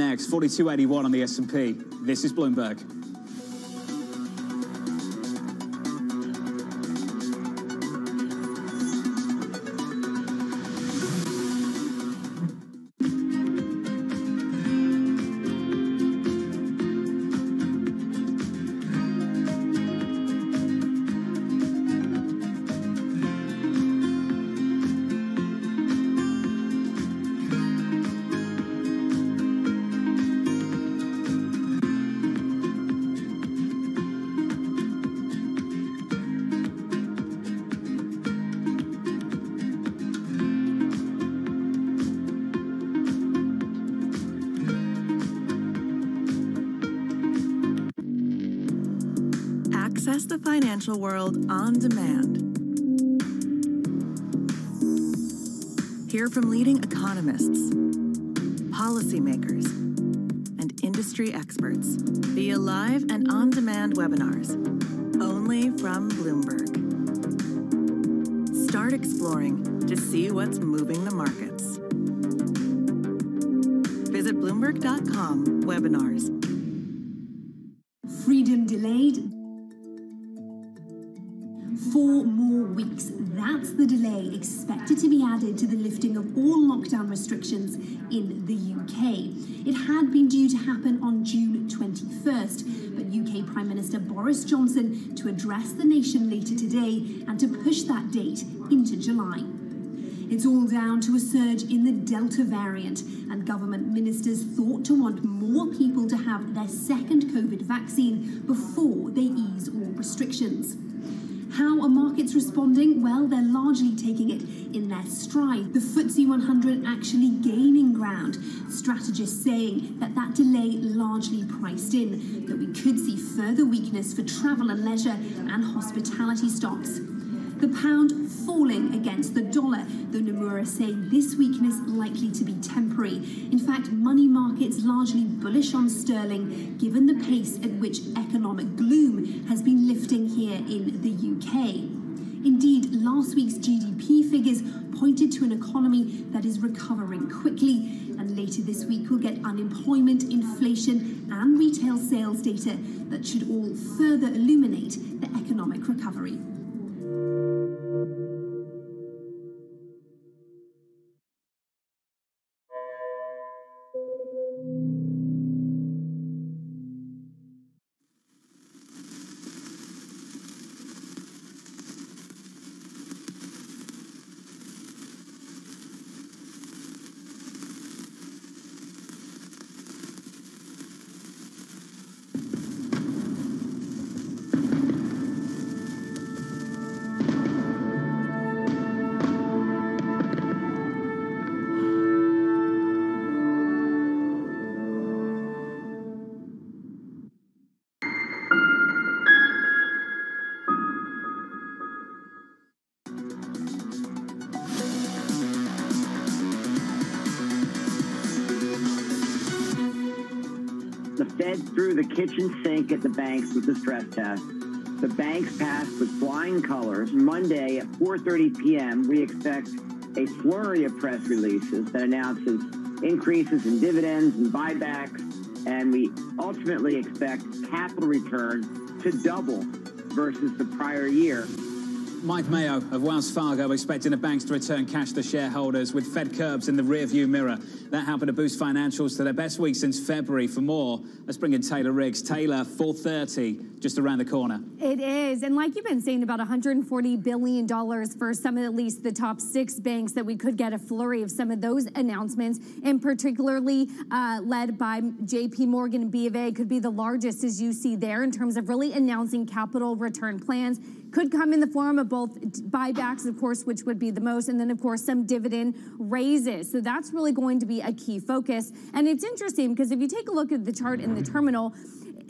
Next, 4281 on the S&P. This is Bloomberg. Been due to happen on June 21st, but UK Prime Minister Boris Johnson to address the nation later today and to push that date into July. It's all down to a surge in the Delta variant, and government ministers thought to want more people to have their second COVID vaccine before they ease all restrictions. How are markets responding? Well, they're largely taking it in their stride. The FTSE 100 actually gaining ground. Strategists saying that that delay largely priced in, that we could see further weakness for travel and leisure and hospitality stocks. The pound falling against the dollar, though Nomura saying this weakness likely to be temporary. In fact, money markets largely bullish on sterling, given the pace at which economic gloom has been lifting here in the UK. Indeed, last week's GDP figures pointed to an economy that is recovering quickly. And later this week, we'll get unemployment, inflation, and retail sales data that should all further illuminate the economic recovery. The kitchen sink at the banks with the stress test. The banks passed with flying colors. Monday at 4:30 p.m., we expect a flurry of press releases that announces increases in dividends and buybacks, and we ultimately expect capital return to double versus the prior year. Mike Mayo of Wells Fargo expecting the banks to return cash to shareholders with Fed curbs in the rearview mirror. That happened to boost financials to their best week since February. For more, let's bring in Taylor Riggs. Taylor, 4:30, just around the corner. It is. And like you've been saying, about $140 billion for some of at least the top six banks that we could get a flurry of some of those announcements, and particularly uh, led by JP Morgan and B of A could be the largest as you see there in terms of really announcing capital return plans. Could come in the form of both buybacks, of course, which would be the most, and then, of course, some dividend raises. So that's really going to be a key focus. And it's interesting because if you take a look at the chart in the terminal,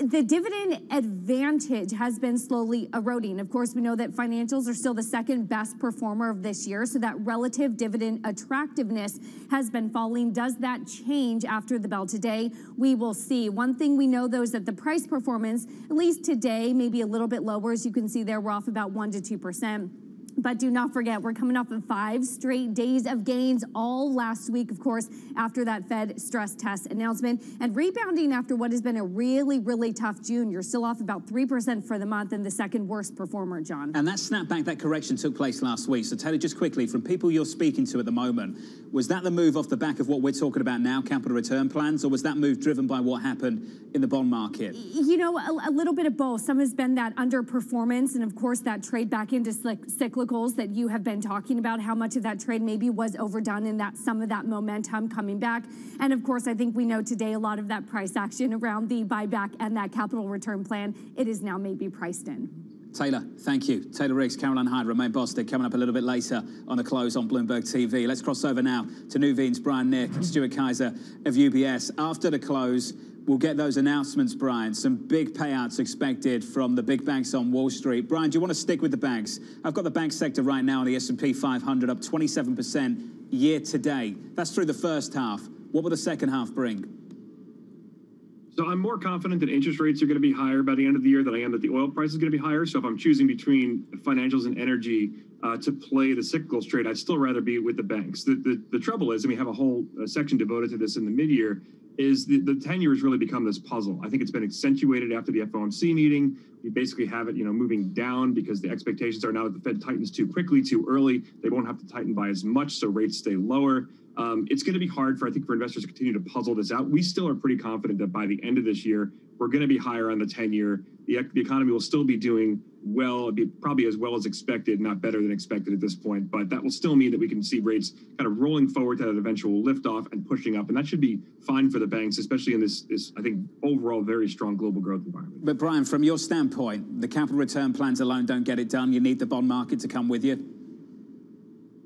the dividend advantage has been slowly eroding. Of course, we know that financials are still the second best performer of this year, so that relative dividend attractiveness has been falling. Does that change after the bell today? We will see. One thing we know, though, is that the price performance, at least today, may be a little bit lower. As you can see there, we're off about 1% to 2%. But do not forget, we're coming off of five straight days of gains, all last week, of course, after that Fed stress test announcement, and rebounding after what has been a really, really tough June. You're still off about 3% for the month and the second worst performer, John. And that snapback, that correction took place last week. So, tell Taylor, just quickly, from people you're speaking to at the moment, was that the move off the back of what we're talking about now, capital return plans, or was that move driven by what happened in the bond market? You know, a, a little bit of both. Some has been that underperformance, and of course, that trade back into cyclical cyclicals that you have been talking about, how much of that trade maybe was overdone and that some of that momentum coming back. And of course, I think we know today a lot of that price action around the buyback and that capital return plan, it is now maybe priced in. Taylor, thank you. Taylor Riggs, Caroline Hyde, Romaine Bostick coming up a little bit later on the close on Bloomberg TV. Let's cross over now to Nuveen's Brian Nick, Stuart Kaiser of UBS. After the close, we'll get those announcements, Brian. Some big payouts expected from the big banks on Wall Street. Brian, do you want to stick with the banks? I've got the bank sector right now on the S&P 500 up 27% year to date. That's through the first half. What will the second half bring? So I'm more confident that interest rates are going to be higher by the end of the year than I am that the oil price is going to be higher. So if I'm choosing between financials and energy uh, to play the cyclical trade, I'd still rather be with the banks. The, the, the trouble is, and we have a whole uh, section devoted to this in the mid-year, is the, the 10 years really become this puzzle. I think it's been accentuated after the FOMC meeting. We basically have it, you know, moving down because the expectations are now that the Fed tightens too quickly, too early. They won't have to tighten by as much, so rates stay lower. Um, it's going to be hard for I think for investors to continue to puzzle this out. We still are pretty confident that by the end of this year, we're going to be higher on the 10 year. The, the economy will still be doing well, be probably as well as expected, not better than expected at this point. But that will still mean that we can see rates kind of rolling forward to that eventual liftoff and pushing up, and that should be fine for the banks, especially in this, this I think overall very strong global growth environment. But Brian, from your standpoint, the capital return plans alone don't get it done. You need the bond market to come with you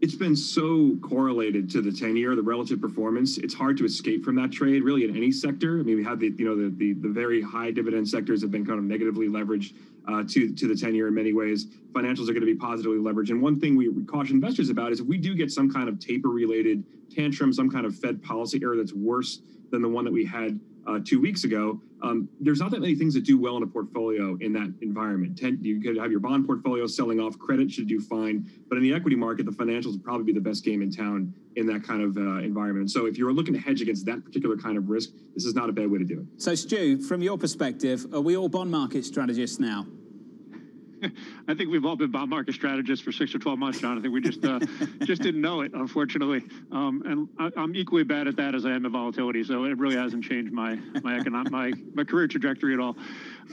it's been so correlated to the 10 year, the relative performance. It's hard to escape from that trade, really, in any sector. I mean, we have the, you know, the, the, the very high dividend sectors have been kind of negatively leveraged uh, to, to the 10 year in many ways. Financials are going to be positively leveraged. And one thing we caution investors about is if we do get some kind of taper related tantrum, some kind of Fed policy error that's worse than the one that we had uh, two weeks ago, um, there's not that many things that do well in a portfolio in that environment. Ten, you could have your bond portfolio selling off, credit should do fine, but in the equity market, the financials would probably be the best game in town in that kind of uh, environment. So if you're looking to hedge against that particular kind of risk, this is not a bad way to do it. So Stu, from your perspective, are we all bond market strategists now? I think we've all been bond market strategists for six or 12 months, John. I think we just uh, just didn't know it, unfortunately. Um, and I, am equally bad at that as I am at volatility. So it really hasn't changed my my economic my my career trajectory at all.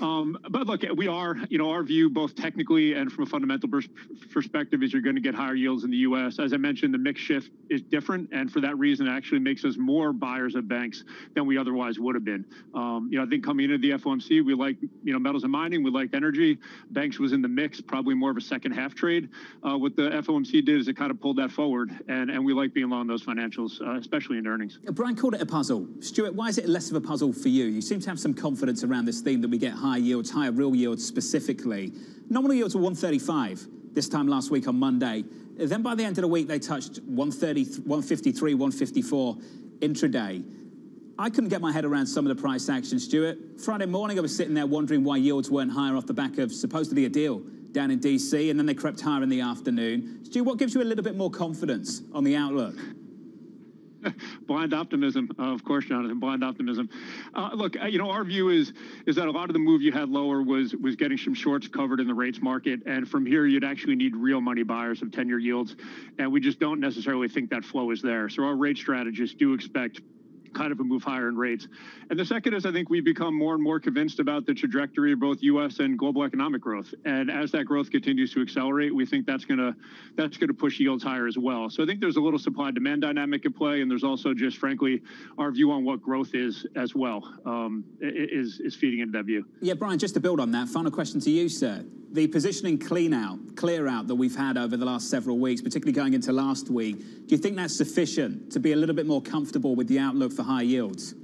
Um, but look, we are, you know, our view both technically and from a fundamental perspective is you're going to get higher yields in the U.S. As I mentioned, the mix shift is different, and for that reason, it actually makes us more buyers of banks than we otherwise would have been. Um, you know, I think coming into the FOMC, we like, you know, metals and mining, we liked energy. Banks was in the mix, probably more of a second half trade. Uh, what the FOMC did is it kind of pulled that forward, and, and we like being long those financials, uh, especially in earnings. Brian called it a puzzle. Stuart, why is it less of a puzzle for you? You seem to have some confidence around this theme that we get higher yields, higher real yields specifically. Nominal yields were 135 this time last week on Monday. Then by the end of the week, they touched 130, 153, 154 intraday. I couldn't get my head around some of the price action, Stuart. Friday morning, I was sitting there wondering why yields weren't higher off the back of supposedly a deal down in DC, and then they crept higher in the afternoon. Stu, what gives you a little bit more confidence on the outlook? blind optimism, uh, of course, Jonathan. Blind optimism. Uh, look, uh, you know, our view is is that a lot of the move you had lower was was getting some shorts covered in the rates market, and from here you'd actually need real money buyers of 10-year yields, and we just don't necessarily think that flow is there. So our rate strategists do expect kind of a move higher in rates. And the second is I think we've become more and more convinced about the trajectory of both U.S. and global economic growth. And as that growth continues to accelerate, we think that's going to that's going to push yields higher as well. So I think there's a little supply demand dynamic at play, and there's also just frankly our view on what growth is as well um, is is feeding into that view. Yeah, Brian. Just to build on that, final question to you, sir the positioning clean out, clear out that we've had over the last several weeks, particularly going into last week, do you think that's sufficient to be a little bit more comfortable with the outlook for high yields?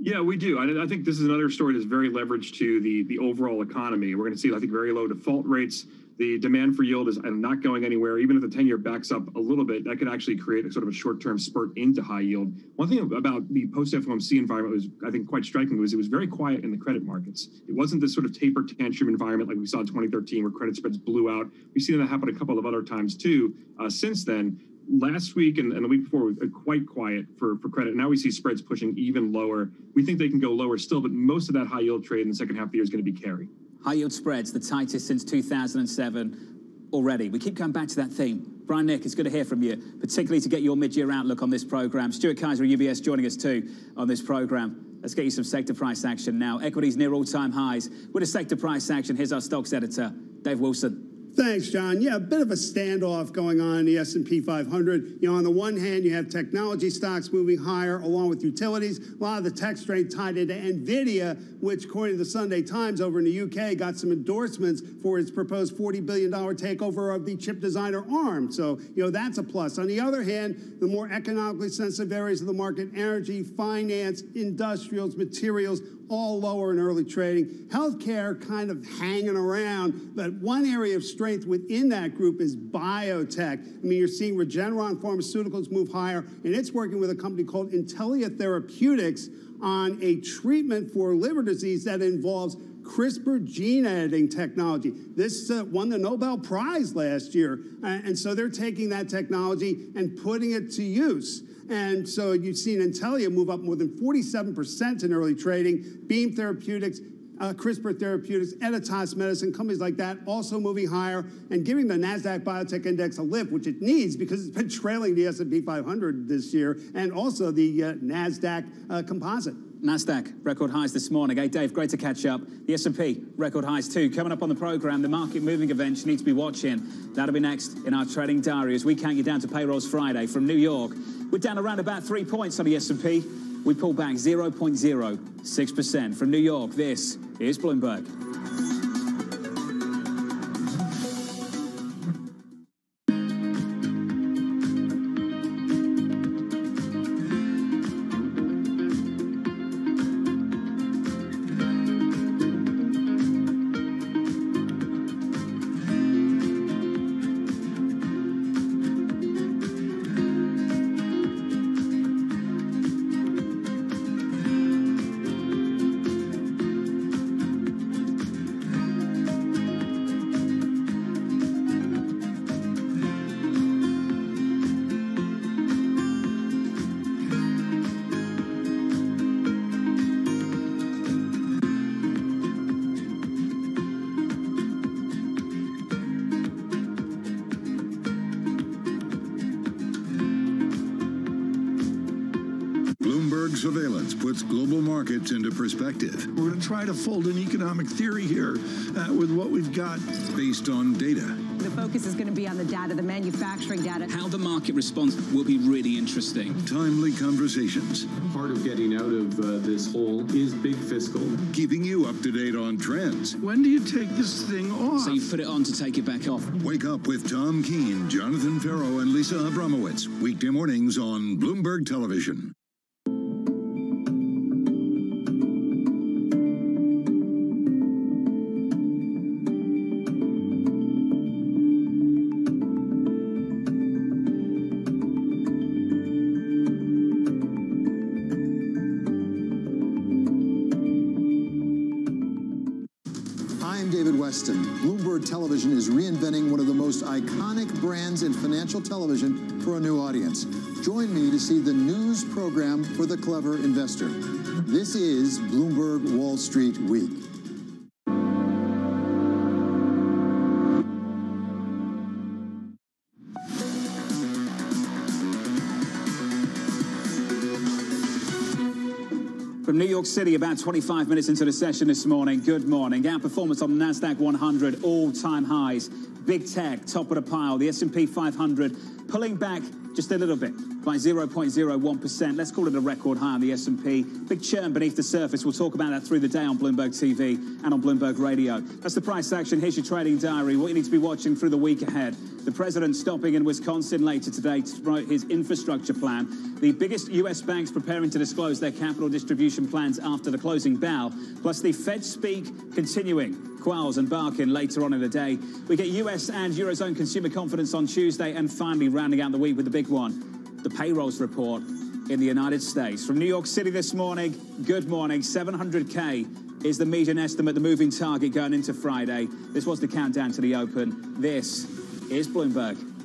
Yeah, we do. I, I think this is another story that's very leveraged to the the overall economy. We're going to see, I think, very low default rates. the demand for yield is not going anywhere. Even if the 10 year backs up a little bit, that could actually create a sort of a short term spurt into high yield. One thing about the post FOMC environment was, I think, quite striking was it was very quiet in the credit markets. It wasn't this sort of taper tantrum environment like we saw in 2013 where credit spreads blew out. We've seen that happen a couple of other times too uh, since then last week and, and, the week before was uh, quite quiet for, for credit. Now we see spreads pushing even lower. We think they can go lower still, but most of that high yield trade in the second half of the year is going to be carry. High yield spreads, the tightest since 2007 already. We keep coming back to that theme. Brian Nick, it's good to hear from you, particularly to get your mid-year outlook on this program. Stuart Kaiser of UBS joining us too on this program. Let's get you some sector price action now. Equities near all-time highs. With a sector price action, here's our stocks editor, Dave Wilson. Thanks, John. Yeah, a bit of a standoff going on in the S&P 500. You know, on the one hand, you have technology stocks moving higher along with utilities. A lot of the tech strength tied into NVIDIA, which, according to the Sunday Times over in the UK, got some endorsements for its proposed $40 billion takeover of the chip designer ARM. So, you know, that's a plus. On the other hand, the more economically sensitive areas of the market, energy, finance, industrials, materials, all lower in early trading. Healthcare kind of hanging around, but one area of strength within that group is biotech. I mean, you're seeing Regeneron Pharmaceuticals move higher, and it's working with a company called Intellia Therapeutics on a treatment for liver disease that involves CRISPR gene editing technology. This uh, won the Nobel Prize last year. Uh, and so they're taking that technology and putting it to use. And so you've seen Intellia move up more than 47% in early trading. Beam Therapeutics, uh, CRISPR Therapeutics, Editas Medicine, companies like that also moving higher and giving the Nasdaq Biotech Index a lift, which it needs because it's been trailing the S&P 500 this year and also the uh, Nasdaq uh, Composite. Nasdaq record highs this morning. Hey, Dave, great to catch up. The S&P record highs too. Coming up on the program, the market moving event you need to be watching. That'll be next in our trading diary as we count you down to payrolls Friday from New York. We're down around about three points on the S&P. We pull back 0.06% from New York. This is Bloomberg. Try to fold an economic theory here uh, with what we've got. Based on data. The focus is going to be on the data, the manufacturing data. How the market responds will be really interesting. Timely conversations. Part of getting out of uh, this hole is big fiscal. Keeping you up to date on trends. When do you take this thing off? So you put it on to take it back off. Wake up with Tom Keene, Jonathan Ferro, and Lisa Abramowicz. Weekday mornings on Bloomberg Television. Television for the clever investor. This is Bloomberg Wall Street Week. From New York City, about 25 minutes into the session this morning. Good morning. Our performance on Nasdaq 100, all-time highs. Big tech, top of the pile. The S&P 500 pulling back just a little bit. By 0.01%. Let's call it a record high on the S&P. Big churn beneath the surface. We'll talk about that through the day on Bloomberg TV and on Bloomberg Radio. That's the price action. Here's your trading diary. What you need to be watching through the week ahead. The president stopping in Wisconsin later today to promote his infrastructure plan. The biggest U.S. banks preparing to disclose their capital distribution plans after the closing bell. Plus the Fed speak continuing. Quarles and Barkin later on in the day. We get US and Eurozone consumer confidence on Tuesday, and finally rounding out the week with the big one, the payrolls report in the United States. From New York City this morning, good morning, 700K is the median estimate, the moving target going into Friday. This was the countdown to the open. This is Bloomberg.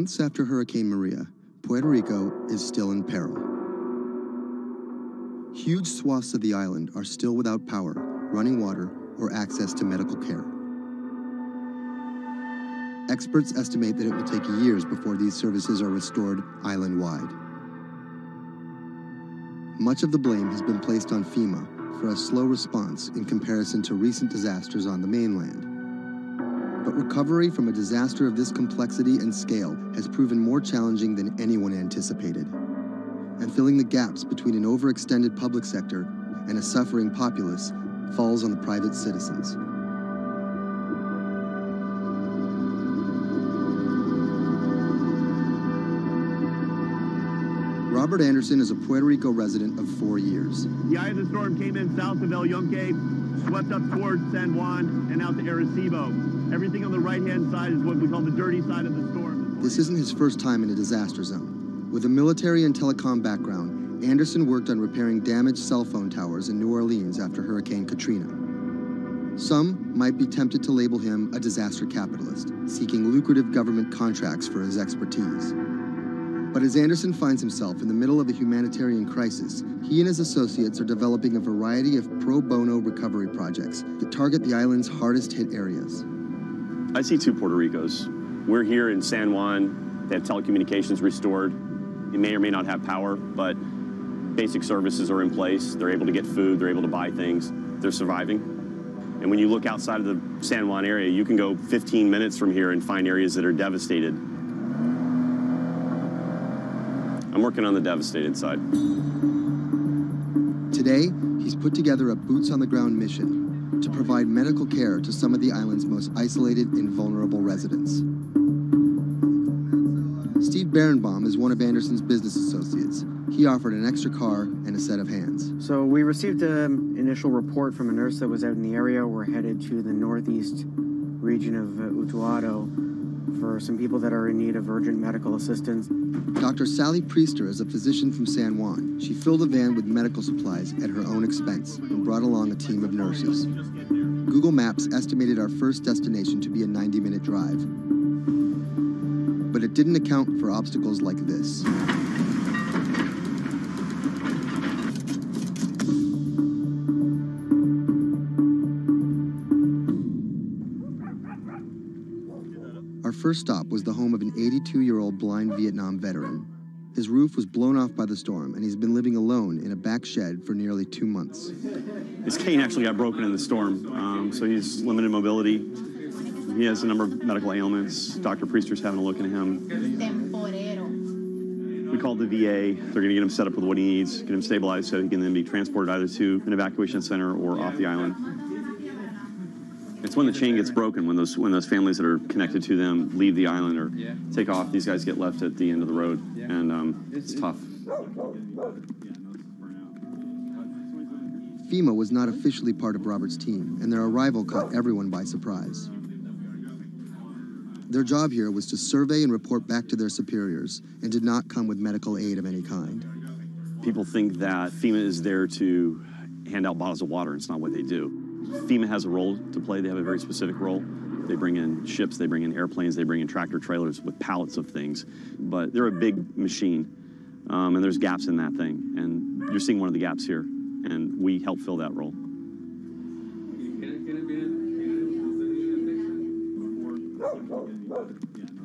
Months after Hurricane Maria, Puerto Rico is still in peril. Huge swaths of the island are still without power, running water, or access to medical care. Experts estimate that it will take years before these services are restored island-wide. Much of the blame has been placed on FEMA for a slow response in comparison to recent disasters on the mainland. But recovery from a disaster of this complexity and scale has proven more challenging than anyone anticipated. And filling the gaps between an overextended public sector and a suffering populace falls on the private citizens. Robert Anderson is a Puerto Rico resident of four years. The eye of the storm came in south of El Yunque, swept up towards San Juan and out to Arecibo. Everything on the right-hand side is what we call the dirty side of the storm. This isn't his first time in a disaster zone. With a military and telecom background, Anderson worked on repairing damaged cell phone towers in New Orleans after Hurricane Katrina. Some might be tempted to label him a disaster capitalist, seeking lucrative government contracts for his expertise. But as Anderson finds himself in the middle of a humanitarian crisis, he and his associates are developing a variety of pro bono recovery projects that target the island's hardest hit areas. I see two Puerto Ricos. We're here in San Juan. They have telecommunications restored. It may or may not have power, but basic services are in place. They're able to get food, they're able to buy things, they're surviving. And when you look outside of the San Juan area, you can go 15 minutes from here and find areas that are devastated. I'm working on the devastated side. Today, he's put together a boots on the ground mission to provide medical care to some of the island's most isolated and vulnerable residents. Steve Berenbaum is one of Anderson's business associates. He offered an extra car and a set of hands. So we received an initial report from a nurse that was out in the area. We're headed to the northeast region of Utuado for some people that are in need of urgent medical assistance. Dr. Sally Priester is a physician from San Juan. She filled a van with medical supplies at her own expense and brought along a team of nurses. Google Maps estimated our first destination to be a 90 minute drive. But it didn't account for obstacles like this. First stop was the home of an 82 year old blind Vietnam veteran. His roof was blown off by the storm, and he's been living alone in a back shed for nearly two months. His cane actually got broken in the storm, um, so he's limited mobility. He has a number of medical ailments. Dr. Priester's having a look at him. We called the VA. They're going to get him set up with what he needs, get him stabilized so he can then be transported either to an evacuation center or off the island. It's when the chain gets broken, when those when those families that are connected to them leave the island or take off. These guys get left at the end of the road, and um, it's tough. FEMA was not officially part of Robert's team, and their arrival caught everyone by surprise. Their job here was to survey and report back to their superiors, and did not come with medical aid of any kind. People think that FEMA is there to hand out bottles of water. It's not what they do. FEMA has a role to play. They have a very specific role. They bring in ships, they bring in airplanes, they bring in tractor trailers with pallets of things. But they're a big machine, um, and there's gaps in that thing. And you're seeing one of the gaps here, and we help fill that role.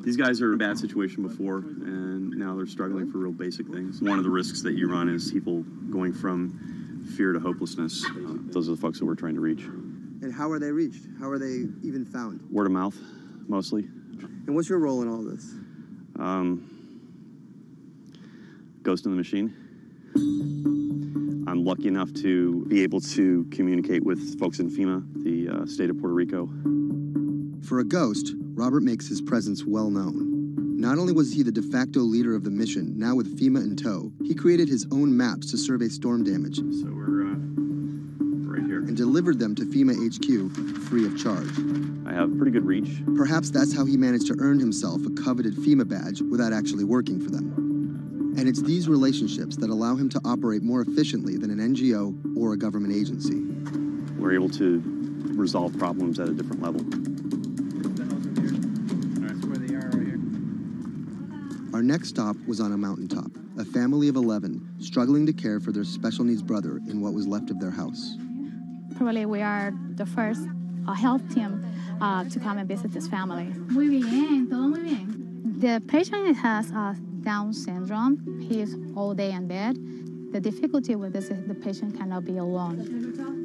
These guys are in a bad situation before, and now they're struggling for real basic things. One of the risks that you run is people going from fear to hopelessness. Uh, those are the folks that we're trying to reach. And how are they reached? How are they even found? Word of mouth, mostly. And what's your role in all this? Um, ghost in the machine. I'm lucky enough to be able to communicate with folks in FEMA, the uh, state of Puerto Rico. For a ghost, Robert makes his presence well known. Not only was he the de facto leader of the mission, now with FEMA in tow, he created his own maps to survey storm damage. So we're uh, right here. And delivered them to FEMA HQ free of charge. I have pretty good reach. Perhaps that's how he managed to earn himself a coveted FEMA badge without actually working for them. And it's these relationships that allow him to operate more efficiently than an NGO or a government agency. We're able to resolve problems at a different level. Next stop was on a mountaintop, a family of 11 struggling to care for their special needs brother in what was left of their house. Probably we are the first uh, health team uh, to come and visit this family. Muy bien, todo muy bien. The patient has uh, Down syndrome. He is all day in bed. The difficulty with this is the patient cannot be alone.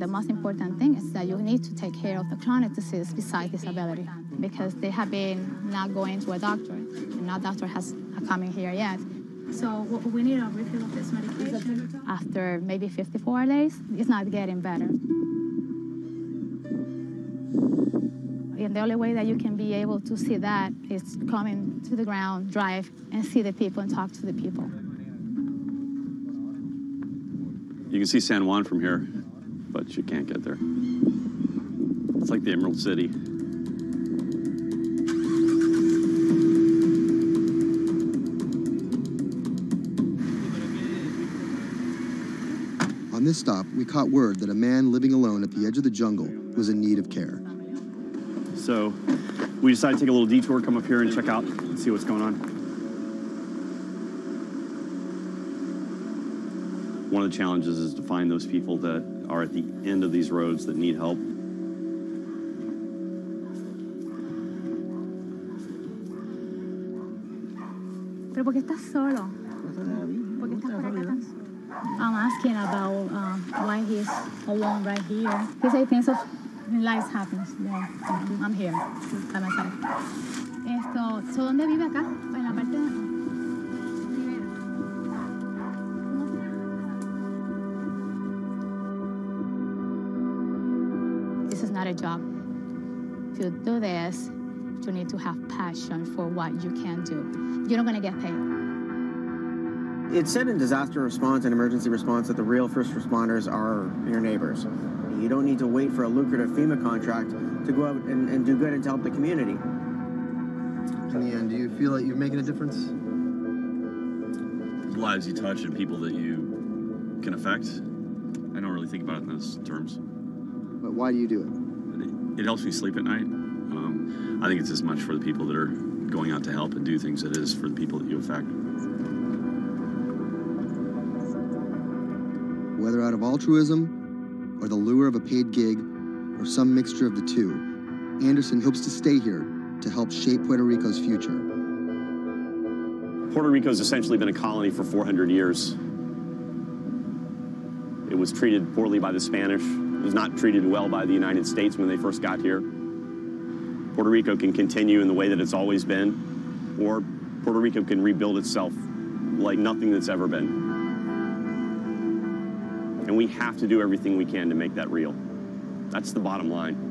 The most important thing is that you need to take care of the chronic disease besides disability because they have been not going to a doctor and no doctor has coming here yet. So we need a refill of this medication. After maybe 54 days, it's not getting better. And the only way that you can be able to see that is coming to the ground, drive, and see the people and talk to the people. You can see San Juan from here, but you can't get there. It's like the Emerald City. On this stop, we caught word that a man living alone at the edge of the jungle was in need of care. So we decided to take a little detour, come up here and check out, and see what's going on. One of the challenges is to find those people that are at the end of these roads that need help. ¿Pero por qué estás solo? ¿Por qué estás por acá tan solo? I'm asking about uh, why he's alone right here. He said things of life happens. Yeah, I'm here by myself. Esto, so, ¿dónde vive acá? En la parte a job. To do this, you need to have passion for what you can do. You're not going to get paid. It's said in disaster response and emergency response that the real first responders are your neighbors. You don't need to wait for a lucrative FEMA contract to go out and, and do good and to help the community. In the end, do you feel like you're making a difference? Lives you touch and people that you can affect. I don't really think about it in those terms. But why do you do it? It helps me sleep at night. Um, I think it's as much for the people that are going out to help and do things as it is for the people that you affect. Whether out of altruism, or the lure of a paid gig, or some mixture of the two, Anderson hopes to stay here to help shape Puerto Rico's future. Puerto Rico's essentially been a colony for 400 years. It was treated poorly by the Spanish. Was not treated well by the United States when they first got here. Puerto Rico can continue in the way that it's always been, or Puerto Rico can rebuild itself like nothing that's ever been. And we have to do everything we can to make that real. That's the bottom line.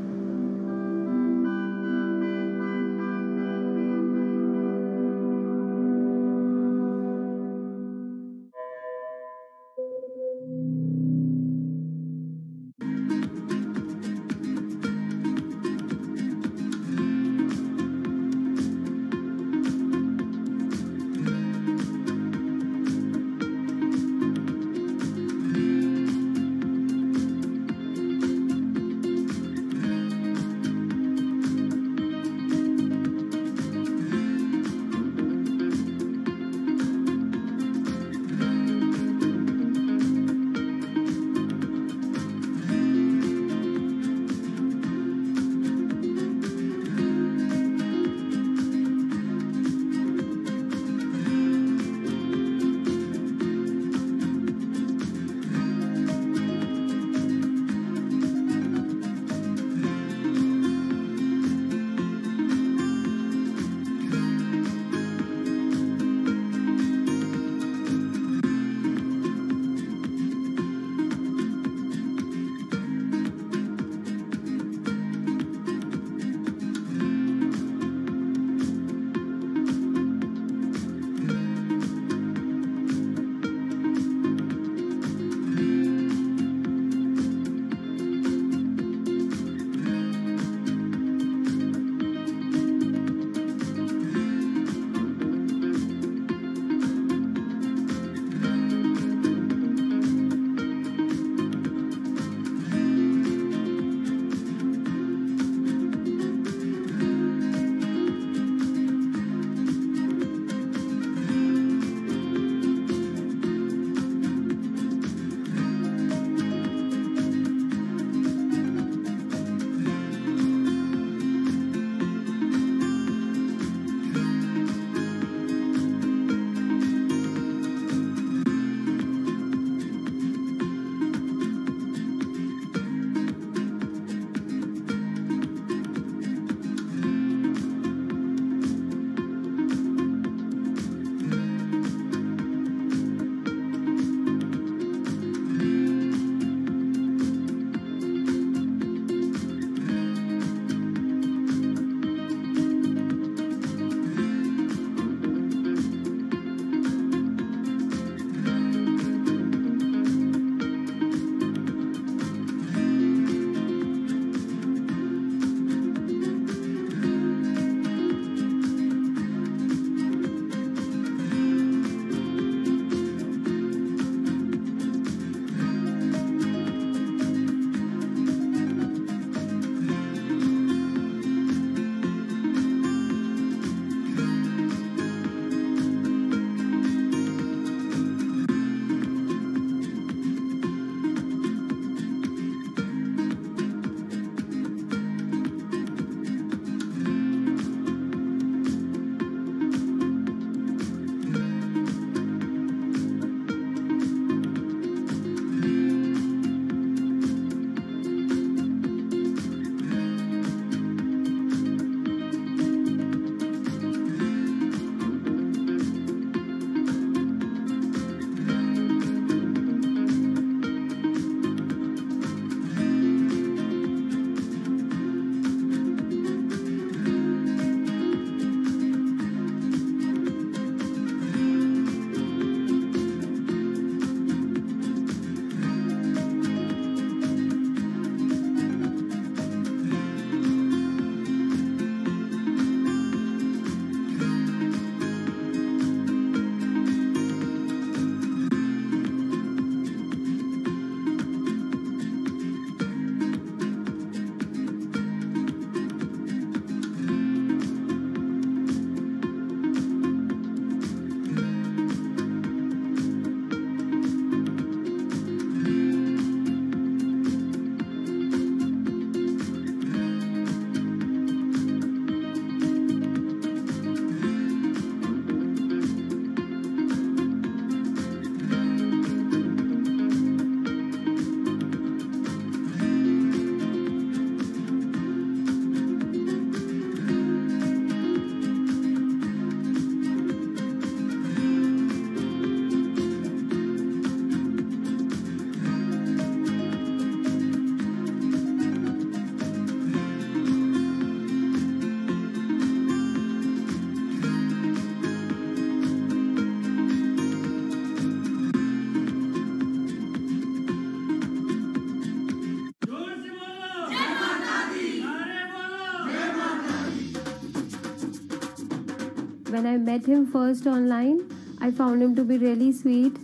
Met him first online, I found him to be really sweet.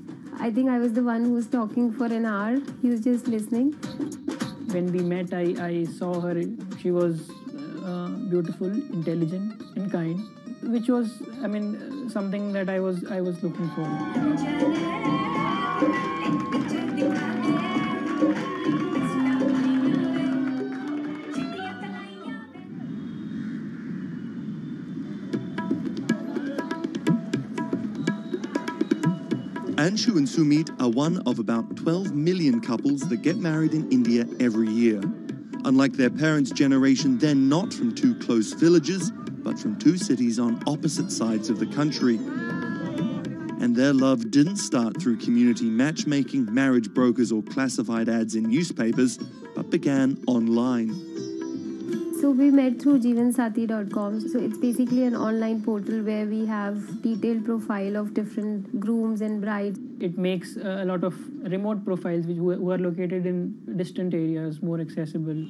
I think I was the one who was talking for an hour. He was just listening. When we met, I, I saw her. She was uh, beautiful, intelligent, and kind, which was, I mean, something that I was I was looking for. Anshu and Sumit are one of about 12 million couples that get married in India every year. Unlike their parents' generation, they're not from two close villages, but from two cities on opposite sides of the country. And their love didn't start through community matchmaking, marriage brokers, or classified ads in newspapers, but began online. So we met through jeevansathi.com. So it's basically an online portal where we have detailed profile of different grooms and brides. It makes uh, a lot of remote profiles which who are located in distant areas more accessible.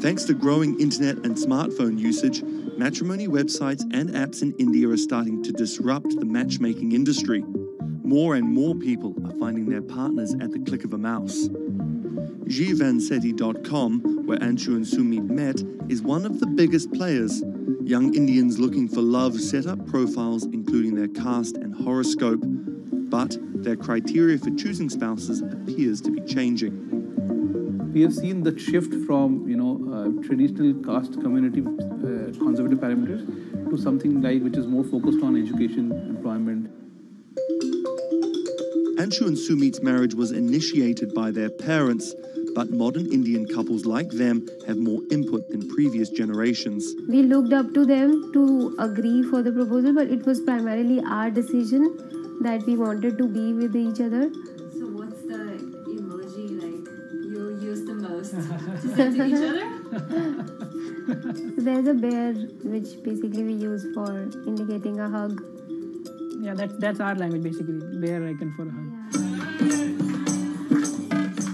Thanks to growing internet and smartphone usage, matrimony websites and apps in India are starting to disrupt the matchmaking industry. More and more people are finding their partners at the click of a mouse. Jeevansathi.com, where Anshu and Sumit met, is one of the biggest players. Young Indians looking for love set up profiles including their caste and horoscope, but their criteria for choosing spouses appears to be changing. We have seen the shift from you know uh, traditional caste community uh, conservative parameters to something like which is more focused on education, employment, Anshu and Sumit's marriage was initiated by their parents, but modern Indian couples like them have more input than previous generations. We looked up to them to agree for the proposal, but it was primarily our decision that we wanted to be with each other. So what's the emoji like you'll use the most to send to each other? There's a bear which basically we use for indicating a hug. Yeah, that's that's our language basically. Bear icon for a hug.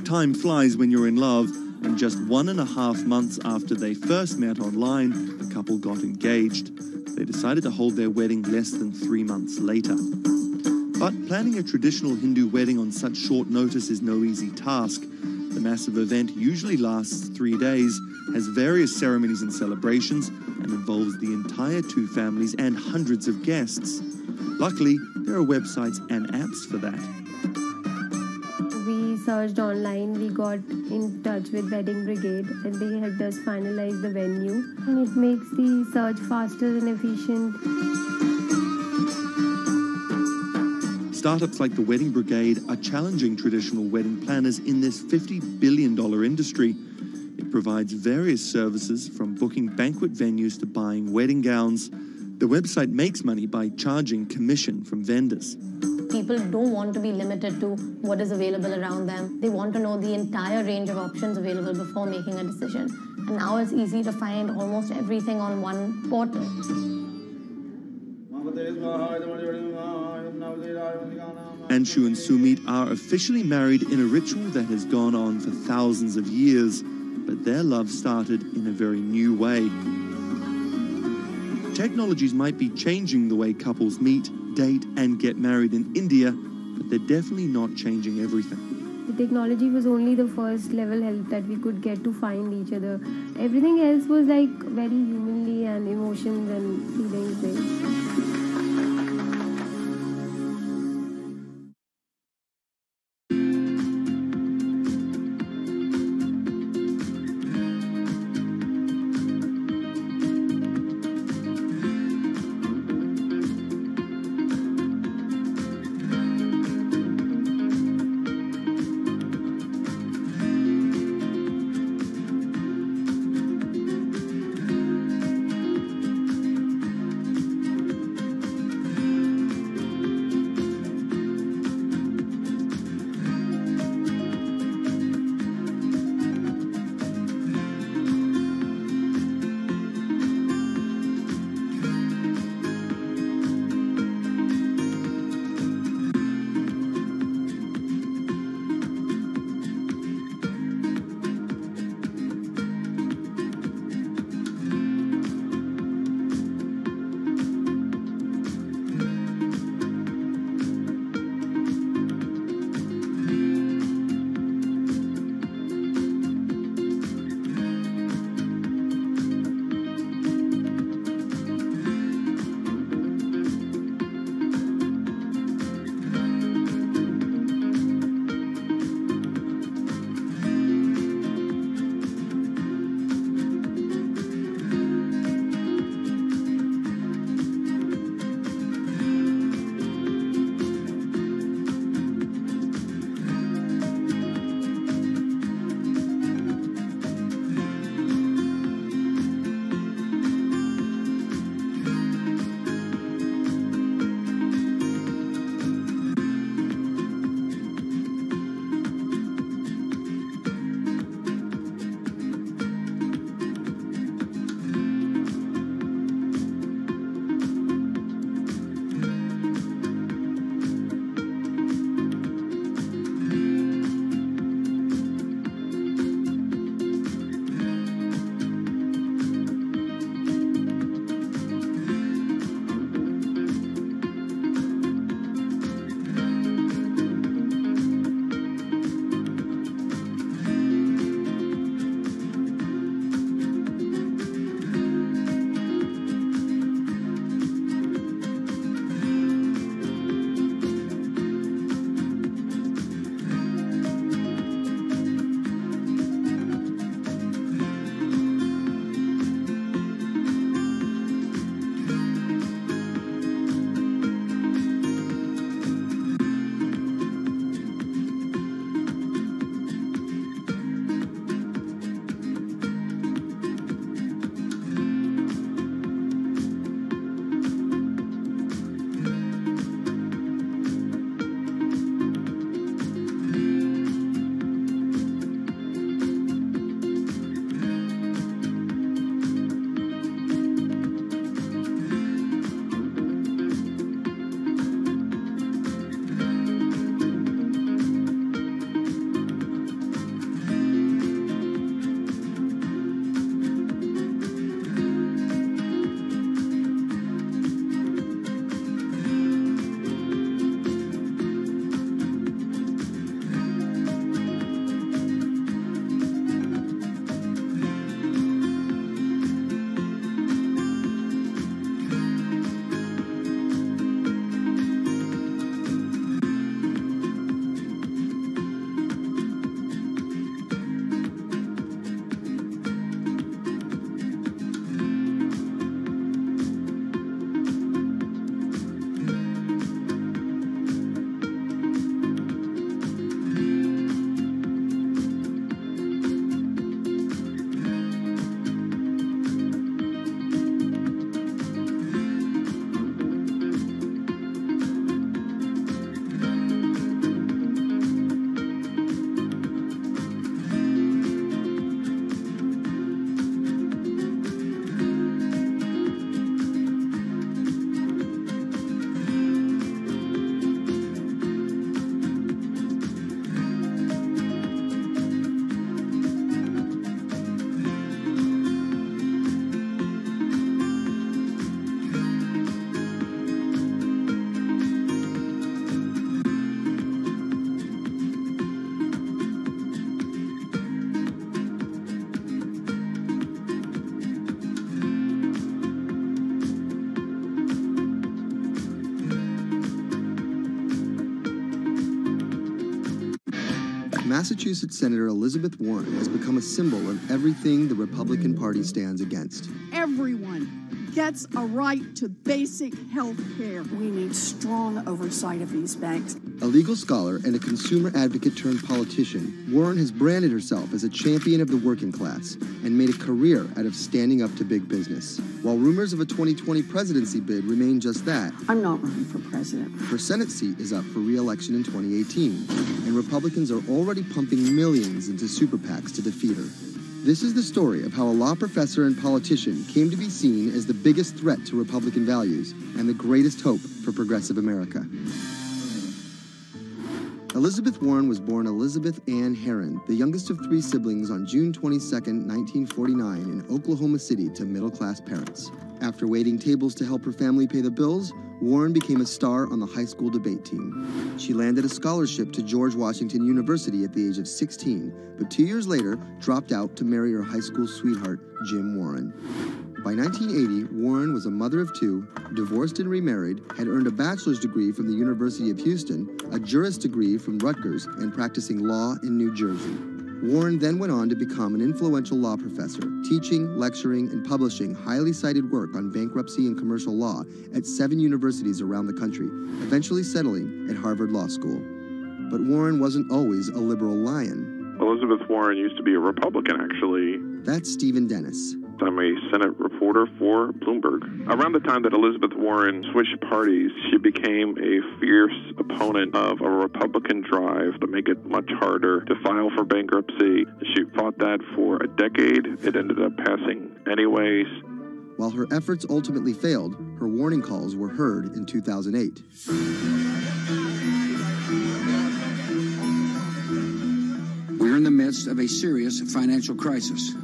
Time flies when you're in love, and just one and a half months after they first met online, the couple got engaged. They decided to hold their wedding less than three months later. But planning a traditional Hindu wedding on such short notice is no easy task. The massive event usually lasts three days, has various ceremonies and celebrations, and involves the entire two families and hundreds of guests. Luckily, there are websites and apps for that. Searched online, we got in touch with Wedding Brigade, and they helped us finalize the venue. And it makes the search faster and efficient. Startups like the Wedding Brigade are challenging traditional wedding planners in this $50 billion industry. It provides various services from booking banquet venues to buying wedding gowns. The website makes money by charging commission from vendors. People don't want to be limited to what is available around them. They want to know the entire range of options available before making a decision. And now it's easy to find almost everything on one portal. Anshu and Sumit are officially married in a ritual that has gone on for thousands of years, but their love started in a very new way. Technologies might be changing the way couples meet, date, and get married in India, but they're definitely not changing everything. The technology was only the first level help that we could get to find each other. Everything else was like very humanly and emotions and feelings based. Massachusetts Senator Elizabeth Warren has become a symbol of everything the Republican Party stands against. Everyone gets a right to basic health care. We need strong oversight of these banks. A legal scholar and a consumer advocate turned politician, Warren has branded herself as a champion of the working class and made a career out of standing up to big business. While rumors of a 2020 presidency bid remain just that, I'm not running for president. her Senate seat is up for re election in 2018, and Republicans are already pumping millions into super PACs to defeat her. This is the story of how a law professor and politician came to be seen as the biggest threat to Republican values and the greatest hope for progressive America. Elizabeth Warren was born Elizabeth Ann Herring, the youngest of three siblings, on June 22, 1949, in Oklahoma City to middle class parents. After waiting tables to help her family pay the bills, Warren became a star on the high school debate team. She landed a scholarship to George Washington University at the age of 16, but two years later dropped out to marry her high school sweetheart, Jim Warren. By 1980, Warren was a mother of two, divorced and remarried, had earned a bachelor's degree from the University of Houston, a juris degree from Rutgers, and practicing law in New Jersey. Warren then went on to become an influential law professor, teaching, lecturing, and publishing highly cited work on bankruptcy and commercial law at seven universities around the country, eventually settling at Harvard Law School. But Warren wasn't always a liberal lion. Elizabeth Warren used to be a Republican, actually. That's Steven Dennis. I'm a Senate reporter for Bloomberg. Around the time that Elizabeth Warren switched parties, she became a fierce opponent of a Republican drive to make it much harder to file for bankruptcy. She fought that for a decade. It ended up passing anyways. While her efforts ultimately failed, her warning calls were heard in 2008. We're in the midst of a serious financial crisis.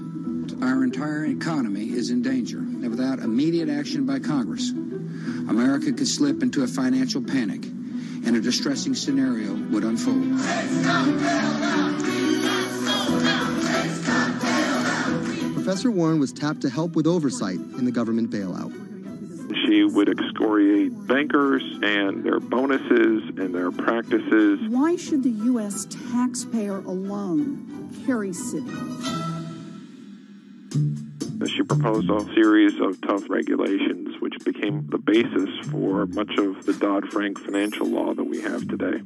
Our entire economy is in danger. And without immediate action by Congress, America could slip into a financial panic and a distressing scenario would unfold. Professor Warren was tapped to help with oversight in the government bailout. She would excoriate bankers and their bonuses and their practices. Why should the U.S. taxpayer alone carry city? She proposed a series of tough regulations, which became the basis for much of the Dodd Frank financial law that we have today.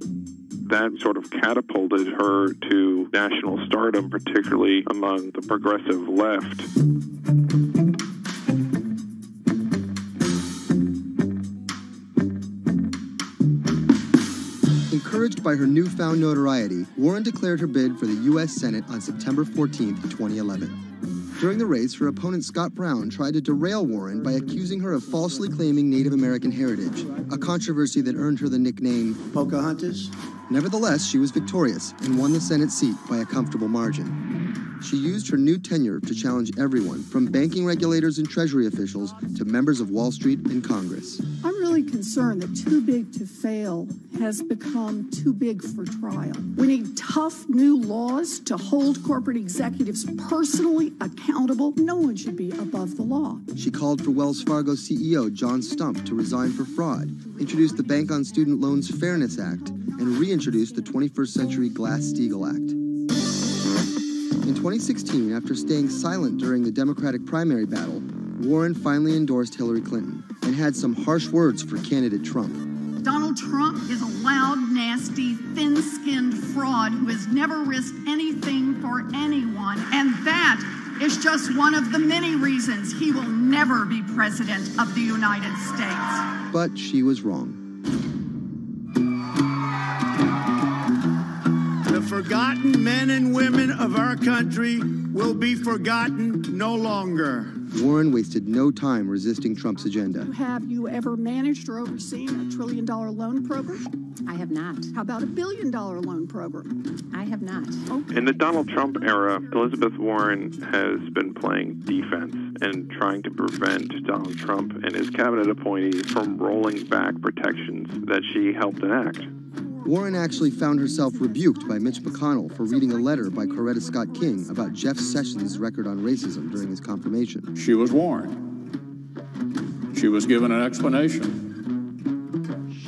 That sort of catapulted her to national stardom, particularly among the progressive left. Encouraged by her newfound notoriety, Warren declared her bid for the U.S. Senate on September 14, 2011. During the race, her opponent Scott Brown tried to derail Warren by accusing her of falsely claiming Native American heritage, a controversy that earned her the nickname Pocahontas. Nevertheless, she was victorious and won the Senate seat by a comfortable margin. She used her new tenure to challenge everyone, from banking regulators and Treasury officials to members of Wall Street and Congress. I'm really concerned that too big to fail has become too big for trial. We need tough new laws to hold corporate executives personally accountable. No one should be above the law. She called for Wells Fargo CEO John Stumpf to resign for fraud, introduced the Bank on Student Loans Fairness Act, and reintroduced the 21st Century Glass-Steagall Act. In 2016, after staying silent during the Democratic primary battle, Warren finally endorsed Hillary Clinton and had some harsh words for candidate Trump. Donald Trump is a loud, nasty, thin skinned fraud who has never risked anything for anyone. And that is just one of the many reasons he will never be president of the United States. But she was wrong. Forgotten men and women of our country will be forgotten no longer. Warren wasted no time resisting Trump's agenda. Have you ever managed or overseen a trillion dollar loan program? I have not. How about a billion dollar loan program? I have not. In the Donald Trump era, Elizabeth Warren has been playing defense and trying to prevent Donald Trump and his cabinet appointees from rolling back protections that she helped enact. Warren actually found herself rebuked by Mitch McConnell for reading a letter by Coretta Scott King about Jeff Sessions' record on racism during his confirmation. She was warned. She was given an explanation.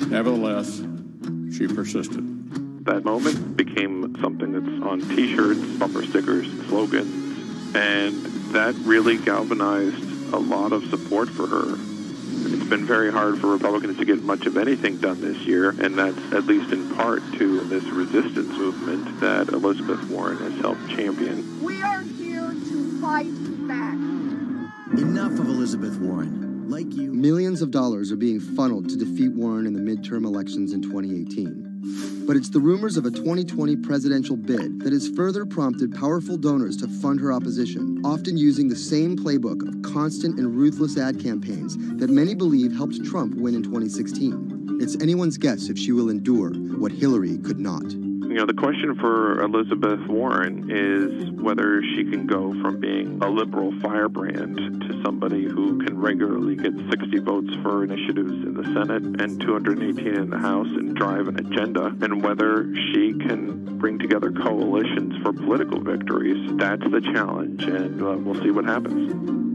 Nevertheless, she persisted. That moment became something that's on T-shirts, bumper stickers, slogans, and that really galvanized a lot of support for her. It's been very hard for Republicans to get much of anything done this year, and that's at least in part to this resistance movement that Elizabeth Warren has helped champion. We are here to fight back. Enough of Elizabeth Warren. Like you. Millions of dollars are being funneled to defeat Warren in the midterm elections in 2018. But it's the rumors of a 2020 presidential bid that has further prompted powerful donors to fund her opposition, often using the same playbook of constant and ruthless ad campaigns that many believe helped Trump win in 2016. It's anyone's guess if she will endure what Hillary could not. You know, the question for Elizabeth Warren is whether she can go from being a liberal firebrand to somebody who can regularly get 60 votes for initiatives in the Senate and 218 in the House and drive an agenda, and whether she can bring together coalitions for political victories. That's the challenge, and uh, we'll see what happens.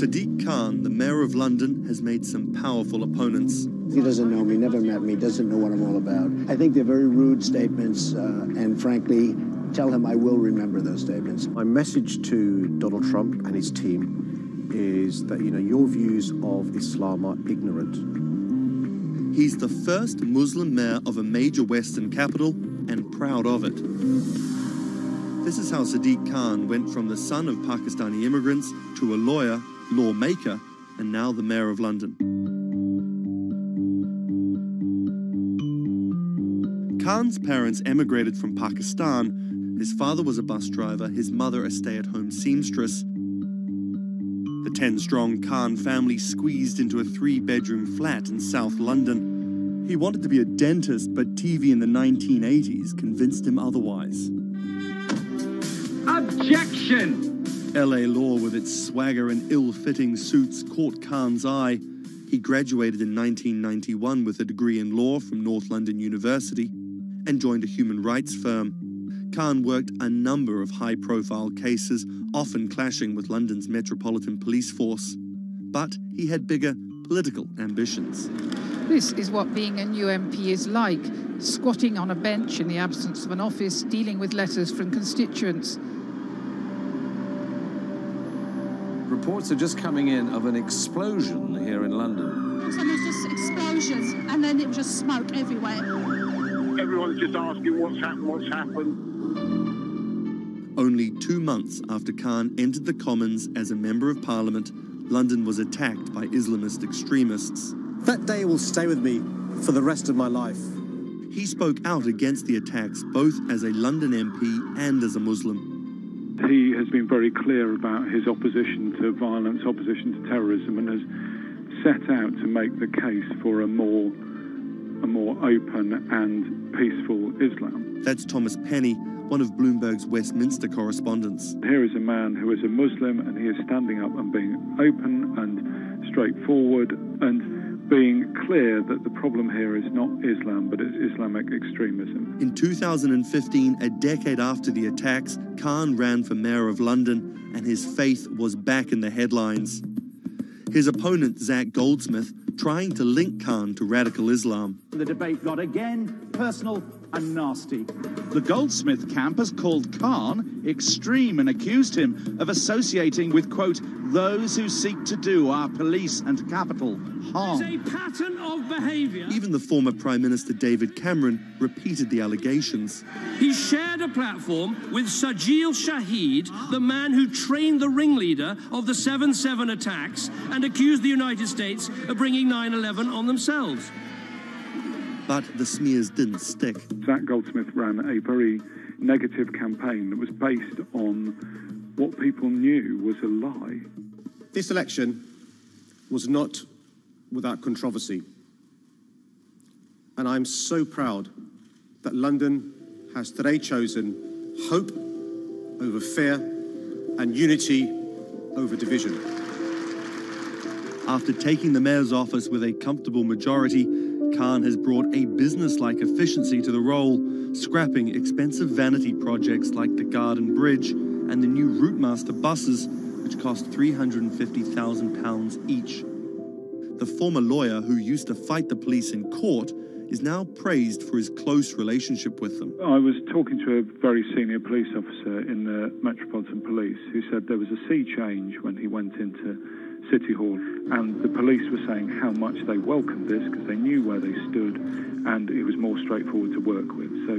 Sadiq Khan, the mayor of London, has made some powerful opponents. He doesn't know me, never met me, doesn't know what I'm all about. I think they're very rude statements, uh, and frankly, tell him I will remember those statements. My message to Donald Trump and his team is that, you know, your views of Islam are ignorant. He's the first Muslim mayor of a major Western capital and proud of it. This is how Sadiq Khan went from the son of Pakistani immigrants to a lawyer, lawmaker, and now the mayor of London. Khan's parents emigrated from Pakistan. His father was a bus driver, his mother a stay at home seamstress. The 10 strong Khan family squeezed into a three bedroom flat in South London. He wanted to be a dentist, but TV in the 1980s convinced him otherwise. Objection! LA law, with its swagger and ill fitting suits, caught Khan's eye. He graduated in 1991 with a degree in law from North London University and joined a human rights firm. Khan worked a number of high profile cases, often clashing with London's Metropolitan Police Force. But he had bigger political ambitions. This is what being a new MP is like squatting on a bench in the absence of an office, dealing with letters from constituents. Reports are just coming in of an explosion here in London. And there's just explosions, and then it was just smoke everywhere. Everyone's just asking what's happened, what's happened. Only two months after Khan entered the Commons as a Member of Parliament, London was attacked by Islamist extremists. That day will stay with me for the rest of my life. He spoke out against the attacks both as a London MP and as a Muslim. He has been very clear about his opposition to violence, opposition to terrorism, and has set out to make the case for a more, a more open and peaceful Islam. That's Thomas Penny, one of Bloomberg's Westminster correspondents. Here is a man who is a Muslim, and he is standing up and being open and straightforward and being clear that the problem here is not Islam, but it's Islamic extremism. In 2015, a decade after the attacks, Khan ran for mayor of London, and his faith was back in the headlines. His opponent, Zac Goldsmith, trying to link Khan to radical Islam. The debate got again personal and nasty. The Goldsmith camp has called Khan extreme and accused him of associating with, quote, those who seek to do our police and capital harm. It's a pattern of behaviour. Even the former Prime Minister David Cameron repeated the allegations. He shared a platform with Sajeel Shahid, the man who trained the ringleader of the 7 7 attacks and accused the United States of bringing 9 11 on themselves. But the smears didn't stick. Zac Goldsmith ran a very negative campaign that was based on what people knew was a lie. This election was not without controversy. And I'm so proud that London has today chosen hope over fear and unity over division. After taking the mayor's office with a comfortable majority, Khan has brought a business-like efficiency to the role, scrapping expensive vanity projects like the Garden Bridge and the new Routemaster buses, which cost £350,000 each. The former lawyer who used to fight the police in court is now praised for his close relationship with them. I was talking to a very senior police officer in the Metropolitan Police who said there was a sea change when he went into City Hall, and the police were saying how much they welcomed this because they knew where they stood, and it was more straightforward to work with. So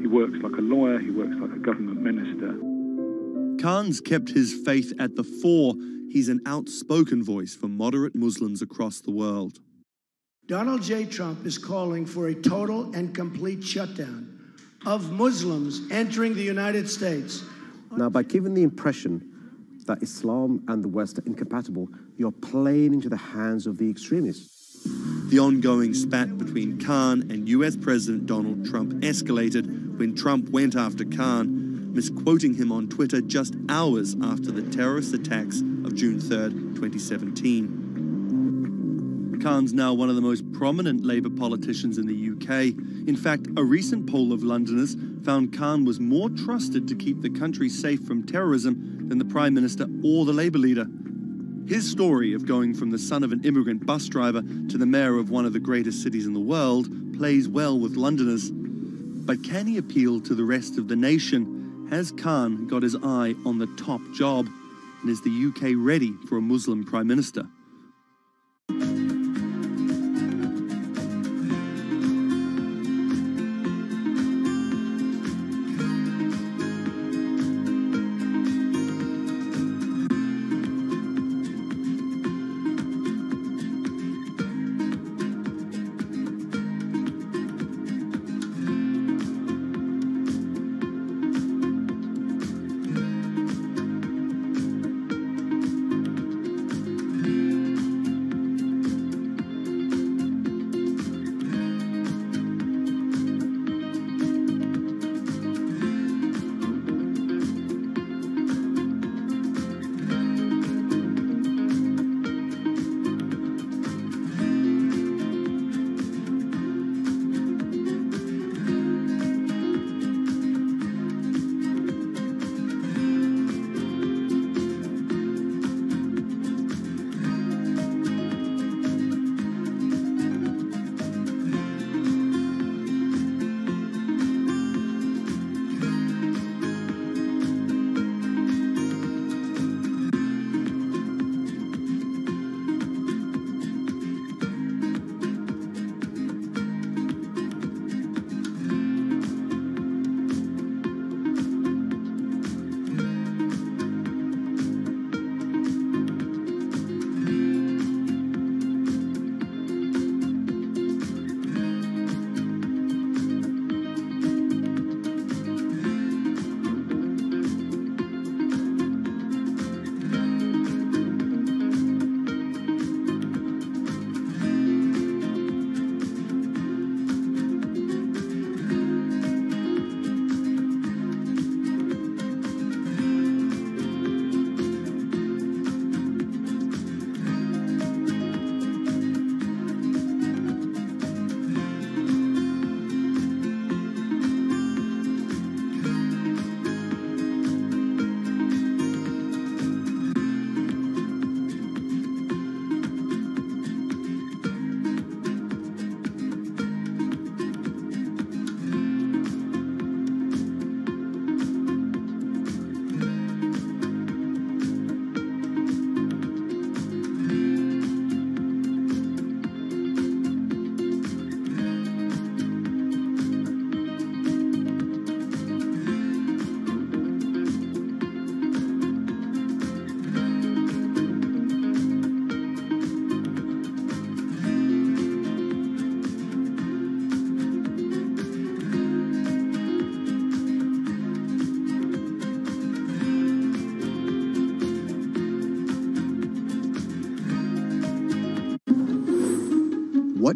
he works like a lawyer, he works like a government minister. Khan's kept his faith at the fore. He's an outspoken voice for moderate Muslims across the world. Donald J. Trump is calling for a total and complete shutdown of Muslims entering the United States. Now, by giving the impression that Islam and the West are incompatible, you're playing into the hands of the extremists. The ongoing spat between Khan and US President Donald Trump escalated when Trump went after Khan, misquoting him on Twitter just hours after the terrorist attacks of June 3, 2017. Khan's now one of the most prominent Labour politicians in the UK. In fact, a recent poll of Londoners found Khan was more trusted to keep the country safe from terrorism than the Prime Minister or the Labour leader. His story of going from the son of an immigrant bus driver to the mayor of one of the greatest cities in the world plays well with Londoners. But can he appeal to the rest of the nation? Has Khan got his eye on the top job? And is the UK ready for a Muslim Prime Minister?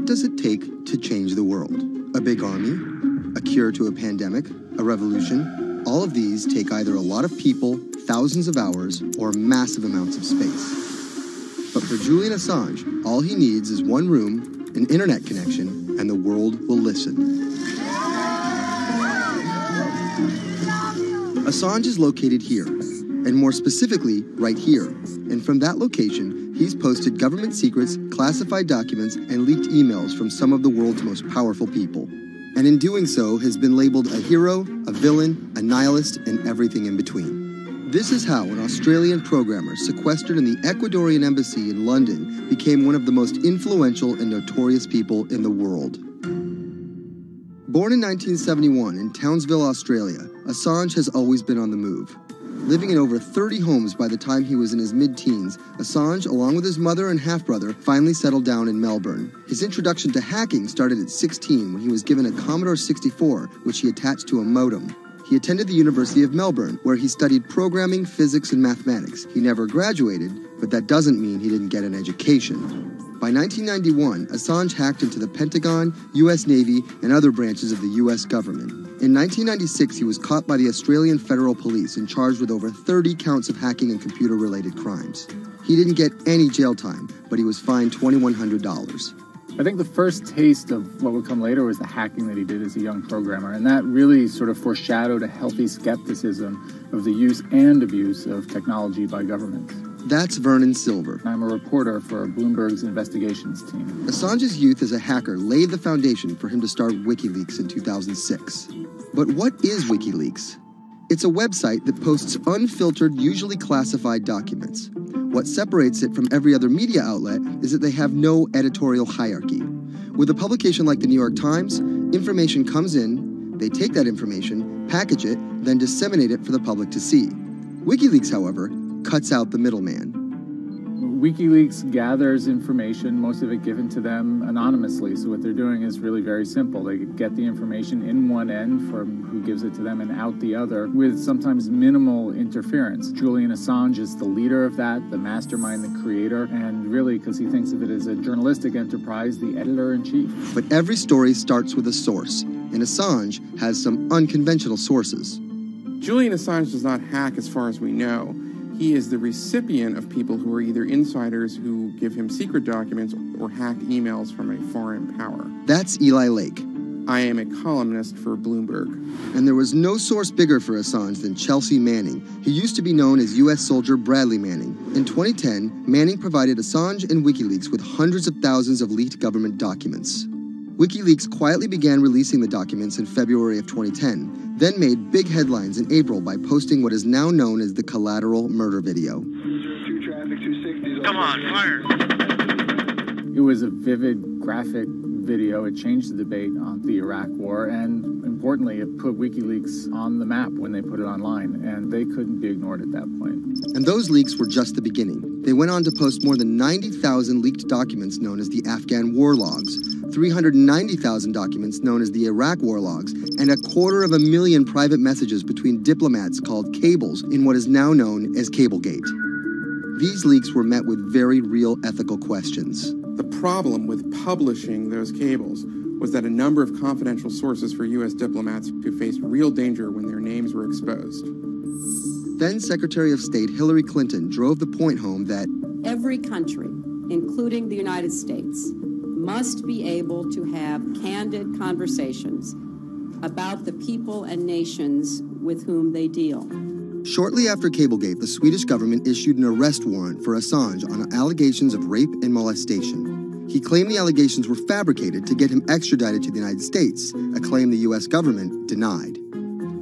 What does it take to change the world? A big army? A cure to a pandemic? A revolution? All of these take either a lot of people, thousands of hours, or massive amounts of space. But for Julian Assange, all he needs is one room, an internet connection, and the world will listen. Assange is located here, and more specifically, right here. And from that location, he's posted government secrets, classified documents, and leaked emails from some of the world's most powerful people. And in doing so, has been labeled a hero, a villain, a nihilist, and everything in between. This is how an Australian programmer sequestered in the Ecuadorian embassy in London became one of the most influential and notorious people in the world. Born in 1971 in Townsville, Australia, Assange has always been on the move. Living in over 30 homes by the time he was in his mid teens, Assange, along with his mother and half brother, finally settled down in Melbourne. His introduction to hacking started at 16 when he was given a Commodore 64, which he attached to a modem. He attended the University of Melbourne, where he studied programming, physics, and mathematics. He never graduated, but that doesn't mean he didn't get an education. By 1991, Assange hacked into the Pentagon, U.S. Navy, and other branches of the U.S. government. In 1996, he was caught by the Australian Federal Police and charged with over 30 counts of hacking and computer related crimes. He didn't get any jail time, but he was fined $2,100. I think the first taste of what would come later was the hacking that he did as a young programmer, and that really sort of foreshadowed a healthy skepticism of the use and abuse of technology by governments. That's Vernon Silver. I'm a reporter for Bloomberg's investigations team. Assange's youth as a hacker laid the foundation for him to start WikiLeaks in 2006. But what is WikiLeaks? It's a website that posts unfiltered, usually classified documents. What separates it from every other media outlet is that they have no editorial hierarchy. With a publication like the New York Times, information comes in, they take that information, package it, then disseminate it for the public to see. WikiLeaks, however, cuts out the middleman. WikiLeaks gathers information, most of it given to them anonymously. So what they're doing is really very simple. They get the information in one end from who gives it to them and out the other with sometimes minimal interference. Julian Assange is the leader of that, the mastermind, the creator, and really because he thinks of it as a journalistic enterprise, the editor in chief. But every story starts with a source, and Assange has some unconventional sources. Julian Assange does not hack as far as we know. He is the recipient of people who are either insiders who give him secret documents or hack emails from a foreign power. That's Eli Lake. I am a columnist for Bloomberg. And there was no source bigger for Assange than Chelsea Manning. He used to be known as U.S. soldier Bradley Manning. In 2010, Manning provided Assange and WikiLeaks with hundreds of thousands of leaked government documents. WikiLeaks quietly began releasing the documents in February of 2010, then made big headlines in April by posting what is now known as the collateral murder video. Come on, fire! It was a vivid, graphic video. It changed the debate on the Iraq War, and importantly, it put WikiLeaks on the map when they put it online, and they couldn't be ignored at that point. And those leaks were just the beginning. They went on to post more than 90,000 leaked documents known as the Afghan war logs, 390,000 documents known as the Iraq war logs, and a quarter of a million private messages between diplomats called cables in what is now known as Cablegate. These leaks were met with very real ethical questions. The problem with publishing those cables was that a number of confidential sources for U.S. diplomats who faced real danger when their names were exposed. Then Secretary of State Hillary Clinton drove the point home that every country, including the United States, must be able to have candid conversations about the people and nations with whom they deal. Shortly after Cablegate, the Swedish government issued an arrest warrant for Assange on allegations of rape and molestation. He claimed the allegations were fabricated to get him extradited to the United States, a claim the U.S. government denied.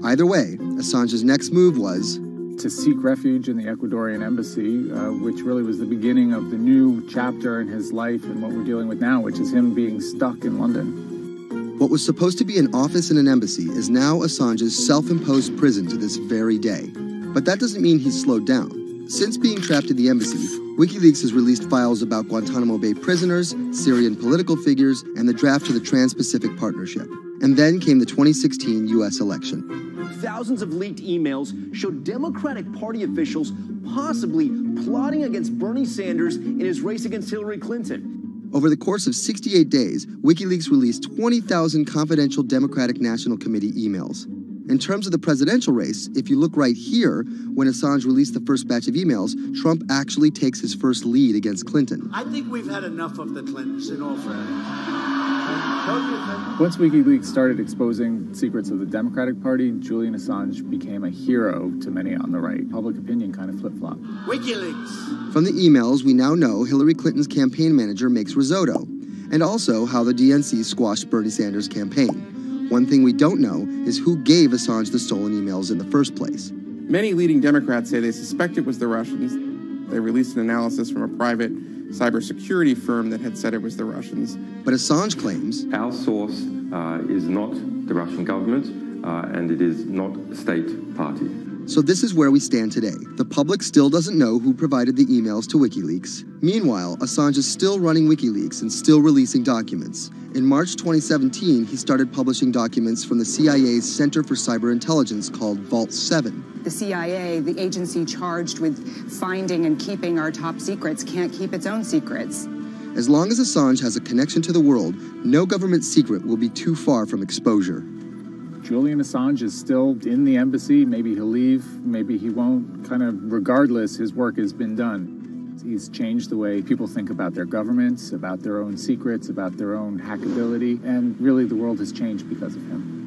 Either way, Assange's next move was to seek refuge in the Ecuadorian embassy, uh, which really was the beginning of the new chapter in his life and what we're dealing with now, which is him being stuck in London. What was supposed to be an office in an embassy is now Assange's self imposed prison to this very day. But that doesn't mean he's slowed down. Since being trapped in the embassy, WikiLeaks has released files about Guantanamo Bay prisoners, Syrian political figures, and the draft to the Trans Pacific Partnership. And then came the 2016 U.S. election. Thousands of leaked emails showed Democratic Party officials possibly plotting against Bernie Sanders in his race against Hillary Clinton. Over the course of 68 days, WikiLeaks released 20,000 confidential Democratic National Committee emails. In terms of the presidential race, if you look right here, when Assange released the first batch of emails, Trump actually takes his first lead against Clinton. I think we've had enough of the Clintons, in all fairness. Once WikiLeaks started exposing secrets of the Democratic Party, Julian Assange became a hero to many on the right. Public opinion kind of flip flopped. WikiLeaks. From the emails, we now know Hillary Clinton's campaign manager makes risotto, and also how the DNC squashed Bernie Sanders' campaign. One thing we don't know is who gave Assange the stolen emails in the first place. Many leading Democrats say they suspect it was the Russians. They released an analysis from a private cybersecurity firm that had said it was the Russians. But Assange claims our source uh, is not the Russian government uh, and it is not a state party. So this is where we stand today. The public still doesn't know who provided the emails to WikiLeaks. Meanwhile, Assange is still running WikiLeaks and still releasing documents. In March 2017, he started publishing documents from the CIA's Center for Cyber Intelligence called Vault 7. The CIA, the agency charged with finding and keeping our top secrets, can't keep its own secrets. As long as Assange has a connection to the world, no government secret will be too far from exposure. Julian Assange is still in the embassy. Maybe he'll leave, maybe he won't. Kind of regardless, his work has been done. He's changed the way people think about their governments, about their own secrets, about their own hackability, and really the world has changed because of him.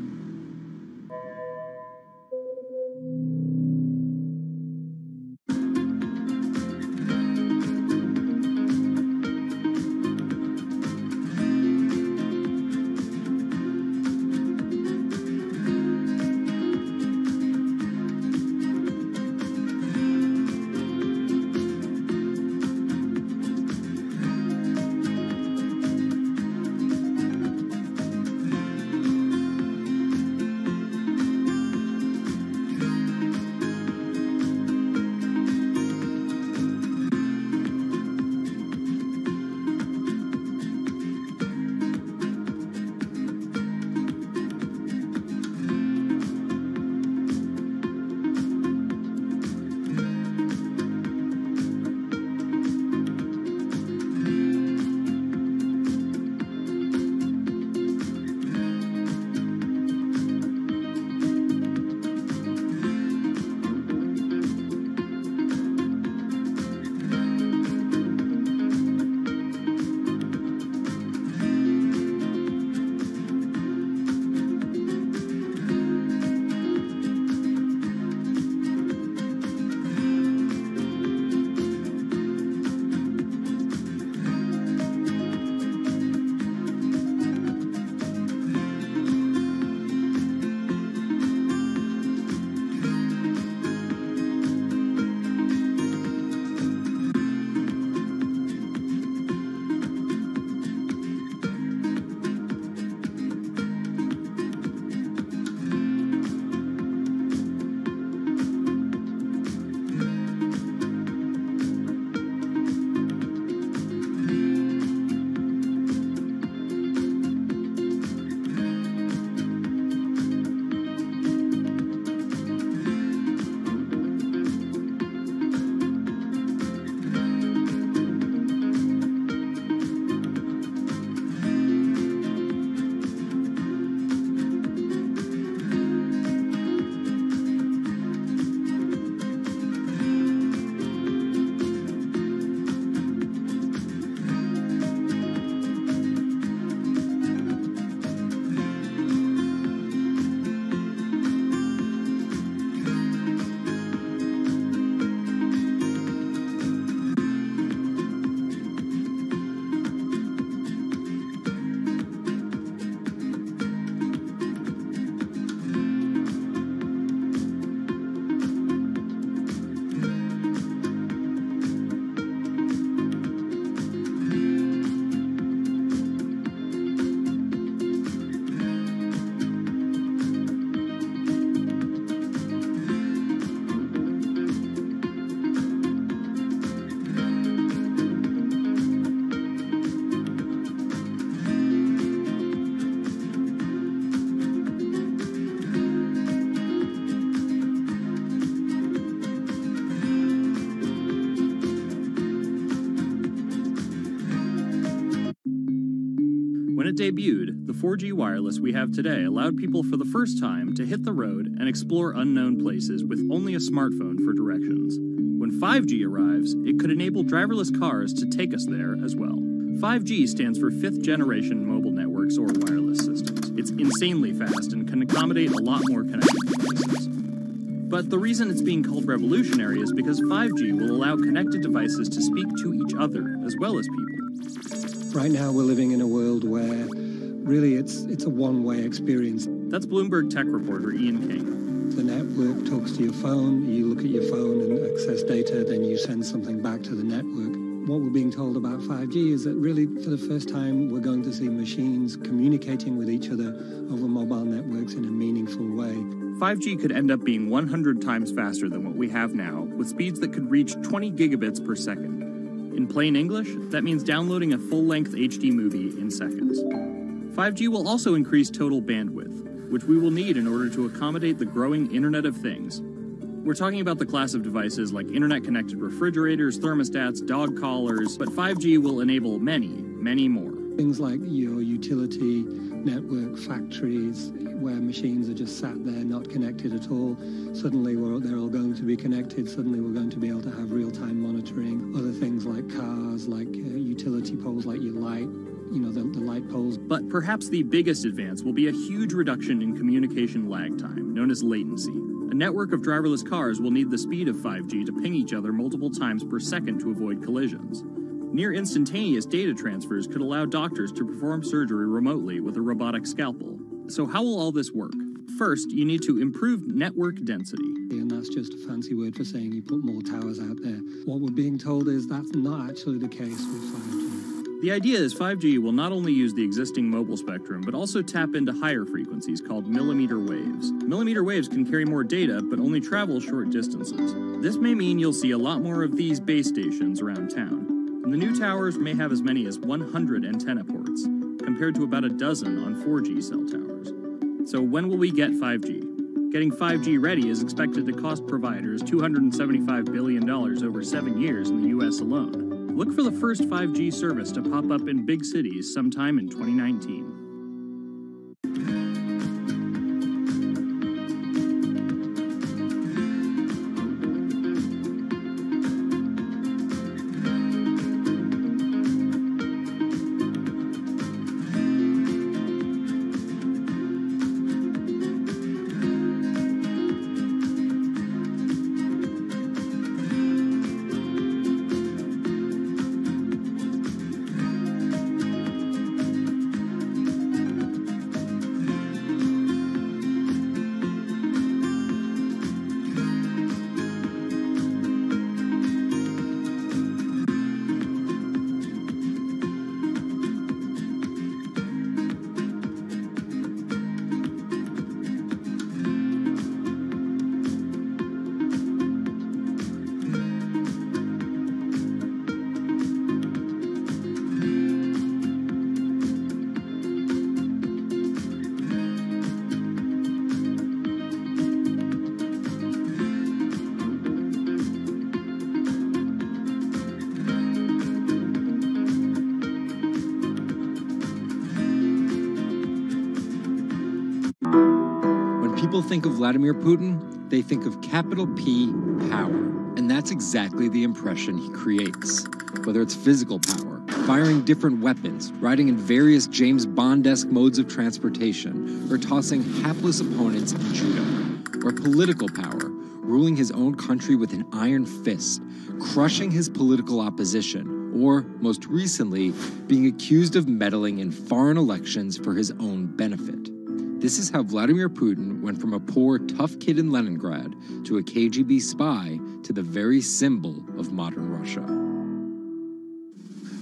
4G wireless we have today allowed people for the first time to hit the road and explore unknown places with only a smartphone for directions. When 5G arrives, it could enable driverless cars to take us there as well. 5G stands for fifth generation mobile networks or wireless systems. It's insanely fast and can accommodate a lot more connected devices. But the reason it's being called revolutionary is because 5G will allow connected devices to speak to each other as well as people. Right now, we're living in a world where really it's it's a one-way experience. That's Bloomberg tech reporter Ian King. The network talks to your phone. You look at your phone and access data, then you send something back to the network. What we're being told about 5G is that really, for the first time, we're going to see machines communicating with each other over mobile networks in a meaningful way. 5G could end up being 100 times faster than what we have now, with speeds that could reach 20 gigabits per second. In plain English, that means downloading a full length HD movie in seconds. 5G will also increase total bandwidth, which we will need in order to accommodate the growing Internet of Things. We're talking about the class of devices like internet connected refrigerators, thermostats, dog collars, but 5G will enable many, many more. Things like your utility network factories where machines are just sat there not connected at all. Suddenly they're all going to be connected. Suddenly we're going to be able to have real-time monitoring. Other things like cars, like uh, utility poles, like your light, you know, the, the light poles. But perhaps the biggest advance will be a huge reduction in communication lag time, known as latency. A network of driverless cars will need the speed of 5G to ping each other multiple times per second to avoid collisions. Near instantaneous data transfers could allow doctors to perform surgery remotely with a robotic scalpel. So, how will all this work? First, you need to improve network density. And that's just a fancy word for saying you put more towers out there. What we're being told is that's not actually the case with 5G. The idea is 5G will not only use the existing mobile spectrum, but also tap into higher frequencies called millimeter waves. Millimeter waves can carry more data, but only travel short distances. This may mean you'll see a lot more of these base stations around town. And the new towers may have as many as 100 antenna ports, compared to about a dozen on 4G cell towers. So, when will we get 5G? Getting 5G ready is expected to cost providers $275 billion over seven years in the US alone. Look for the first 5G service to pop up in big cities sometime in 2019. Vladimir Putin, they think of capital P power. And that's exactly the impression he creates. Whether it's physical power, firing different weapons, riding in various James Bond esque modes of transportation, or tossing hapless opponents in judo, or political power, ruling his own country with an iron fist, crushing his political opposition, or, most recently, being accused of meddling in foreign elections for his own benefit. This is how Vladimir Putin went from a poor, tough kid in Leningrad to a KGB spy to the very symbol of modern Russia.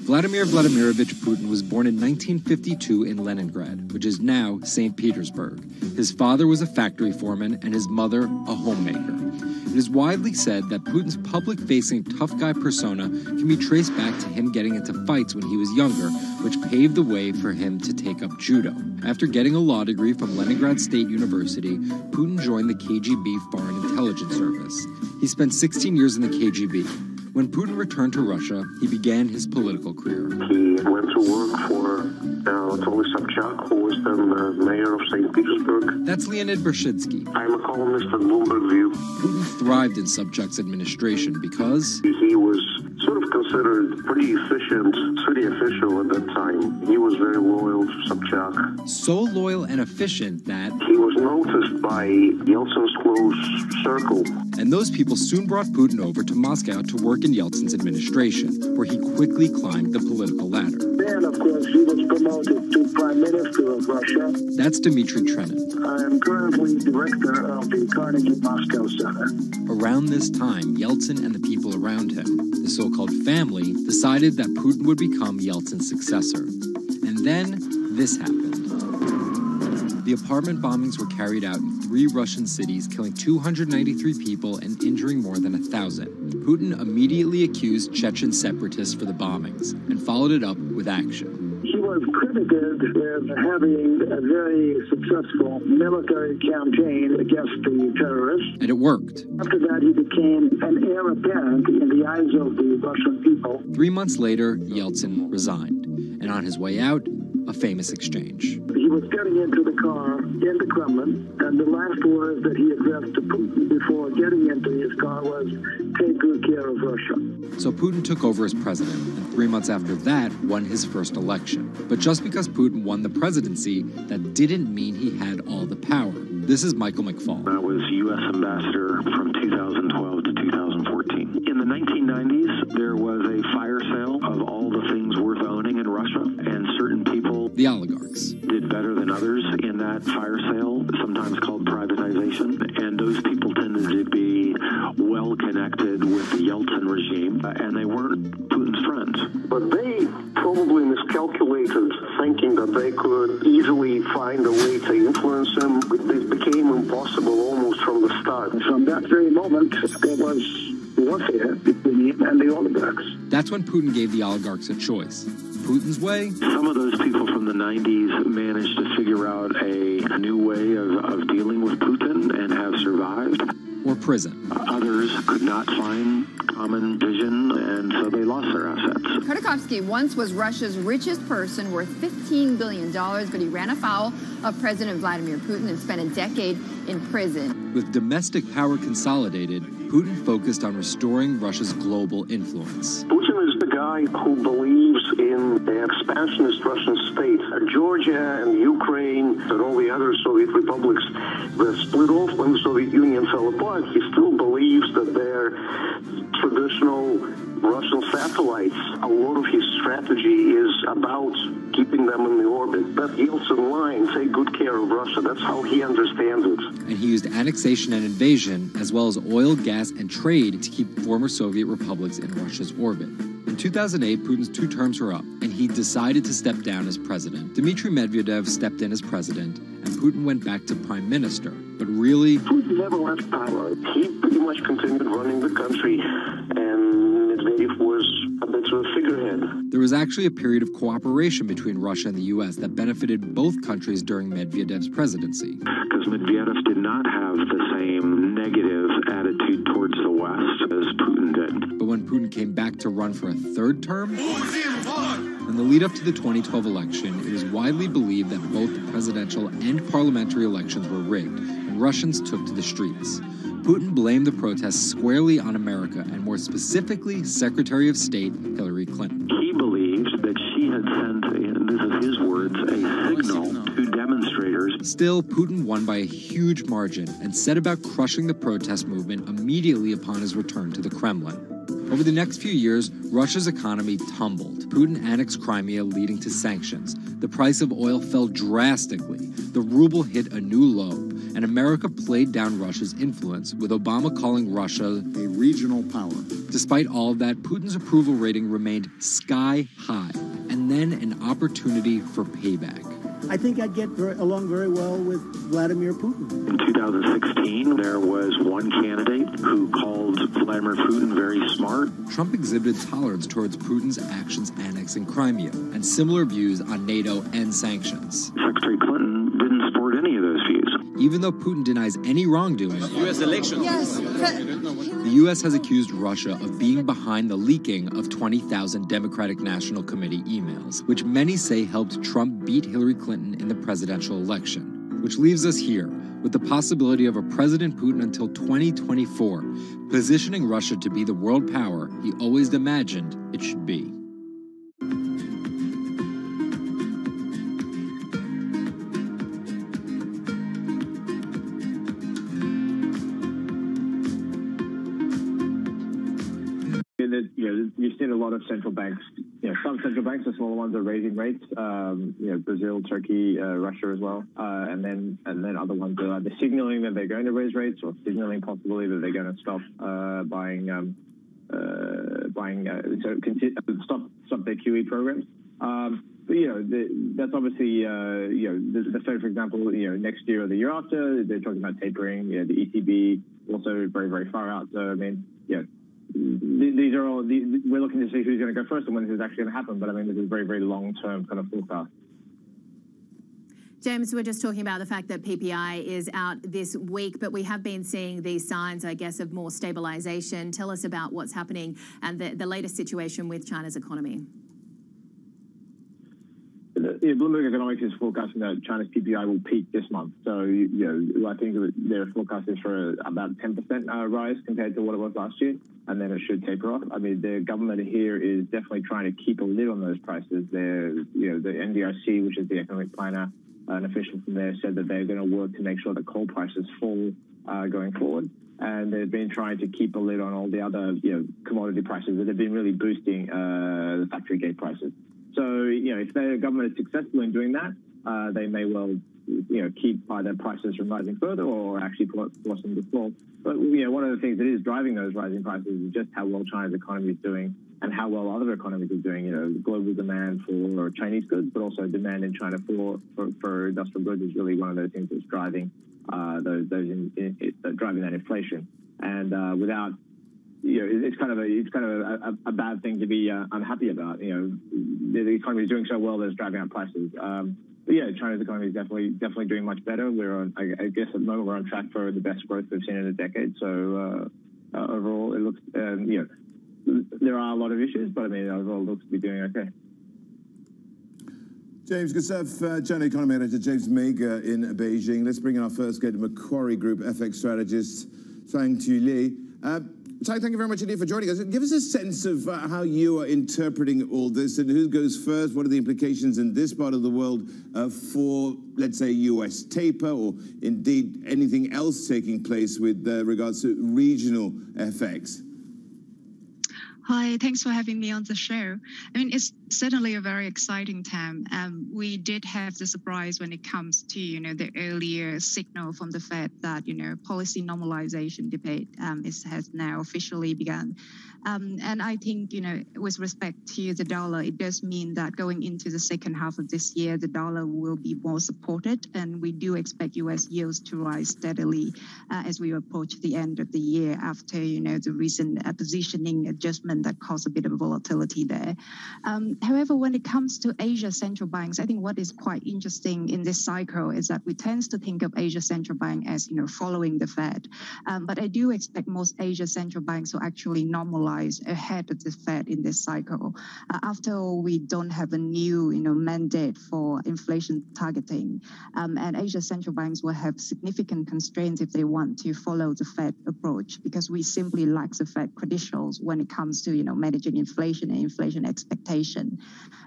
Vladimir Vladimirovich Putin was born in 1952 in Leningrad, which is now St. Petersburg. His father was a factory foreman and his mother a homemaker. It is widely said that Putin's public facing tough guy persona can be traced back to him getting into fights when he was younger, which paved the way for him to take up judo. After getting a law degree from Leningrad State University, Putin joined the KGB Foreign Intelligence Service. He spent 16 years in the KGB. When Putin returned to Russia, he began his political career. He went to work for uh, Anatoly Sobchak, who was then the mayor of St. Petersburg. That's Leonid Bershidsky. I'm a columnist at Bloomberg View. Putin thrived in Sobchak's administration because He was sort of considered pretty efficient city official at that time. He was very loyal to Sobchak. so loyal and efficient that He was noticed by Yeltsin's close circle. And those people soon brought Putin over to Moscow to work in Yeltsin's administration, where he quickly climbed the political ladder. Then, of course, he was promoted to prime minister of Russia. That's Dmitry Trenin. I am currently director of the Carnegie Moscow Center. Around this time, Yeltsin and the people around him, the so called family, decided that Putin would become Yeltsin's successor. And then this happened. The apartment bombings were carried out in three Russian cities, killing 293 people and injuring more than a thousand. Putin immediately accused Chechen separatists for the bombings and followed it up with action. He was credited with having a very successful military campaign against the terrorists. And it worked. After that, he became an heir apparent in the eyes of the Russian people. Three months later, Yeltsin resigned. And on his way out, a famous exchange. He was getting into the car in the Kremlin, and the last words that he addressed to Putin before getting into his car was, take good care of Russia. So Putin took over as president, and three months after that, won his first election. But just because Putin won the presidency, that didn't mean he had all the power. This is Michael McFaul. I was U.S. ambassador from 2012 to 2014. In the 1990s, there was a fire sale of all the things worth owning in Russia, and certain people The oligarchs. did better than others in that fire sale, sometimes called privatization. And those people tended to be well connected with the Yeltsin regime, and they weren't Putin's friends. But they probably miscalculated, thinking that they could easily find a way to influence him. It became impossible almost from the start. From that very moment, there was warfare between him and the oligarchs. That's when Putin gave the oligarchs a choice. Putin's way Some of those people from the 90s managed to figure out a new way of, of dealing with Putin and have survived. or prison. Others could not find common vision, and so they lost their assets. Khodorkovsky once was Russia's richest person, worth $15 billion, but he ran afoul of President Vladimir Putin and spent a decade in prison. With domestic power consolidated, Putin focused on restoring Russia's global influence. Putin is the guy who believes in the expansionist Russian state. Uh, Georgia and Ukraine and all the other Soviet republics that split off when the Soviet Union fell apart, he still believes that they're traditional Russian satellites. A lot of his strategy is about keeping them in the orbit. That Yeltsin line, take good care of Russia, that's how he understands it. And he used annexation and invasion, as well as oil, gas, and trade to keep former Soviet republics in Russia's orbit. In 2008, Putin's two terms were up, and he decided to step down as president. Dmitry Medvedev stepped in as president, and Putin went back to prime minister. But really, Putin never left power. He pretty much continued running the country, there was actually a period of cooperation between Russia and the U.S. that benefited both countries during Medvedev's presidency. Because Medvedev did not have the same negative attitude towards the West as Putin did. But when Putin came back to run for a third term, in the lead up to the 2012 election, it was widely believed that both the presidential and parliamentary elections were rigged, and Russians took to the streets. Putin blamed the protests squarely on America, and more specifically, Secretary of State Hillary Clinton. He believed that she had sent, and this is his words, a signal to demonstrators. Still, Putin won by a huge margin and set about crushing the protest movement immediately upon his return to the Kremlin. Over the next few years, Russia's economy tumbled. Putin annexed Crimea, leading to sanctions. The price of oil fell drastically. The ruble hit a new low, and America played down Russia's influence, with Obama calling Russia a regional power. Despite all of that, Putin's approval rating remained sky high, and then an opportunity for payback. I think I'd get ver- along very well with Vladimir Putin. In 2016, there was one candidate who called Vladimir Putin very smart. Trump exhibited tolerance towards Putin's actions annexing Crimea and similar views on NATO and sanctions. Secretary Clinton even though Putin denies any wrongdoing, U.S. election. Yes. the U.S. has accused Russia of being behind the leaking of 20,000 Democratic National Committee emails, which many say helped Trump beat Hillary Clinton in the presidential election. Which leaves us here with the possibility of a President Putin until 2024, positioning Russia to be the world power he always imagined it should be. Lot of central banks. You know, some central banks, the smaller ones, are raising rates. Um, you know, Brazil, Turkey, uh, Russia as well, uh, and then and then other ones are either signaling that they're going to raise rates or signaling possibly that they're going to stop uh, buying um, uh, buying uh, so stop stop their QE programs. Um, but you know, the, that's obviously uh, you know the, the Fed, for example, you know next year or the year after, they're talking about tapering. You know, the ECB also very very far out. So I mean, yeah these are all the, we're looking to see who's going to go first and when this is actually going to happen. But I mean, this is very, very long term kind of forecast. James, we're just talking about the fact that PPI is out this week, but we have been seeing these signs, I guess, of more stabilization. Tell us about what's happening and the, the latest situation with China's economy. Yeah, Bloomberg Economics is forecasting that China's PPI will peak this month. So, you know, I think their forecast is for about 10% uh, rise compared to what it was last year, and then it should taper off. I mean, the government here is definitely trying to keep a lid on those prices. They're, you know, the NDRC, which is the economic planner, an official from there said that they're going to work to make sure that coal prices fall uh, going forward. And they've been trying to keep a lid on all the other, you know, commodity prices that have been really boosting uh, the factory gate prices. So, you know, if the government is successful in doing that, uh, they may well, you know, keep either prices from rising further or actually force them to fall. But, you know, one of the things that is driving those rising prices is just how well China's economy is doing and how well other economies are doing. You know, global demand for Chinese goods, but also demand in China for, for, for industrial goods is really one of those things that's driving uh, those, those in, in, uh, driving that inflation. And uh, without you know, it's kind of a it's kind of a, a, bad thing to be uh, unhappy about. You know, the, economy is doing so well that it's driving up prices. Um, but yeah, China's economy is definitely definitely doing much better. We're on, I, I, guess, at the moment we're on track for the best growth we've seen in a decade. So uh, uh, overall, it looks, um, you know, there are a lot of issues, but I mean, overall, it looks to be doing okay. James, good stuff. Uh, China economy editor James Mayger in Beijing. Let's bring in our first guest, Macquarie Group FX strategist, Trang Thuy Le. Uh, Ty, thank you very much indeed for joining us. Give us a sense of uh, how you are interpreting all this and who goes first. What are the implications in this part of the world uh, for, let's say, US taper or indeed anything else taking place with uh, regards to regional FX? Hi, thanks for having me on the show. I mean, it's certainly a very exciting time. Um, we did have the surprise when it comes to, you know, the earlier signal from the Fed that, you know, policy normalization debate um, is, has now officially begun. Um, and I think, you know, with respect to the dollar, it does mean that going into the second half of this year, the dollar will be more supported. And we do expect US yields to rise steadily uh, as we approach the end of the year after, you know, the recent uh, positioning adjustment that caused a bit of volatility there. Um, however, when it comes to Asia central banks, I think what is quite interesting in this cycle is that we tend to think of Asia central bank as, you know, following the Fed. Um, but I do expect most Asia central banks to actually normalize ahead of the Fed in this cycle. Uh, after all, we don't have a new, you know, mandate for inflation targeting, um, and Asia central banks will have significant constraints if they want to follow the Fed approach because we simply lack the Fed credentials when it comes to, you know, managing inflation and inflation expectation.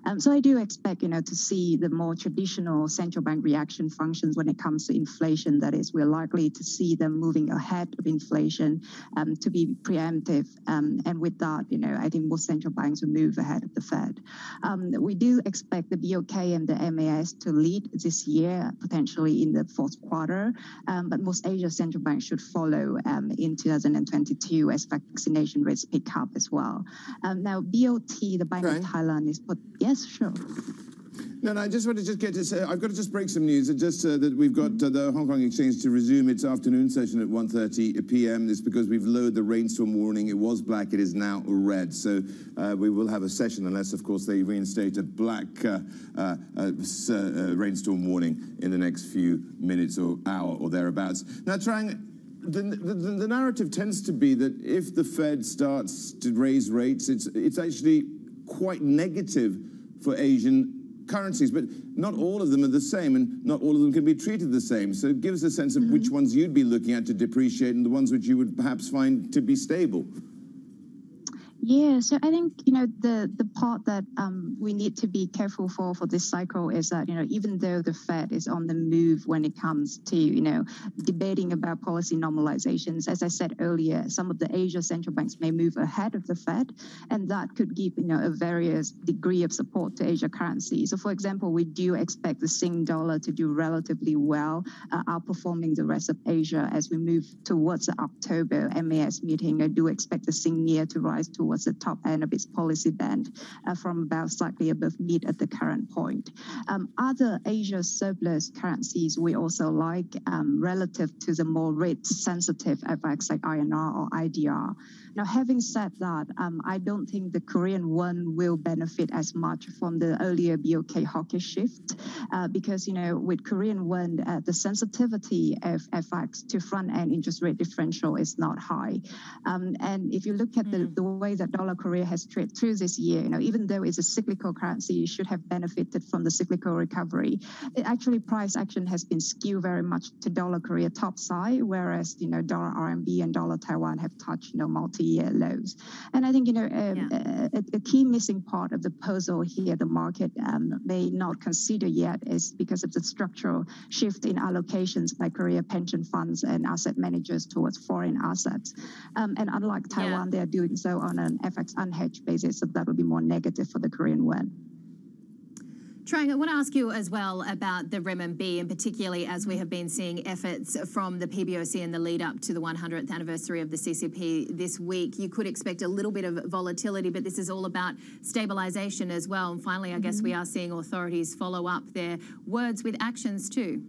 Um, so I do expect, you know, to see the more traditional central bank reaction functions when it comes to inflation. That is, we're likely to see them moving ahead of inflation um, to be preemptive um, and with that, you know, I think most central banks will move ahead of the Fed. Um, we do expect the BOK and the MAS to lead this year, potentially in the fourth quarter, um, but most Asia central banks should follow um, in 2022 as vaccination rates pick up as well. Um, now, BOT, the Bank right. of Thailand, is put. Yes, sure. No, no, I just want to just get to say, I've got to just break some news. Just uh, that we've got uh, the Hong Kong Exchange to resume its afternoon session at 1.30 p.m. It's because we've lowered the rainstorm warning. It was black, it is now red. So uh, we will have a session unless, of course, they reinstate a black uh, uh, uh, rainstorm warning in the next few minutes or hour or thereabouts. Now, Trang, the, the, the narrative tends to be that if the Fed starts to raise rates, it's, it's actually quite negative for Asian currencies, but not all of them are the same, and not all of them can be treated the same. So give us a sense of which mm-hmm. ones you'd be looking at to depreciate and the ones which you would perhaps find to be stable. Yeah, so I think you know the the part that um, we need to be careful for for this cycle is that you know even though the Fed is on the move when it comes to you know debating about policy normalizations, as I said earlier, some of the Asia central banks may move ahead of the Fed, and that could give you know a various degree of support to Asia currency. So, for example, we do expect the Sing dollar to do relatively well, uh, outperforming the rest of Asia as we move towards the October MAS meeting. I do expect the Sing year to rise towards the top end of its policy band uh, from about slightly above mid at the current point. Um, other Asia surplus currencies we also like um, relative to the more rate sensitive FX like INR or IDR. Now, having said that, um, I don't think the Korean won will benefit as much from the earlier BOK hawkish shift uh, because, you know, with Korean won, uh, the sensitivity of FX to front end interest rate differential is not high. Um, and if you look at the, the way that dollar Korea has traded through this year, you know, even though it's a cyclical currency, it should have benefited from the cyclical recovery. It actually price action has been skewed very much to dollar Korea top side, whereas, you know, dollar RMB and dollar Taiwan have touched, you know, multi-year lows. And I think, you know, um, a, a key missing part of the puzzle here, the market um, may not consider yet is because of the structural shift in allocations by Korea pension funds and asset managers towards foreign assets. Um, and unlike Taiwan, they are doing so on an FX unhedged basis, so that would be more negative for the Korean won. Trang, I want to ask you as well about the renminbi, and particularly as we have been seeing efforts from the PBOC in the lead up to the 100th anniversary of the CCP this week. You could expect a little bit of volatility, but this is all about stabilization as well. And finally, I guess mm-hmm. we are seeing authorities follow up their words with actions too.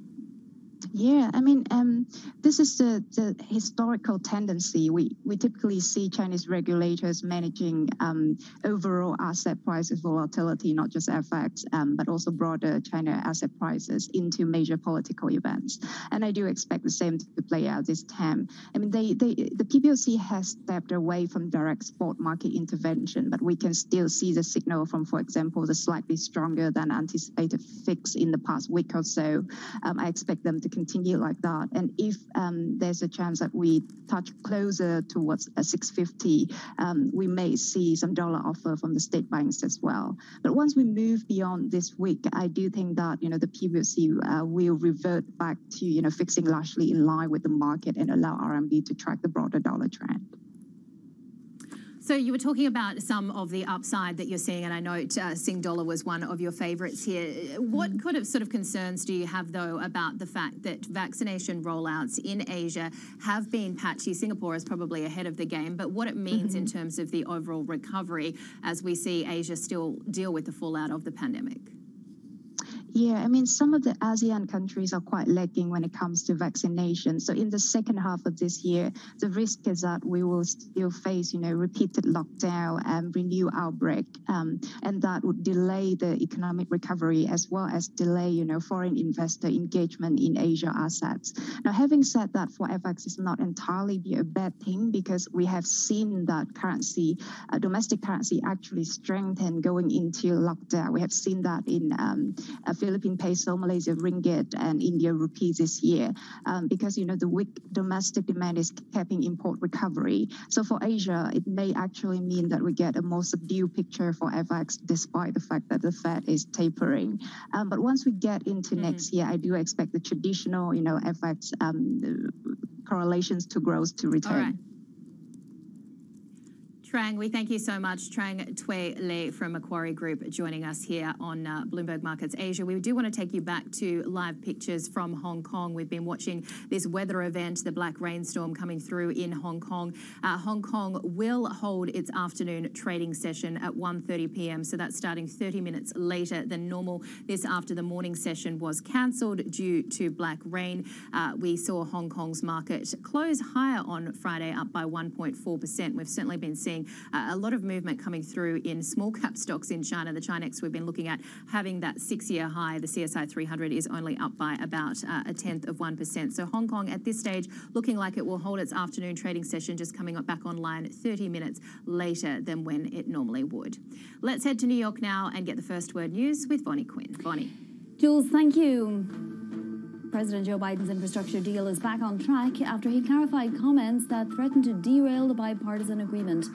Yeah, I mean, um, this is the, the historical tendency. We we typically see Chinese regulators managing um, overall asset prices volatility, not just FX, um, but also broader China asset prices into major political events. And I do expect the same to play out this time. I mean, they, they the PBOC has stepped away from direct spot market intervention, but we can still see the signal from, for example, the slightly stronger than anticipated fix in the past week or so. Um, I expect them to continue like that. And if um, there's a chance that we touch closer towards a 650, um, we may see some dollar offer from the state banks as well. But once we move beyond this week, I do think that you know the PBOC uh, will revert back to you know fixing largely in line with the market and allow RMB to track the broader dollar trend. So you were talking about some of the upside that you're seeing, and I note uh, Sing Dollar was one of your favourites here. What Mm-hmm. kind of sort of concerns do you have, though, about the fact that vaccination rollouts in Asia have been patchy? Singapore is probably ahead of the game, but what it means in Mm-hmm. terms of the overall recovery as we see Asia still deal with the fallout of the pandemic? Yeah, I mean, some of the ASEAN countries are quite lagging when it comes to vaccination. So in the second half of this year, the risk is that we will still face, you know, repeated lockdown and renew outbreak, um, and that would delay the economic recovery as well as delay, you know, foreign investor engagement in Asia assets. Now, having said that, for FX is not entirely be a bad thing because we have seen that currency, uh, domestic currency, actually strengthen going into lockdown. We have seen that in um, Philippine peso, Malaysia ringgit, and India rupee this year, um, because you know the weak domestic demand is capping import recovery. So for Asia, it may actually mean that we get a more subdued picture for FX, despite the fact that the Fed is tapering. Um, but once we get into next year, I do expect the traditional, you know, FX um, correlations to growth to return. Trang, we thank you so much. Trang Thuy Le from Macquarie Group joining us here on uh, Bloomberg Markets Asia. We do want to take you back to live pictures from Hong Kong. We've been watching this weather event, the black rainstorm coming through in Hong Kong. Uh, Hong Kong will hold its afternoon trading session at 1.30 p.m. So that's starting 30 minutes later than normal. This after the morning session was cancelled due to black rain. Uh, we saw Hong Kong's market close higher on Friday, up by 1.4%. We've certainly been seeing uh, a lot of movement coming through in small cap stocks in China. The ChiNext we've been looking at having that six year high. The CSI 300 is only up by about uh, a tenth of 1%. So Hong Kong at this stage looking like it will hold its afternoon trading session just coming up back online 30 minutes later than when it normally would. Let's head to New York now and get the first word news with Bonnie Quinn. Bonnie. Jules, thank you. President Joe Biden's infrastructure deal is back on track after he clarified comments that threatened to derail the bipartisan agreement.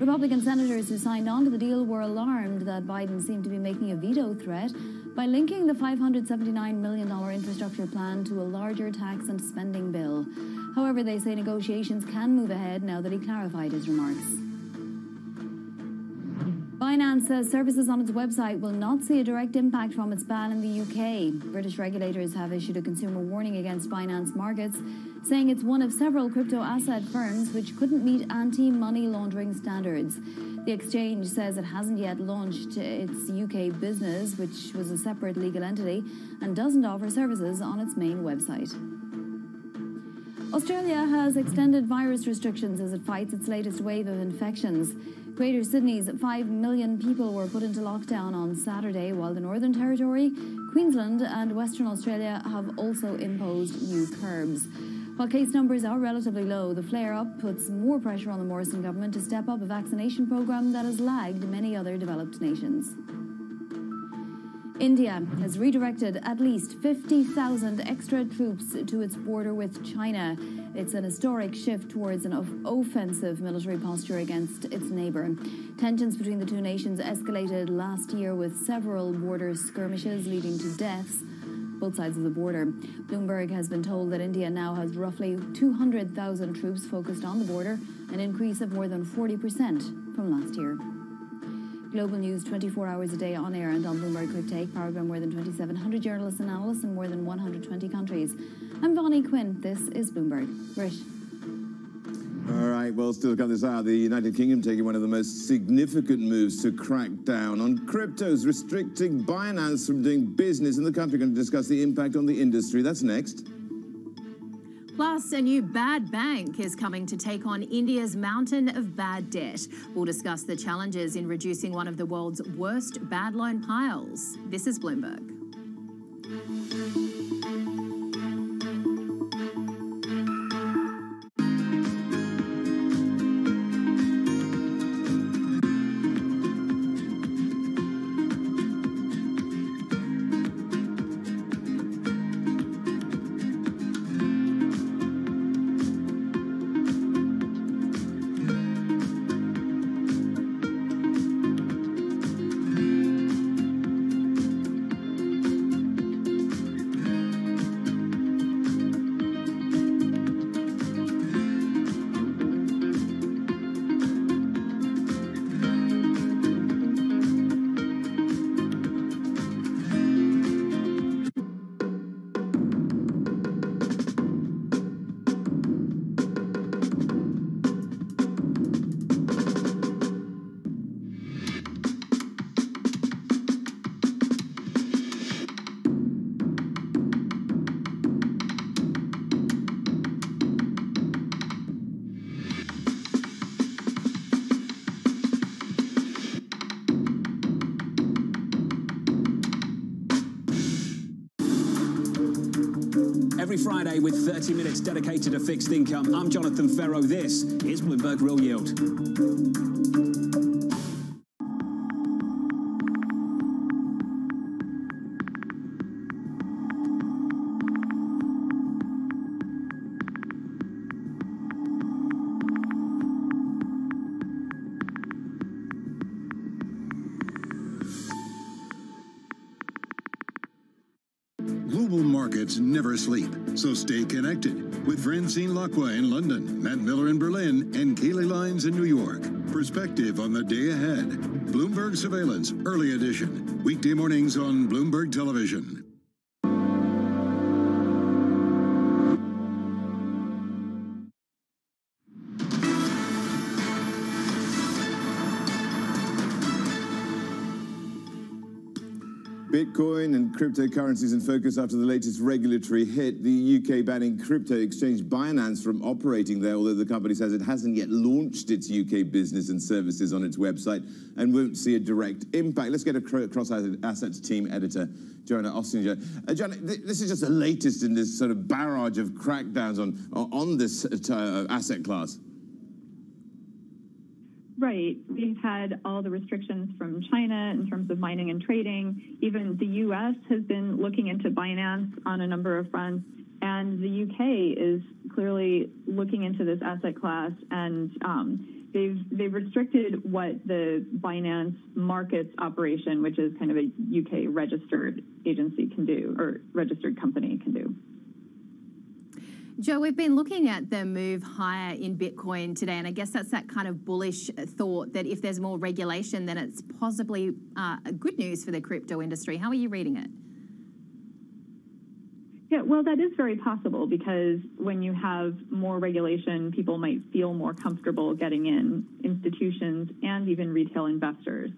Republican senators who signed on to the deal were alarmed that Biden seemed to be making a veto threat by linking the $579 million infrastructure plan to a larger tax and spending bill. However, they say negotiations can move ahead now that he clarified his remarks. Binance says uh, services on its website will not see a direct impact from its ban in the UK. British regulators have issued a consumer warning against Binance Markets, saying it's one of several crypto asset firms which couldn't meet anti money laundering standards. The exchange says it hasn't yet launched its UK business, which was a separate legal entity, and doesn't offer services on its main website. Australia has extended virus restrictions as it fights its latest wave of infections. Greater Sydney's 5 million people were put into lockdown on Saturday, while the Northern Territory, Queensland, and Western Australia have also imposed new curbs. While case numbers are relatively low, the flare up puts more pressure on the Morrison government to step up a vaccination program that has lagged many other developed nations. India has redirected at least 50,000 extra troops to its border with China. It's an historic shift towards an offensive military posture against its neighbour. Tensions between the two nations escalated last year with several border skirmishes leading to deaths both sides of the border. Bloomberg has been told that India now has roughly 200,000 troops focused on the border, an increase of more than 40% from last year. Global News 24 hours a day on air and on Bloomberg Quick Take, powered by more than 2,700 journalists and analysts in more than 120 countries. I'm Bonnie Quinn. This is Bloomberg. Rish. All right, well, still to come this hour, the United Kingdom taking one of the most significant moves to crack down on cryptos, restricting Binance from doing business in the country. Going to discuss the impact on the industry. That's next. Plus, a new bad bank is coming to take on India's mountain of bad debt. We'll discuss the challenges in reducing one of the world's worst bad loan piles. This is Bloomberg. Fixed income, I'm Jonathan Ferro. This is Bloomberg Real early cryptocurrencies in focus after the latest regulatory hit. The UK banning crypto exchange Binance from operating there, although the company says it hasn't yet launched its UK business and services on its website and won't see a direct impact. Let's get a cross assets team editor, Joanna Ossinger. Uh, Joanna, th this is just the latest in this sort of barrage of crackdowns on, on this uh, asset class. Right. We've had all the restrictions from China in terms of mining and trading. Even the U.S. has been looking into Binance on a number of fronts. And the U.K. is clearly looking into this asset class and um, they've they've restricted what the Binance Markets operation, which is kind of a UK registered agency, can do or registered company can do. Joe, we've been looking at the move higher in Bitcoin today, and I guess that's that kind of bullish thought that if there's more regulation, then it's possibly uh, good news for the crypto industry. How are you reading it? Yeah, well, that is very possible because when you have more regulation, people might feel more comfortable getting in, institutions and even retail investors.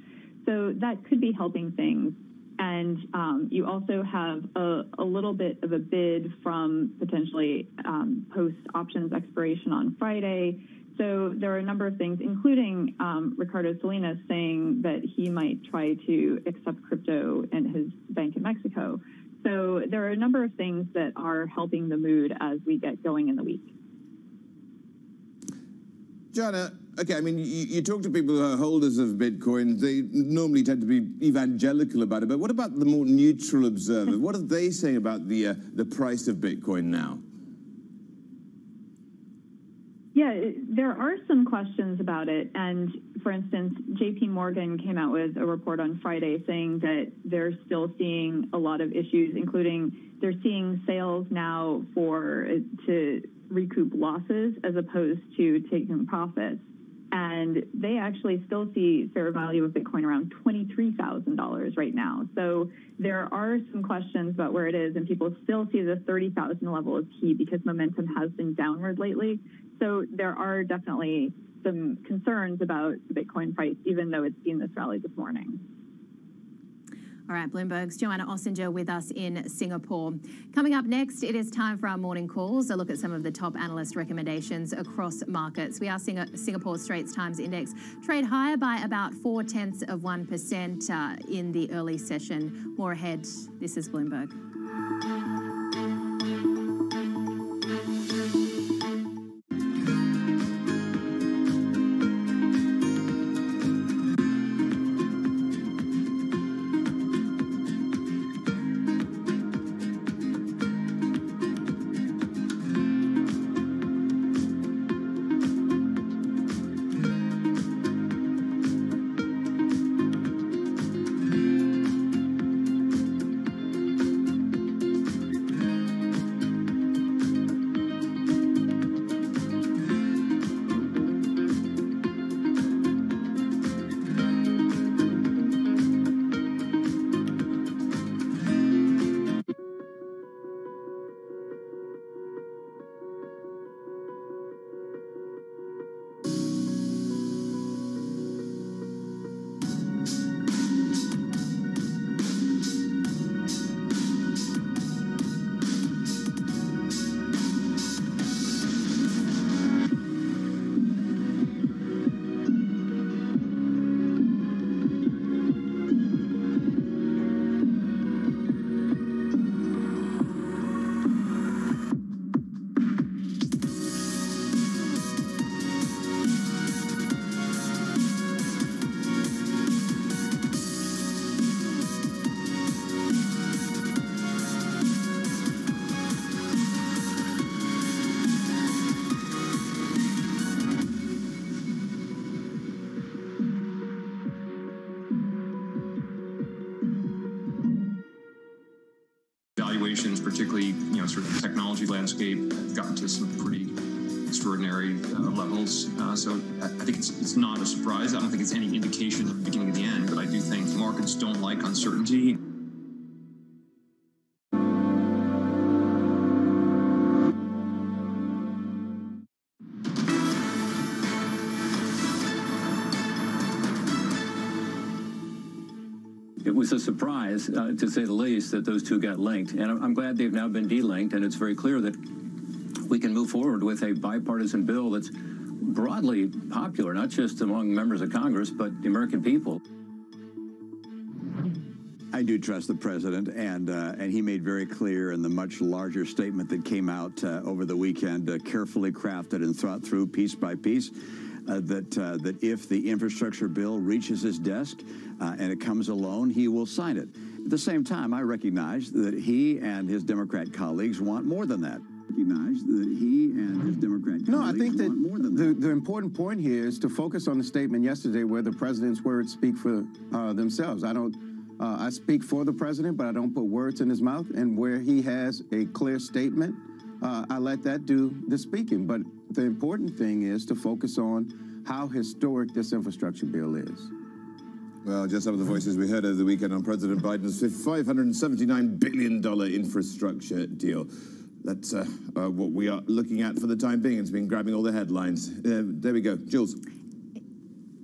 So that could be helping things. And um, you also have a, a, little bit of a bid from potentially um, post options expiration on Friday. So there are a number of things, including um, Ricardo Salinas saying that he might try to accept crypto in his bank in Mexico. So there are a number of things that are helping the mood as we get going in the week. Jana, okay, I mean, you, you, talk to people who are holders of Bitcoin, they normally tend to be evangelical about it, but what about the more neutral observer? what are they saying about the, uh, the price of Bitcoin now? Yeah, there are some questions about it. And for instance, JP Morgan came out with a report on Friday saying that they're still seeing a lot of issues, including they're seeing sales now for to recoup losses as opposed to taking profits. And they actually still see fair value of Bitcoin around $23,000 right now. So there are some questions about where it is, and people still see the 30,000 level as key because momentum has been downward lately. So there are definitely some concerns about the Bitcoin price, even though it's seen this rally this morning. All right, Bloomberg's Joanna Ossinger with us in Singapore. Coming up next, it is time for our morning calls, a look at some of the top analyst recommendations across markets. We are seeing Singapore Straits Times Index trade higher by about four tenths of 1% uh, in the early session. More ahead. This is Bloomberg. Landscape, have gotten to some pretty extraordinary uh, levels. Uh, so I think it's it's not a surprise. I don't think it's any indication of the beginning of the end, but I do think markets don't like uncertainty. Was a surprise, uh, to say the least, that those two got linked. And I'm glad they've now been delinked, and it's very clear that we can move forward with a bipartisan bill that's broadly popular, not just among members of Congress, but the American people. I do trust the president, and uh, and he made very clear in the much larger statement that came out uh, over the weekend, uh, carefully crafted and thought through piece by piece, uh, that uh, that if the infrastructure bill reaches his desk uh, and it comes alone, he will sign it. At the same time, I recognize that he and his Democrat colleagues want more than that. Recognize that he and his Democrat No, I think that want more than the, the important point here is to focus on the statement yesterday where the president's words speak for uh, themselves. I don't, uh, I speak for the president, but I don't put words in his mouth. And where he has a clear statement, uh, I let that do the speaking. But the important thing is to focus on how historic this infrastructure bill is. Well, just some of the voices we heard over the weekend on President Biden's $579 billion infrastructure deal. That's uh, uh, what we are looking at for the time being. It's been grabbing all the headlines. Uh, there we go. Jules.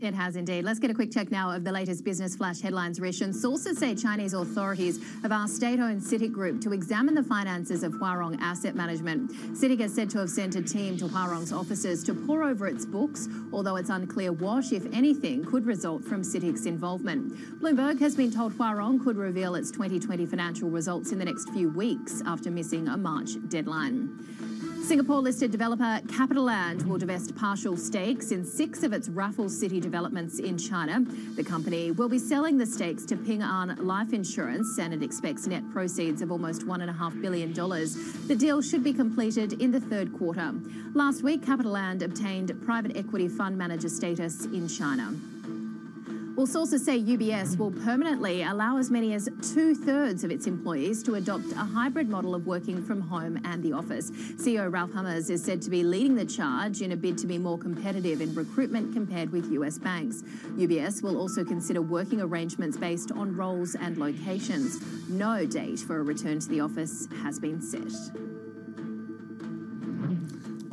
It has indeed. Let's get a quick check now of the latest business flash headlines, Rish. And sources say Chinese authorities have asked state-owned CITIC Group to examine the finances of Huarong Asset Management. CITIC is said to have sent a team to Huarong's offices to pore over its books, although it's unclear what, if anything, could result from CITIC's involvement. Bloomberg has been told Huarong could reveal its 2020 financial results in the next few weeks after missing a March deadline. Singapore listed developer Capital CapitaLand will divest partial stakes in six of its Raffles City developments in China. The company will be selling the stakes to Ping An Life Insurance and it expects net proceeds of almost $1.5 billion. The deal should be completed in the third quarter. Last week, Capital CapitaLand obtained private equity fund manager status in China. Well, sources say UBS will permanently allow as many as two thirds of its employees to adopt a hybrid model of working from home and the office. CEO Ralph Hamers is said to be leading the charge in a bid to be more competitive in recruitment compared with US banks. UBS will also consider working arrangements based on roles and locations. No date for a return to the office has been set.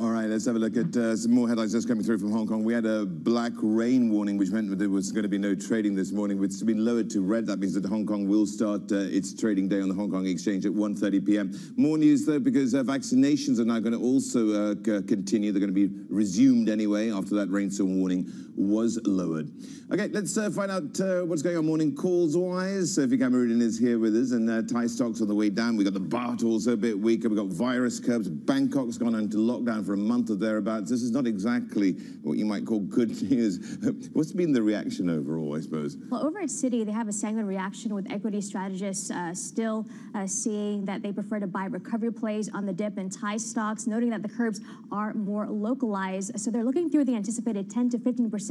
All right, let's have a look at uh, some more headlines just coming through from Hong Kong. We had a black rain warning, which meant there was going to be no trading this morning. It's been lowered to red. That means that Hong Kong will start uh, its trading day on the Hong Kong Exchange at 1.30 p.m. More news, though, because uh, vaccinations are now going to also uh, continue. They're going to be resumed anyway after that rainstorm warning was lowered. Okay, let's uh, find out uh, what's going on morning calls wise. Sophie Cameron is here with us, and uh, Thai stocks on the way down. We've got the baht also a bit weaker. We've got virus curves. Bangkok's gone into lockdown for a month or thereabouts. This is not exactly what you might call good news. What's been the reaction overall, I suppose? Well, over at Citi, they have a sanguine reaction with equity strategists uh, still uh, seeing that they prefer to buy recovery plays on the dip in Thai stocks, noting that the curbs are more localized. So they're looking through the anticipated 10 to 15 percent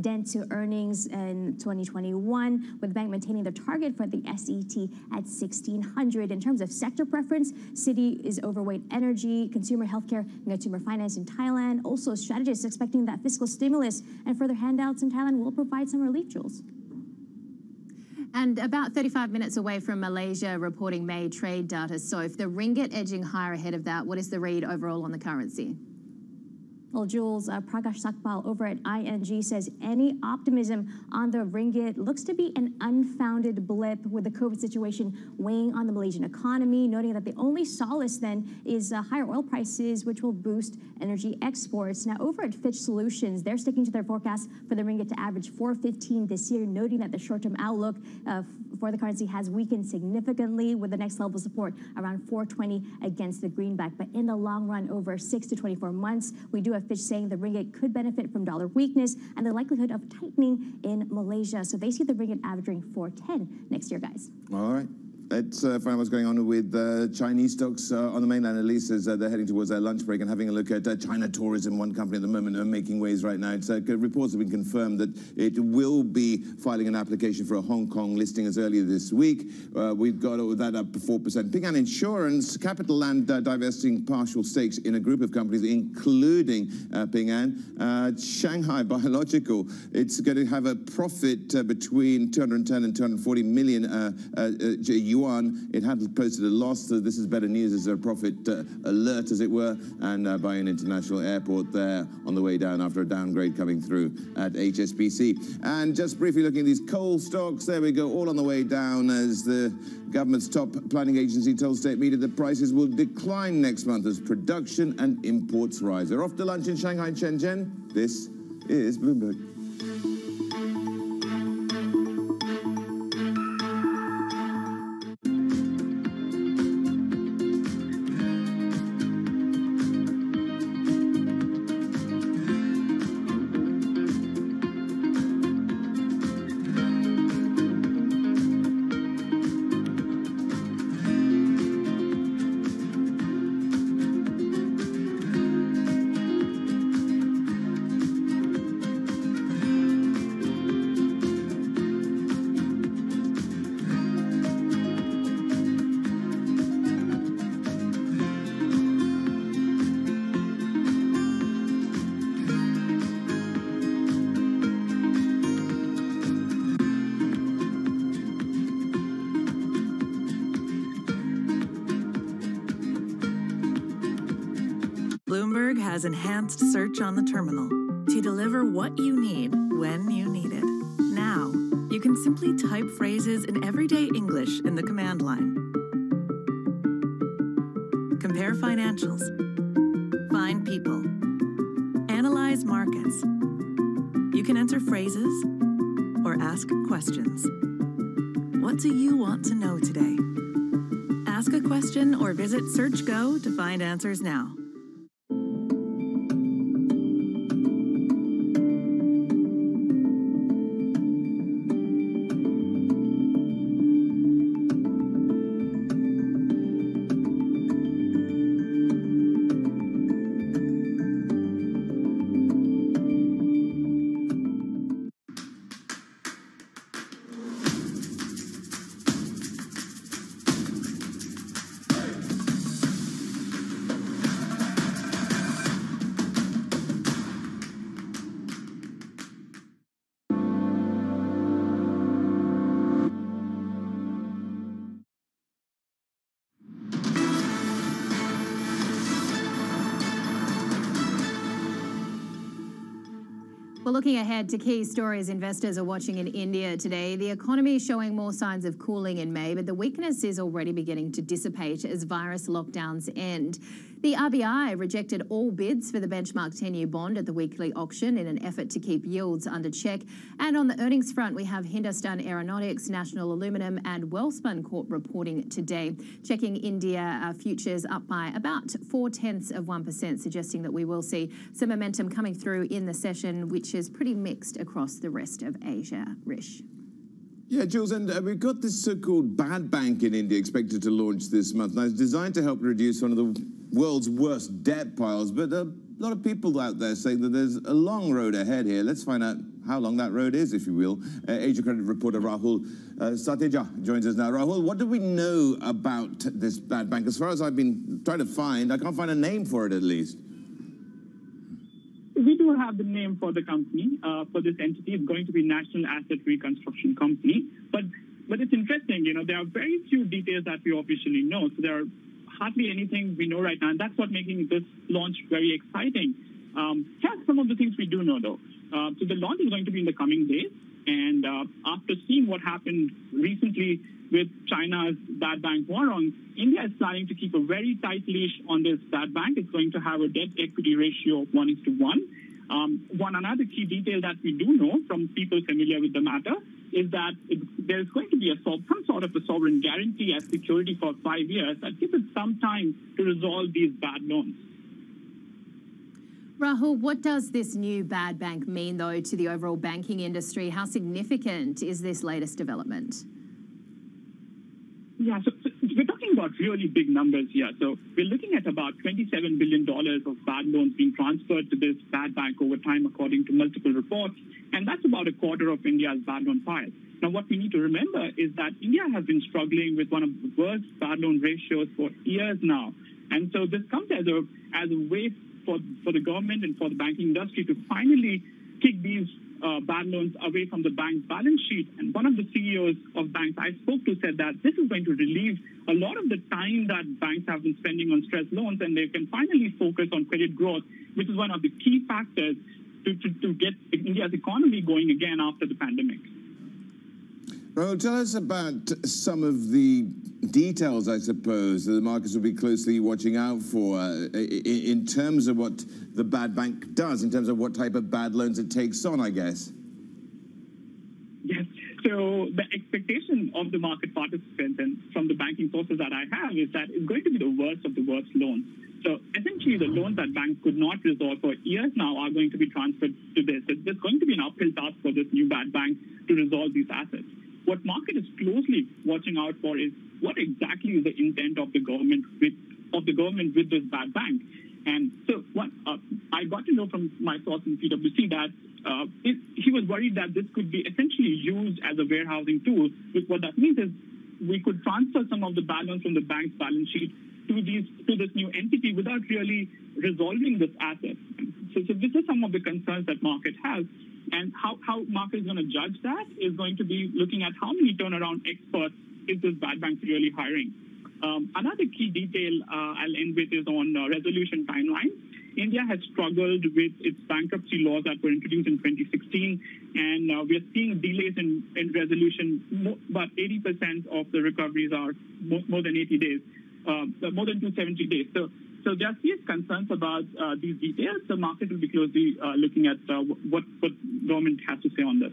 dent to earnings in 2021, with the bank maintaining their target for the SET at 1600. In terms of sector preference, Citi is overweight energy, consumer healthcare, and consumer finance in Thailand. Also, strategists expecting that fiscal stimulus and further handouts in Thailand will provide some relief, Jules. And about 35 minutes away from Malaysia reporting May trade data. So if the ringgit edging higher ahead of that, what is the read overall on the currency? Well, Jules, uh, Prakash Sakpal over at ING says any optimism on the ringgit looks to be an unfounded blip with the COVID situation weighing on the Malaysian economy, noting that the only solace then is uh, higher oil prices, which will boost energy exports. Now, over at Fitch Solutions, they're sticking to their forecast for the ringgit to average 415 this year, noting that the short-term outlook uh, for the currency has weakened significantly with the next level support around 420 against the greenback. But in the long run, over 6 to 24 months, we do have Fitch saying the ringgit could benefit from dollar weakness and the likelihood of tightening in Malaysia. So they see the ringgit averaging 410 next year, guys. All right. Let's uh, find out what's going on with uh, Chinese stocks uh, on the mainland, at least as uh, they're heading towards their lunch break and having a look at uh, China Tourism. One company at the moment are making waves right now. It's, uh, reports have been confirmed that it will be filing an application for a Hong Kong listing as earlier this week. we've got that up to 4%. Ping An Insurance, CapitaLand divesting partial stakes in a group of companies, including Ping An. Shanghai Biological, it's going to have a profit between 210 and 240 million It had posted a loss, so this is better news as a profit uh, alert, as it were, and uh, Baiyun International Airport there on the way down after a downgrade coming through at HSBC. And just briefly looking at these coal stocks, there we go, all on the way down as the government's top planning agency told State Media that prices will decline next month as production and imports rise. They're off to lunch in Shanghai Shenzhen. This is Bloomberg. On the terminal to deliver what you need when you need it. Now, you can simply type phrases in everyday English in the command line. Compare financials. Find people. Analyze markets. You can enter phrases or ask questions. What do you want to know today? Ask a question or visit SearchGo to find answers now. To key stories investors are watching in India today. The economy is showing more signs of cooling in May, but the weakness is already beginning to dissipate as virus lockdowns end. The RBI rejected all bids for the benchmark 10-year bond at the weekly auction in an effort to keep yields under check. And on the earnings front, we have Hindustan Aeronautics, National Aluminium and Welspun Corp reporting today. Checking India uh, futures up by about four-tenths of 1%, suggesting that we will see some momentum coming through in the session, which is pretty mixed across the rest of Asia. Rish. Yeah, Jules, and uh, we've got this so-called bad bank in India expected to launch this month. Now, it's designed to help reduce one of the world's worst debt piles, but a lot of people out there saying that there's a long road ahead here. Let's find out how long that road is, if you will. Uh, Asia Credit reporter Rahul uh, Satija joins us now. Rahul, what do we know about this bad bank? As far as I've been trying to find, I can't find a name for it at least we do have the name for the company, uh, for this entity. It's going to be National Asset Reconstruction Company. But but it's interesting, you know, there are very few details that we officially know. So there are hardly anything we know right now, and that's what making this launch very exciting. Um, here's some of the things we do know, though. Uh, so the launch is going to be in the coming days, and uh, after seeing what happened recently with China's bad bank warrants, India is planning to keep a very tight leash on this bad bank. It's going to have a debt equity ratio of 1 is to 1. Um, one another key detail that we do know from people familiar with the matter is that it, there's going to be a some sort of a sovereign guarantee as security for five years that gives it some time to resolve these bad loans. Rahul, what does this new bad bank mean, though, to the overall banking industry? How significant is this latest development? Yeah, so, so we're talking about really big numbers here. So we're looking at about $27 billion of bad loans being transferred to this bad bank over time, according to multiple reports. And that's about a quarter of India's bad loan files. Now, what we need to remember is that India has been struggling with one of the worst bad loan ratios for years now. And so this comes as a, as a way for, for the government and for the banking industry to finally kick these uh, bad loans away from the bank's balance sheet. And one of the CEOs of banks I spoke to said that this is going to relieve a lot of the time that banks have been spending on stress loans, and they can finally focus on credit growth, which is one of the key factors to, to, to get India's economy going again after the pandemic. Well, tell us about some of the details, I suppose, that the markets will be closely watching out for uh, in terms of what the bad bank does, in terms of what type of bad loans it takes on, I guess. Yes. So the expectation of the market participants and from the banking sources that I have is that it's going to be the worst of the worst loans. So essentially, the loans that banks could not resolve for years now are going to be transferred to this. It's going to be an uphill task for this new bad bank to resolve these assets. What market is closely watching out for is what exactly is the intent of the government with of the government with this bad bank. And so what uh, I got to know from my source in PwC that uh, it, he was worried that this could be essentially used as a warehousing tool. Which what that means is we could transfer some of the balance from the bank's balance sheet to these to this new entity without really resolving this asset. So, so this is some of the concerns that market has. And how, how market is going to judge that is going to be looking at how many turnaround experts is this bad bank really hiring. Um, another key detail uh, I'll end with is on uh, resolution timeline. India has struggled with its bankruptcy laws that were introduced in 2016, and uh, we're seeing delays in, in resolution. About 80% of the recoveries are more, than 80 days, more than 270 days. So so there are serious concerns about uh, these details. The market will be closely uh, looking at uh, what, what government has to say on this.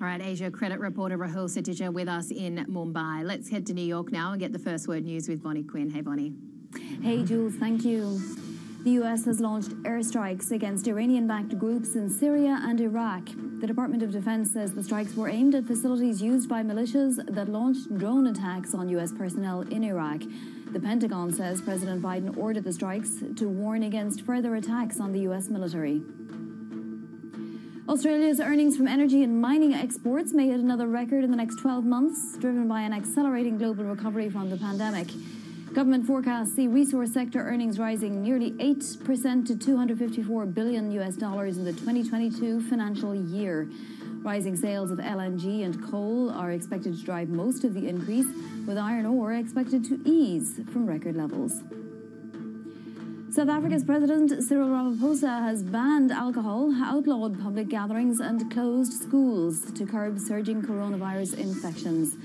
All right, Asia credit reporter Rahul Satija with us in Mumbai. Let's head to New York now and get the first word news with Bonnie Quinn. Hey, Bonnie. Hey, Jules, thank you. The US has launched airstrikes against Iranian backed groups in Syria and Iraq. The Department of Defense says the strikes were aimed at facilities used by militias that launched drone attacks on US personnel in Iraq. The Pentagon says President Biden ordered the strikes to warn against further attacks on the U.S. military. Australia's earnings from energy and mining exports may hit another record in the next 12 months, driven by an accelerating global recovery from the pandemic. Government forecasts see resource sector earnings rising nearly 8% to 254 billion US dollars in the 2022 financial year. Rising sales of LNG and coal are expected to drive most of the increase, with iron ore expected to ease from record levels. South Africa's President Cyril Ramaphosa has banned alcohol, outlawed public gatherings, and closed schools to curb surging coronavirus infections.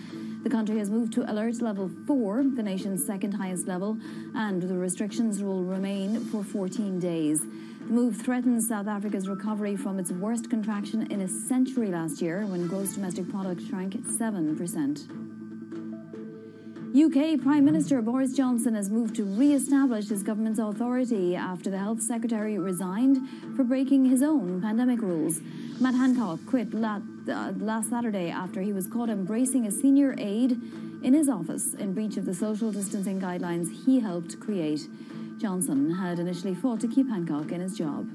The country has moved to alert level 4, the nation's second highest level, and the restrictions will remain for 14 days. The move threatens South Africa's recovery from its worst contraction in a century last year when gross domestic product shrank 7%. UK Prime Minister Boris Johnson has moved to re establish his government's authority after the Health Secretary resigned for breaking his own pandemic rules. Matt Hancock quit uh, last Saturday after he was caught embracing a senior aide in his office in breach of the social distancing guidelines he helped create. Johnson had initially fought to keep Hancock in his job.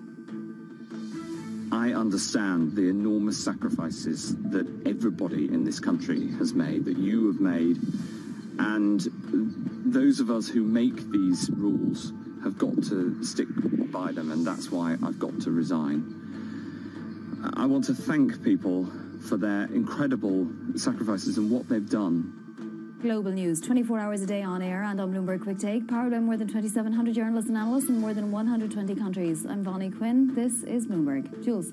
I understand the enormous sacrifices that everybody in this country has made, that you have made, and those of us who make these rules have got to stick by them, and that's why I've got to resign. I want to thank people for their incredible sacrifices and what they've done Global news, 24 hours a day on air and on Bloomberg Quick Take, powered by more than 2,700 journalists and analysts in more than 120 countries. I'm Bonnie Quinn. This is Bloomberg. Jules.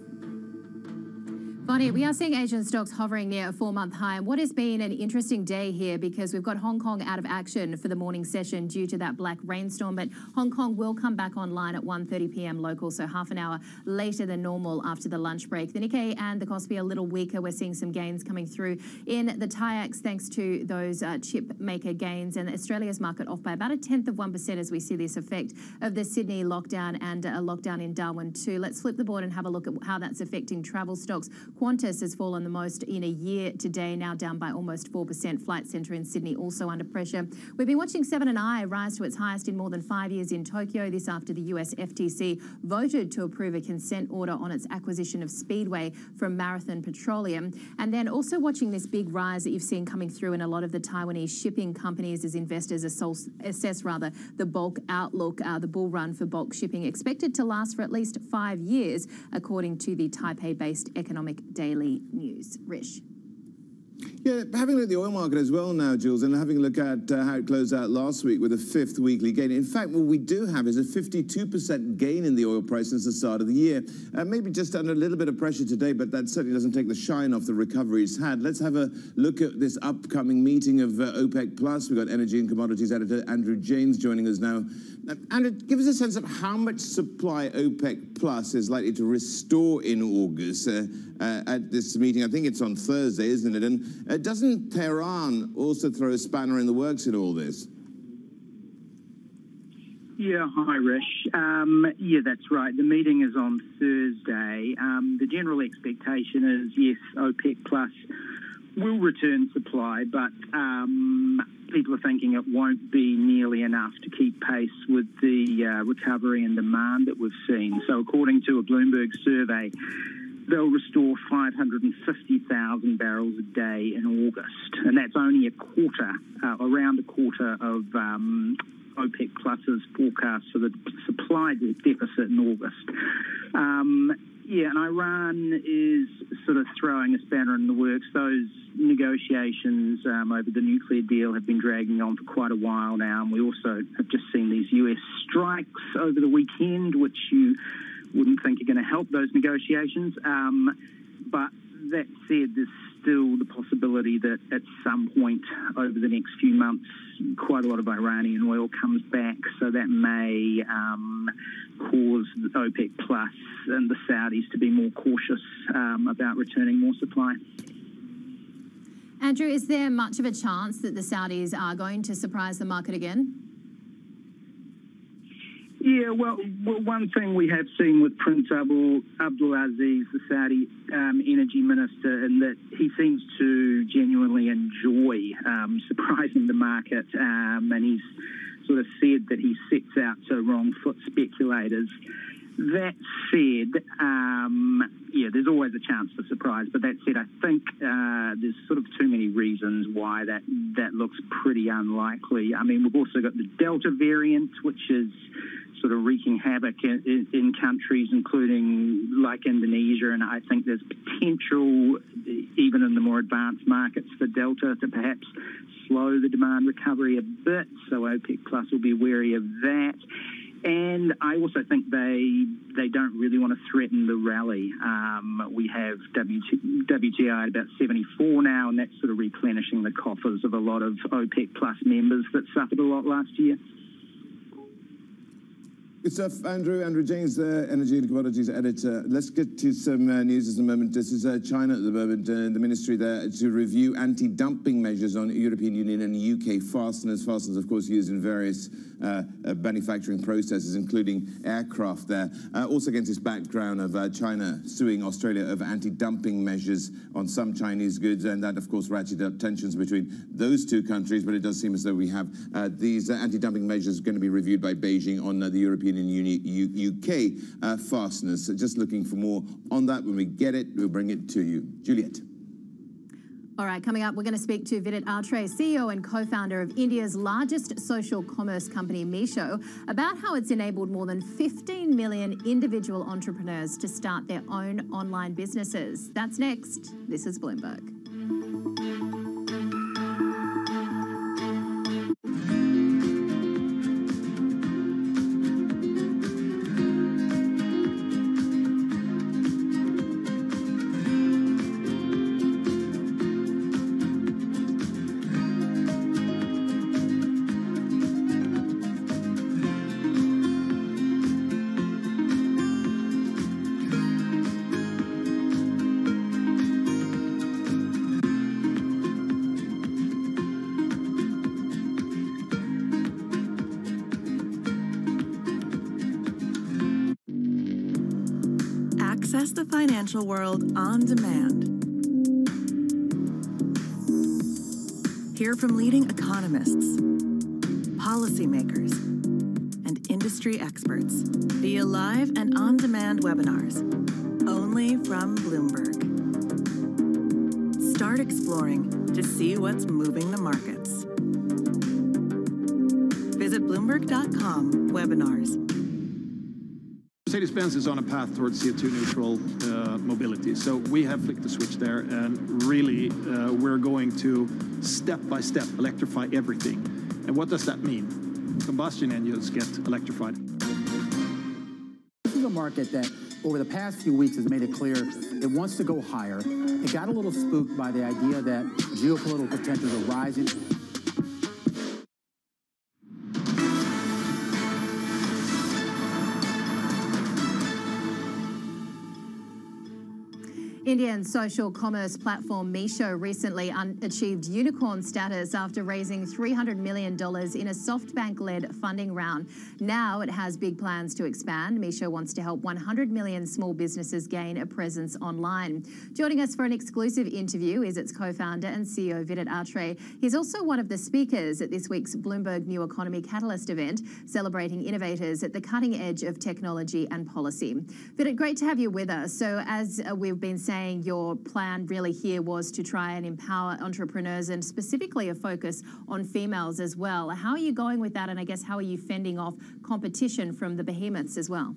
Bonnie, we are seeing Asian stocks hovering near a four-month high. What has been an interesting day here because we've got Hong Kong out of action for the morning session due to that black rainstorm. But Hong Kong will come back online at 1.30 p.m. local, so half an hour later than normal after the lunch break. The Nikkei and the Kospi a little weaker. We're seeing some gains coming through in the TAIEX thanks to those uh, chip maker gains. And Australia's market off by about a tenth of 1% as we see this effect of the Sydney lockdown and a lockdown in Darwin too. Let's flip the board and have a look at how that's affecting travel stocks. Qantas has fallen the most in a year today, now down by almost 4%. Flight Centre in Sydney also under pressure. We've been watching Seven and I rise to its highest in more than five years in Tokyo. This after the US FTC voted to approve a consent order on its acquisition of Speedway from Marathon Petroleum. And then also watching this big rise that you've seen coming through in a lot of the Taiwanese shipping companies as investors assess rather the bulk outlook, uh, the bull run for bulk shipping expected to last for at least five years, according to the Taipei-based Economic Daily News. Rish. Yeah, having a look at the oil market as well now, Jules, and having a look at uh, how it closed out last week with a fifth weekly gain. In fact, what we do have is a 52% gain in the oil price since the start of the year. Uh, maybe just under a little bit of pressure today, but that certainly doesn't take the shine off the recovery it's had. Let's have a look at this upcoming meeting of uh, OPEC Plus. We've got energy and commodities editor Andrew James joining us now. Andrew, give us a sense of how much supply OPEC Plus is likely to restore in August uh, uh, at this meeting. I think it's on Thursday, isn't it? And uh, doesn't Tehran also throw a spanner in the works in all this? Yeah, hi, Rish. Um, yeah, that's right. The meeting is on Thursday. Um, the general expectation is yes, OPEC Plus will return supply, but um, people are thinking it won't be nearly enough to keep pace with the uh, recovery and demand that we've seen. So, according to a Bloomberg survey, they'll restore 550,000 barrels a day in August, and that's only a quarter, uh, around a quarter of um, OPEC Plus's forecast for the supply deficit in August. Um, yeah, and Iran is sort of throwing a spanner in the works. Those negotiations um, over the nuclear deal have been dragging on for quite a while now, and we also have just seen these US strikes over the weekend, which you wouldn't think are going to help those negotiations. Um, but that said, there's still the possibility that at some point over the next few months, quite a lot of Iranian oil comes back. So that may um, cause OPEC Plus and the Saudis to be more cautious um, about returning more supply. Andrew, is there much of a chance that the Saudis are going to surprise the market again? Yeah, well, well, one thing we have seen with Prince Abdul Abdulaziz, the Saudi um, energy minister, and that he seems to genuinely enjoy um, surprising the market, um, and he's sort of said that he sets out to wrong foot speculators. That said, um, yeah, there's always a chance for surprise. But that said, I think uh, there's sort of too many reasons why that that looks pretty unlikely. I mean, we've also got the Delta variant, which is sort of wreaking havoc in, in, in, countries, including like Indonesia. And I think there's potential, even in the more advanced markets, for Delta to perhaps slow the demand recovery a bit. So OPEC Plus will be wary of that. And I also think they they don't really want to threaten the rally. Um, we have WT, WTI at about 74 now, and that's sort of replenishing the coffers of a lot of OPEC Plus members that suffered a lot last year. Good stuff, Andrew. Andrew James, uh, Energy and Commodities Editor. Let's get to some uh, news at the moment. This is uh, China at the moment, uh, the ministry there to review anti-dumping measures on European Union and UK fasteners. Fasteners, of course, used in various uh, uh, manufacturing processes, including aircraft there. also against this background of China suing Australia over anti-dumping measures on some Chinese goods, and that, of course, ratcheted up tensions between those two countries. But it does seem as though we have these anti-dumping measures going to be reviewed by Beijing on the European in Uni UK uh, fasteners. So just looking for more on that. When we get it, we'll bring it to you. Juliet. All right, coming up, we're going to speak to Vidit Aatrey, CEO and co-founder of India's largest social commerce company, Meesho, about how it's enabled more than 15 million individual entrepreneurs to start their own online businesses. That's next. This is Bloomberg. From leading economists, policymakers, and industry experts via live and on demand webinars only from Bloomberg. Start exploring to see what's moving the markets. Visit Bloomberg.com webinars. Mercedes-Benz is on a path towards CO2 neutral uh, mobility. So we have flicked the switch there, and really, uh, we're going to step by step electrify everything. And what does that mean? Combustion engines get electrified. This is a market that over the past few weeks has made it clear it wants to go higher. It got a little spooked by the idea that geopolitical tensions are rising. Indian social commerce platform Meesho recently achieved unicorn status after raising $300 million in a SoftBank-led funding round. Now it has big plans to expand. Meesho wants to help 100 million small businesses gain a presence online. Joining us for an exclusive interview is its co-founder and CEO Vidit Aatrey. He's also one of the speakers at this week's Bloomberg New Economy Catalyst event, celebrating innovators at the cutting edge of technology and policy. Vidit, great to have you with us. So as uh, we've been saying, saying your plan really here was to try and empower entrepreneurs and specifically a focus on females as well. How are you going with that? And I guess how are you fending off competition from the behemoths as well?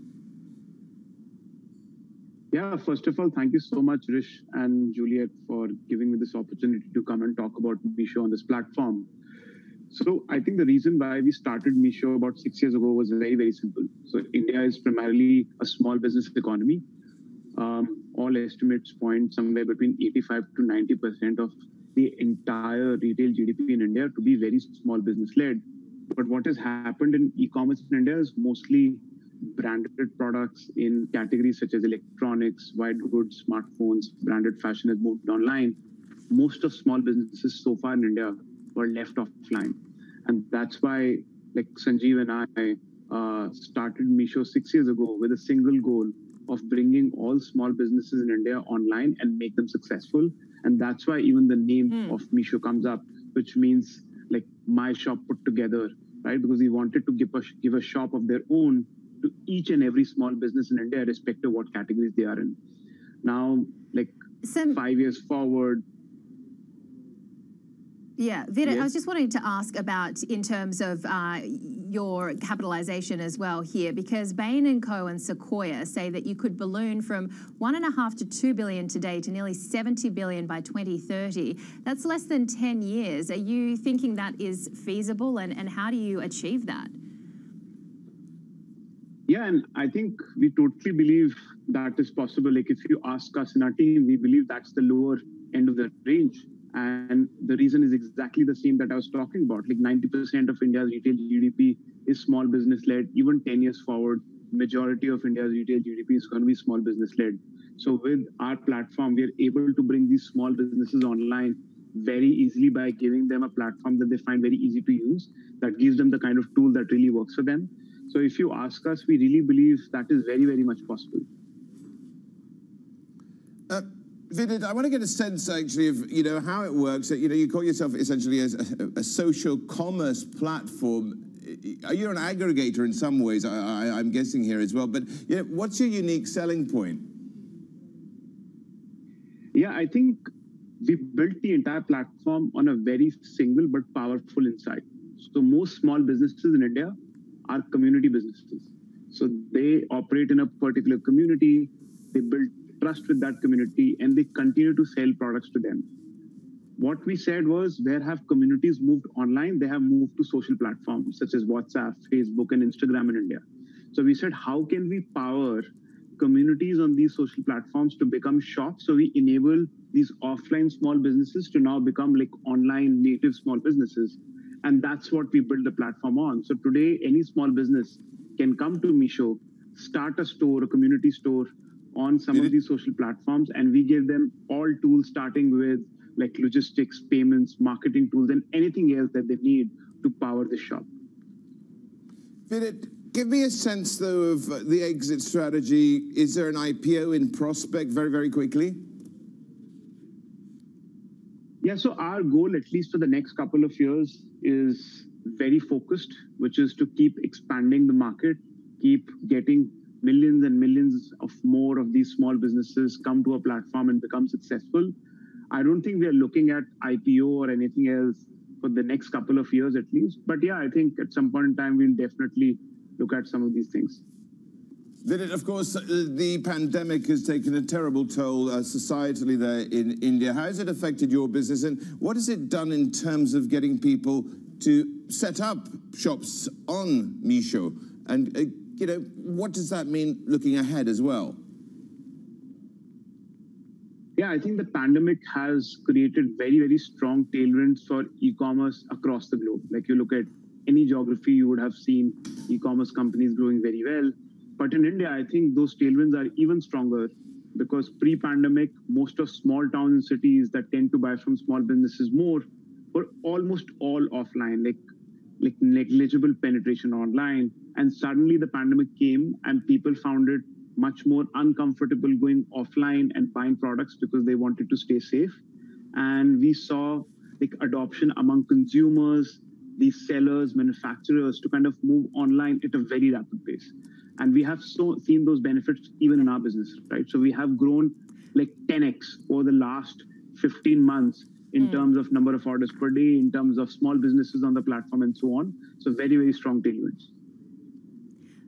Yeah, first of all, thank you so much, Rish and Juliet, for giving me this opportunity to come and talk about Meesho on this platform. So I think the reason why we started Meesho about six years ago was very, very simple. So India is primarily a small business economy. Um, all estimates point somewhere between 85 to 90 percent of the entire retail GDP in India to be very small business led. But what has happened in e-commerce in India is mostly branded products in categories such as electronics, white goods, smartphones, branded fashion has moved online. Most of small businesses so far in India were left offline. And that's why, like Sanjeev and I uh, started Meesho six years ago with a single goal of bringing all small businesses in India online and make them successful. And that's why even the name mm. of Meesho comes up, which means like my shop put together, right? Because we wanted to give a, give a shop of their own to each and every small business in India, irrespective of what categories they are in. Now, like five years forward, yeah, Vida, yes. I was just wanting to ask about in terms of uh, your capitalization as well here, because Bain and Co. and Sequoia say that you could balloon from one and a half to two billion today to nearly 70 billion by 2030. That's less than 10 years. Are you thinking that is feasible, and, and how do you achieve that? Yeah, and I think we totally believe that is possible. Like if you ask us in our team, we believe that's the lower end of the range. And the reason is exactly the same that I was talking about. Like 90% of India's retail GDP is small business led. Even 10 years forward, majority of India's retail GDP is going to be small business led. So with our platform, we are able to bring these small businesses online very easily by giving them a platform that they find very easy to use, that gives them the kind of tool that really works for them. So if you ask us, we really believe that is very, very much possible. Vidit, I want to get a sense actually of you know how it works. You know, you call yourself essentially as a, a social commerce platform. You're an aggregator in some ways, I, am guessing here as well. But you know, what's your unique selling point? Yeah, I think we built the entire platform on a very single but powerful insight. So most small businesses in India are community businesses. So they operate in a particular community. They build trust with that community and they continue to sell products to them. What we said was where have communities moved online, they have moved to social platforms such as WhatsApp, Facebook, and Instagram in India. So we said, how can we power communities on these social platforms to become shops? So we enable these offline small businesses to now become like online native small businesses. And that's what we build the platform on. So today, any small business can come to Meesho, start a store, a community store, on some of these social platforms and we give them all tools starting with like logistics payments marketing tools and anything else that they need to power the shop Vidit, Give me a sense, though, of the exit strategy. Is there an IPO in prospect very, very quickly? Yeah, so our goal, at least for the next couple of years, is very focused, which is to keep expanding the market, keep getting millions and millions of more of these small businesses come to a platform and become successful. I don't think we are looking at IPO or anything else for the next couple of years at least. But yeah, I think at some point in time, we'll definitely look at some of these things. Then, of course, uh, the pandemic has taken a terrible toll uh, societally there in India. How has it affected your business, and what has it done in terms of getting people to set up shops on Meesho? And, uh, you know, what does that mean looking ahead as well? Yeah, I think the pandemic has created very, very strong tailwinds for e-commerce across the globe. Like you look at any geography, you would have seen e-commerce companies growing very well. But in India, I think those tailwinds are even stronger because pre-pandemic, most of small towns and cities that tend to buy from small businesses more were almost all offline, like like negligible penetration online. And suddenly the pandemic came and people found it much more uncomfortable going offline and buying products because they wanted to stay safe. And we saw like adoption among consumers, these sellers, manufacturers to kind of move online at a very rapid pace. And we have so seen those benefits even in our business, right? So we have grown like 10x over the last 15 months in mm. terms of number of orders per day, in terms of small businesses on the platform, and so on. So very, very strong tailwinds.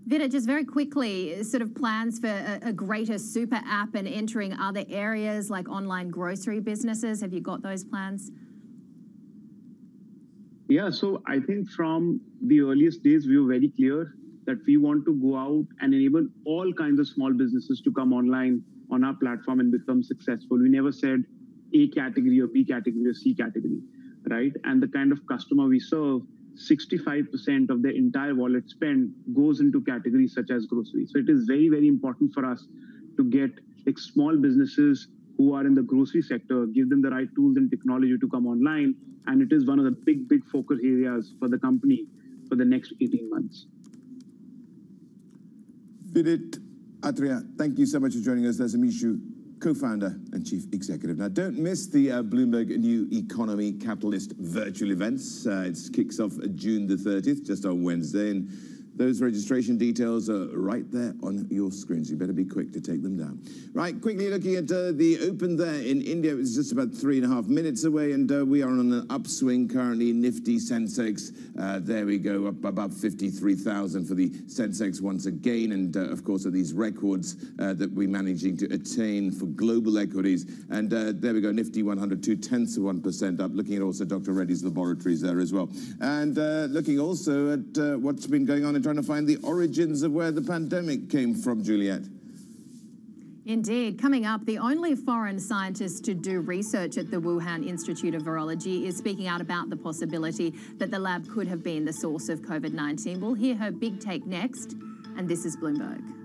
Vidit, just very quickly, sort of plans for a, greater super app and entering other areas like online grocery businesses. Have you got those plans? Yeah, so I think from the earliest days, we were very clear that we want to go out and enable all kinds of small businesses to come online on our platform and become successful. We never said A category or B category or C category, right? And the kind of customer we serve, 65% of their entire wallet spend goes into categories such as groceries. So it is very, very important for us to get like small businesses who are in the grocery sector, give them the right tools and technology to come online. And it is one of the big, big focus areas for the company for the next 18 months. Vidit Aatrey, thank you so much for joining us. There's Meesho co-founder and chief executive. Now, don't miss the uh, Bloomberg New Economy Catalyst virtual events. Uh, it kicks off June the 30th, just on Wednesday, and those registration details are right there on your screens. you better be quick to take them down. Right, quickly looking at uh, the open there in India, it's just about three and a half minutes away, and uh, we are on an upswing currently. Nifty Sensex, uh, there we go, up above 53,000 for the Sensex once again, and uh, of course, are these records uh, that we're managing to attain for global equities. And uh, there we go, Nifty 100, two tenths of 1% up, looking at also Dr. Reddy's laboratories there as well. And looking also at what's been going on trying to find the origins of where the pandemic came from, Juliet. Indeed. Coming up, the only foreign scientist to do research at the Wuhan Institute of Virology is speaking out about the possibility that the lab could have been the source of COVID 19. We'll hear her big take next, and this is Bloomberg.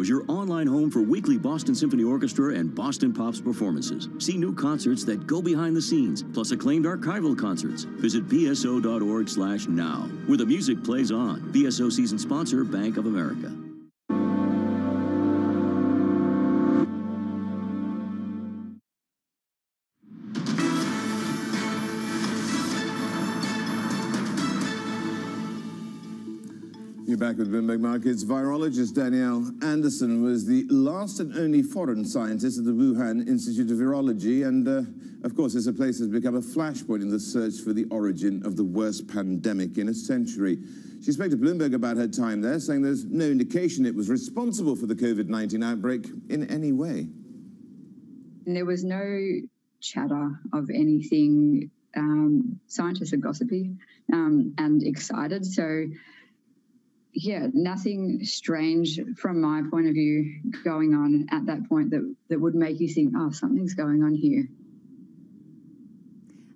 Is your online home for weekly Boston Symphony Orchestra and Boston Pops performances. See new concerts that go behind the scenes, plus acclaimed archival concerts. Visit bso.org slash now, where the music plays on. BSO season sponsor, Bank of America. Back with Bloomberg Markets. Virologist Danielle Anderson was the last and only foreign scientist at the Wuhan Institute of Virology, and uh, of course, this place has become a flashpoint in the search for the origin of the worst pandemic in a century. She spoke to Bloomberg about her time there, saying there's no indication it was responsible for the COVID 19 outbreak in any way. There was no chatter of anything. Um, scientists are gossipy um, and excited. So, yeah, nothing strange from my point of view going on at that point that, that would make you think, oh, something's going on here.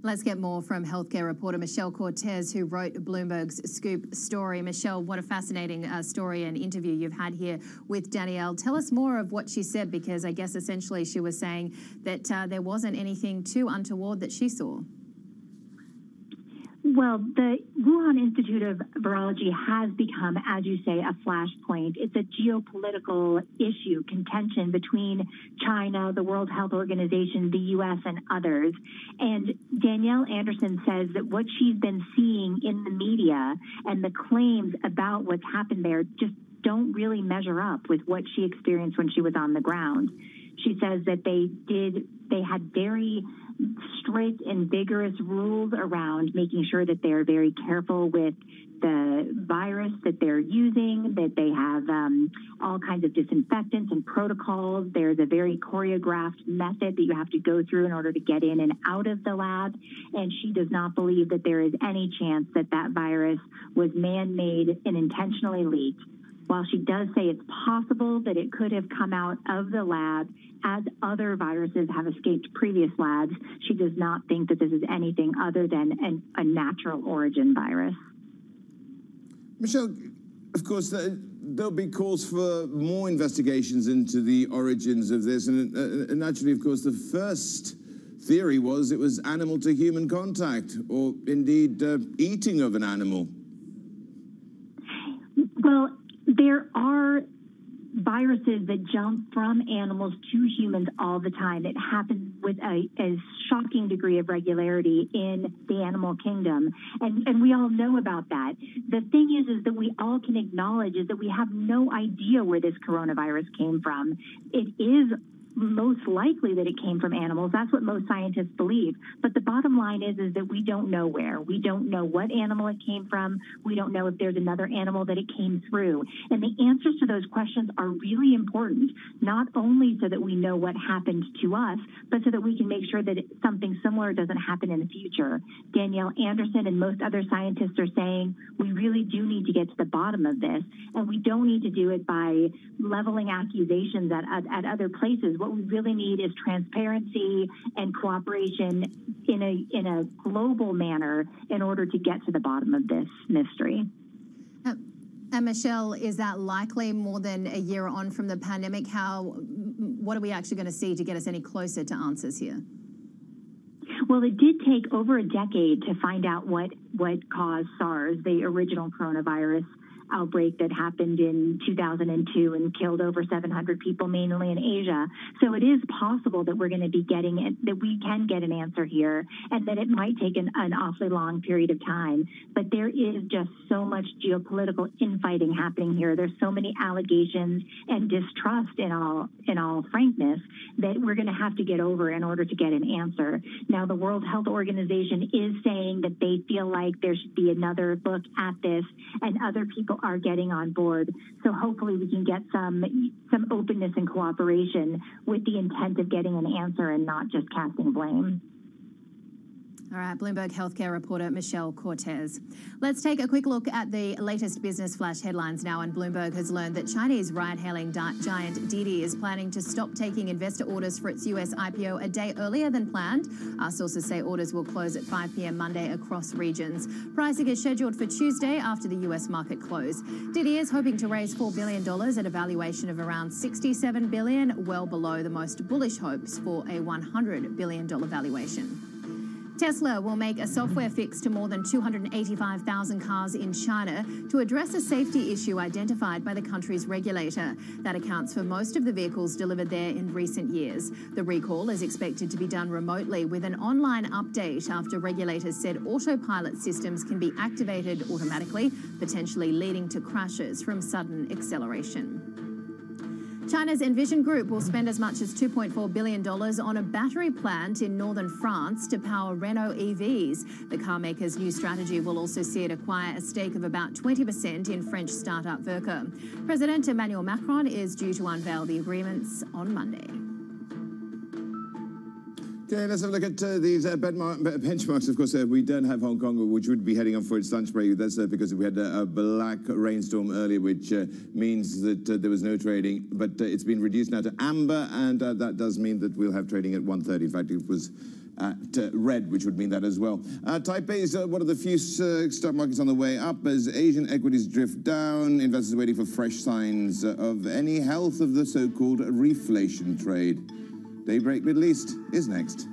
Let's get more from healthcare reporter Michelle Cortez, who wrote Bloomberg's scoop story. Michelle, what a fascinating uh, story and interview you've had here with Danielle. Tell us more of what she said, because I guess essentially she was saying that uh, there wasn't anything too untoward that she saw. Well, the Wuhan Institute of Virology has become, as you say, a flashpoint. It's a geopolitical issue, contention between China, the World Health Organization, the U.S., and others. And Danielle Anderson says that what she's been seeing in the media and the claims about what's happened there just don't really measure up with what she experienced when she was on the ground. She says that they did, they had very strict and vigorous rules around making sure that they're very careful with the virus that they're using, that they have um, all kinds of disinfectants and protocols. There's a very choreographed method that you have to go through in order to get in and out of the lab. And she does not believe that there is any chance that that virus was man made and intentionally leaked. While she does say it's possible that it could have come out of the lab as other viruses have escaped previous labs, she does not think that this is anything other than an, a natural origin virus. Michelle, of course, uh, there'll be calls for more investigations into the origins of this. And, uh, naturally, of course, the first theory was it was animal to human contact or indeed uh, eating of an animal. Well, there are viruses that jump from animals to humans all the time. It happens with a, a, shocking degree of regularity in the animal kingdom. And, and we all know about that. The thing is, is that we all can acknowledge is that we have no idea where this coronavirus came from. It is most likely that it came from animals. That's what most scientists believe. But the bottom line is, is that we don't know where. We don't know what animal it came from. We don't know if there's another animal that it came through. And the answers to those questions are really important, not only so that we know what happened to us, but so that we can make sure that something similar doesn't happen in the future. Danielle Anderson and most other scientists are saying we really do need to get to the bottom of this, and we don't need to do it by leveling accusations at, at, at other places what we really need is transparency and cooperation in a in a global manner in order to get to the bottom of this mystery. Uh, and Michelle, is that likely more than a year on from the pandemic? How what are we actually going to see to get us any closer to answers here? Well, it did take over a decade to find out what what caused SARS, the original coronavirus outbreak that happened in 2002 and killed over 700 people, mainly in Asia. So it is possible that we're going to be getting it, that we can get an answer here, and that it might take an, an awfully long period of time. But there is just so much geopolitical infighting happening here. There's so many allegations and distrust in all in all frankness that we're going to have to get over in order to get an answer. Now, the World Health Organization is saying that they feel like there should be another look at this, and other people are getting on board. So hopefully we can get some some openness and cooperation with the intent of getting an answer and not just casting blame. All right, Bloomberg healthcare reporter Michelle Cortez. Let's take a quick look at the latest business flash headlines now. And Bloomberg has learned that Chinese ride hailing giant Didi is planning to stop taking investor orders for its US IPO a day earlier than planned. Our sources say orders will close at 5 p.m. Monday across regions. Pricing is scheduled for Tuesday after the US market close. Didi is hoping to raise $4 billion at a valuation of around 67 billion, well below the most bullish hopes for a $100 billion valuation. Tesla will make a software fix to more than 285,000 cars in China to address a safety issue identified by the country's regulator. That accounts for most of the vehicles delivered there in recent years. The recall is expected to be done remotely with an online update after regulators said autopilot systems can be activated automatically, potentially leading to crashes from sudden acceleration. China's Envision Group will spend as much as $2.4 billion on a battery plant in northern France to power Renault EVs. The carmaker's new strategy will also see it acquire a stake of about 20% in French startup Verkor. President Emmanuel Macron is due to unveil the agreements on Monday. Okay, let's have a look at uh, these uh, benchmarks. Of course, uh, we don't have Hong Kong, which would be heading up for its lunch break. That's uh, because we had a, black rainstorm earlier, which uh, means that uh, there was no trading. But it's been reduced now to amber, and that does mean that we'll have trading at 1.30. In fact, it was at red, which would mean that as well. Taipei is one of the few stock markets on the way up as Asian equities drift down. Investors waiting for fresh signs of any health of the so-called reflation trade. Daybreak Middle East is next.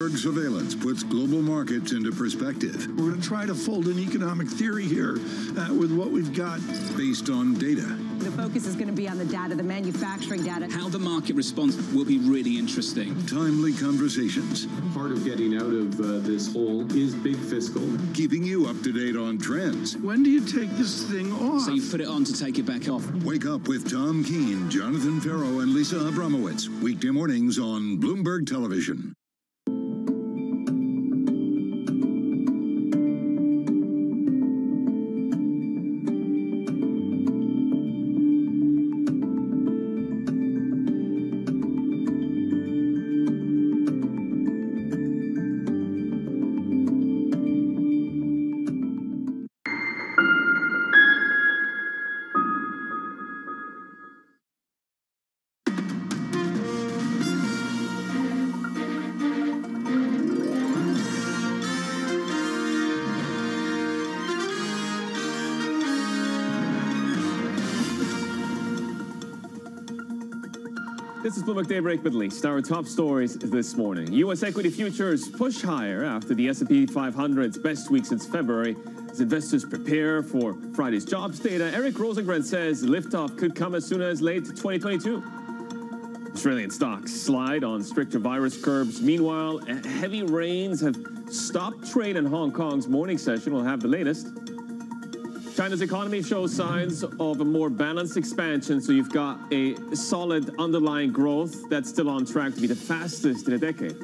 Surveillance puts global markets into perspective. We're going to try to fold an economic theory here uh, with what we've got. Based on data. The focus is going to be on the data, the manufacturing data. How the market responds will be really interesting. Timely conversations. Part of getting out of uh, this hole is big fiscal. Keeping you up to date on trends. When do you take this thing off? So you put it on to take it back off. Wake up with Tom Keene, Jonathan Ferro, and Lisa Abramowicz. Weekday mornings on Bloomberg Television. Bloomberg Daybreak Middle East. Our top stories this morning. U.S. equity futures push higher after the S&P 500's best week since February as investors prepare for Friday's jobs data. Eric Rosengren says liftoff could come as soon as late 2022. Australian stocks slide on stricter virus curbs. Meanwhile, heavy rains have stopped trade in Hong Kong's morning session. We'll have the latest. China's economy shows signs of a more balanced expansion, so you've got a solid underlying growth that's still on track to be the fastest in a decade.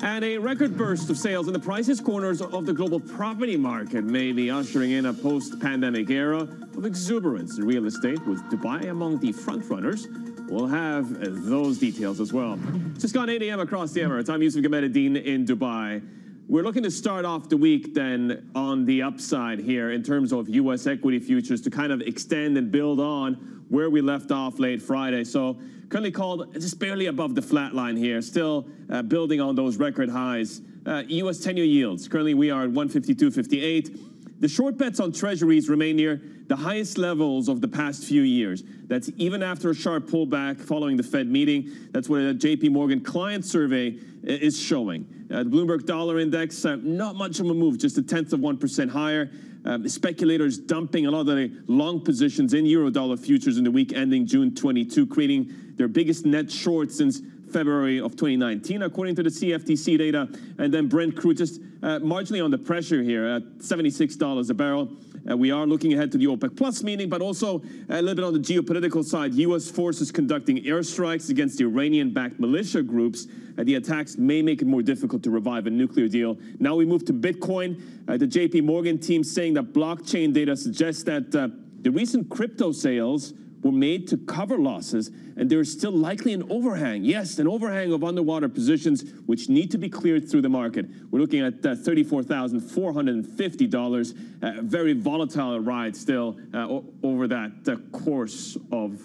And a record burst of sales in the priciest corners of the global property market may be ushering in a post-pandemic era of exuberance in real estate, with Dubai among the frontrunners. We'll have those details as well. Just gone 8 a.m. across the Emirates. I'm Yusuf Gamal El-Din in Dubai. We're looking to start off the week then on the upside here in terms of U.S. equity futures to kind of extend and build on where we left off late Friday. So currently called just barely above the flat line here, still uh, building on those record highs. Uh, U.S. 10-year yields, currently we are at 152.58. The short bets on treasuries remain near the highest levels of the past few years. That's even after a sharp pullback following the Fed meeting. That's what a JP Morgan client survey is showing. Uh, the Bloomberg Dollar Index, uh, not much of a move, just a tenth of 1% higher. Um, speculators dumping a lot of the long positions in Eurodollar futures in the week ending June 22, creating their biggest net short since February of 2019, according to the CFTC data. And then Brent crude just uh, marginally under pressure here at $76 a barrel. Uh, we are looking ahead to the OPEC Plus meeting, but also a little bit on the geopolitical side. U.S. forces conducting airstrikes against the Iranian-backed militia groups. Uh, the attacks may make it more difficult to revive a nuclear deal. Now we move to Bitcoin. Uh, the J.P. Morgan team saying that blockchain data suggests that uh, the recent crypto sales were made to cover losses, and there is still likely an overhang. Yes, an overhang of underwater positions which need to be cleared through the market. We're looking at uh, $34,450, uh, very volatile ride still uh, over that uh, course of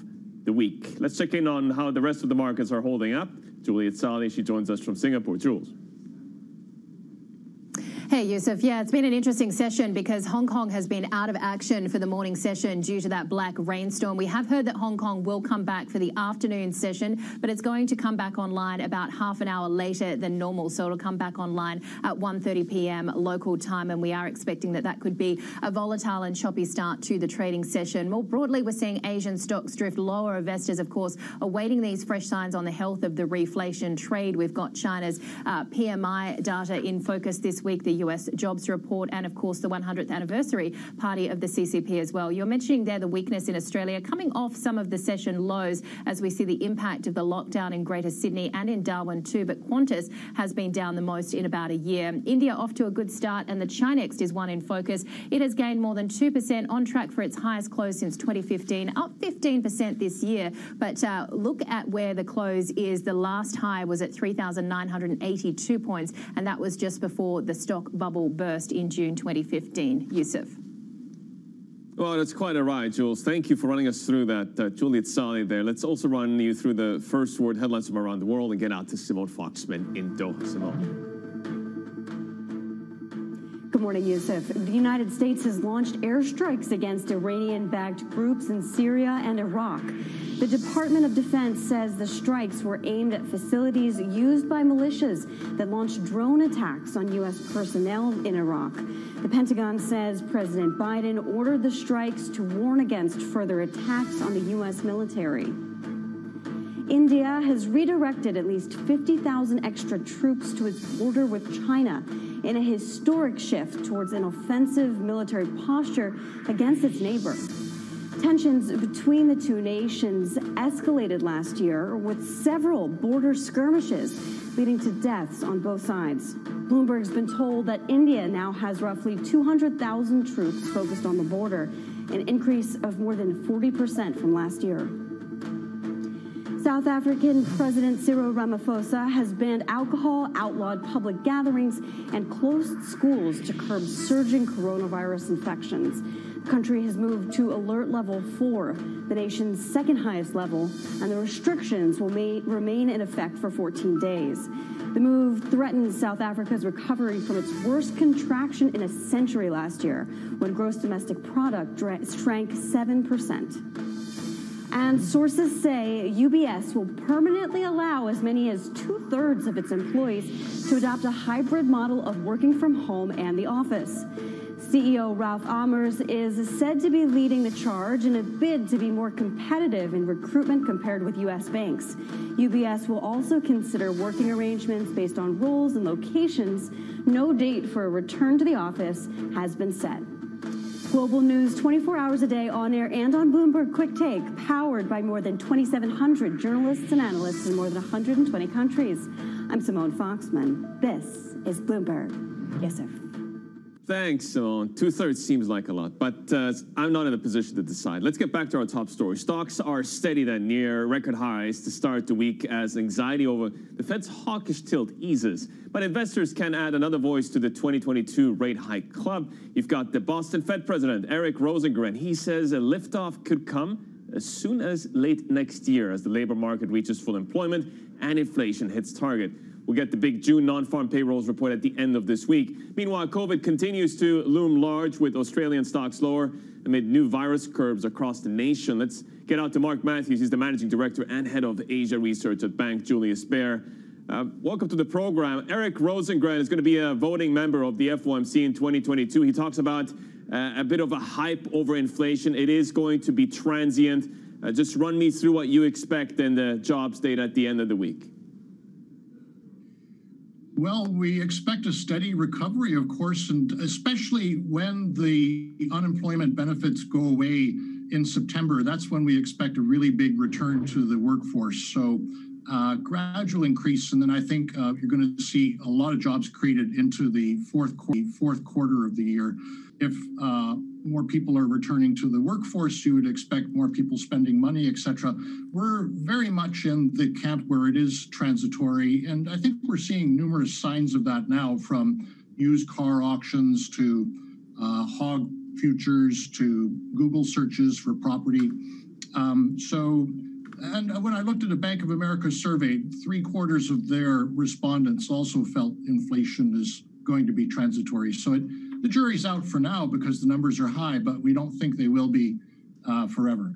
the week. Let's check in on how the rest of the markets are holding up. Juliette Saly, she joins us from Singapore. Jules. Hey, Yusuf. Yeah, it's been an interesting session because Hong Kong has been out of action for the morning session due to that black rainstorm. We have heard that Hong Kong will come back for the afternoon session, but it's going to come back online about half an hour later than normal. So it'll come back online at 1.30 p.m. local time, and we are expecting that that could be a volatile and choppy start to the trading session. More broadly, we're seeing Asian stocks drift lower. Investors, of course, awaiting these fresh signs on the health of the reflation trade. We've got China's uh, PMI data in focus this week. The US jobs report, and of course the 100th anniversary party of the CCP as well. You're mentioning there the weakness in Australia coming off some of the session lows as we see the impact of the lockdown in Greater Sydney and in Darwin too, but Qantas has been down the most in about a year. India off to a good start, and the ChiNext is one in focus. It has gained more than 2% on track for its highest close since 2015, up 15% this year. But uh, look at where the close is. The last high was at 3,982 points, and that was just before the stock bubble burst in June 2015. Yusuf. Well, it's quite a ride, Jules. Thank you for running us through that. Uh, Juliette Saly there. Let's also run you through the first word headlines from around the world and get out to Simone Foxman in Doha. Simone. Morning, Yusuf. The United States has launched airstrikes against Iranian backed groups in Syria and Iraq. The Department of Defense says the strikes were aimed at facilities used by militias that launched drone attacks on U.S. personnel in Iraq. The Pentagon says President Biden ordered the strikes to warn against further attacks on the U.S. military. India has redirected at least 50,000 extra troops to its border with China in a historic shift towards an offensive military posture against its neighbor. Tensions between the two nations escalated last year with several border skirmishes leading to deaths on both sides. Bloomberg's been told that India now has roughly 200,000 troops focused on the border, an increase of more than 40% from last year. South African President Cyril Ramaphosa has banned alcohol, outlawed public gatherings, and closed schools to curb surging coronavirus infections. The country has moved to alert level four, the nation's second highest level, and the restrictions will may, remain in effect for 14 days. The move threatens South Africa's recovery from its worst contraction in a century last year, when gross domestic product shrank 7%. And sources say UBS will permanently allow as many as two thirds of its employees to adopt a hybrid model of working from home and the office. CEO Ralph Hamers is said to be leading the charge in a bid to be more competitive in recruitment compared with U.S. banks. UBS will also consider working arrangements based on roles and locations. No date for a return to the office has been set. Global news 24 hours a day on air and on Bloomberg Quick Take, powered by more than 2,700 journalists and analysts in more than 120 countries. I'm Simone Foxman. This is Bloomberg. Yes, sir. Thanks, Simone. Two thirds seems like a lot, but uh, I'm not in a position to decide. Let's get back to our top story. Stocks are steady then near record highs to start the week as anxiety over the Fed's hawkish tilt eases. But investors can add another voice to the 2022 rate hike club. You've got the Boston Fed president, Eric Rosengren. He says a liftoff could come as soon as late next year as the labor market reaches full employment and inflation hits target. We'll get the big June non-farm payrolls report at the end of this week. Meanwhile, COVID continues to loom large with Australian stocks lower amid new virus curves across the nation. Let's get out to Mark Matthews. He's the managing director and head of Asia research at Bank Julius Baer. Uh, welcome to the program. Eric Rosengren is going to be a voting member of the FOMC in 2022. He talks about uh, a bit of a hype over inflation. It is going to be transient. Uh, just run me through what you expect in the jobs data at the end of the week. Well, we expect a steady recovery, of course, and especially when the unemployment benefits go away in September. That's when we expect a really big return to the workforce. So, uh, gradual increase, and then I think uh, you're going to see a lot of jobs created into the fourth fourth quarter of the year. If uh, more people are returning to the workforce, you would expect more people spending money, et cetera. We're very much in the camp where it is transitory, and I think we're seeing numerous signs of that now from used car auctions to uh, hog futures to Google searches for property. Um, so, and when I looked at a Bank of America survey, three quarters of their respondents also felt inflation is going to be transitory. So it the jury's out for now because the numbers are high, but we don't think they will be uh, forever.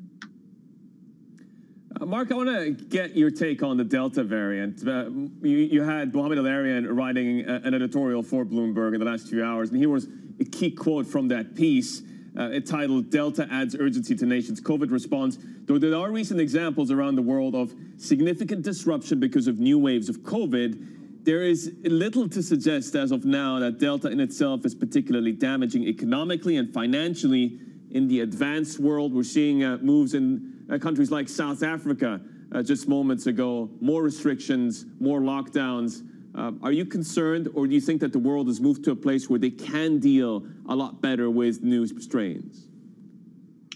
Uh, Mark, I want to get your take on the Delta variant. Uh, you, you, had Mohamed El-Erian writing a, an editorial for Bloomberg in the last few hours, and here was a key quote from that piece. Uh, titled Delta Adds Urgency to Nation's COVID Response. Though there are recent examples around the world of significant disruption because of new waves of COVID, there is little to suggest as of now that Delta in itself is particularly damaging economically and financially in the advanced world. We're seeing uh, moves in uh, countries like South Africa uh, just moments ago, more restrictions, more lockdowns. Uh, are you concerned, or do you think that the world has moved to a place where they can deal a lot better with new strains?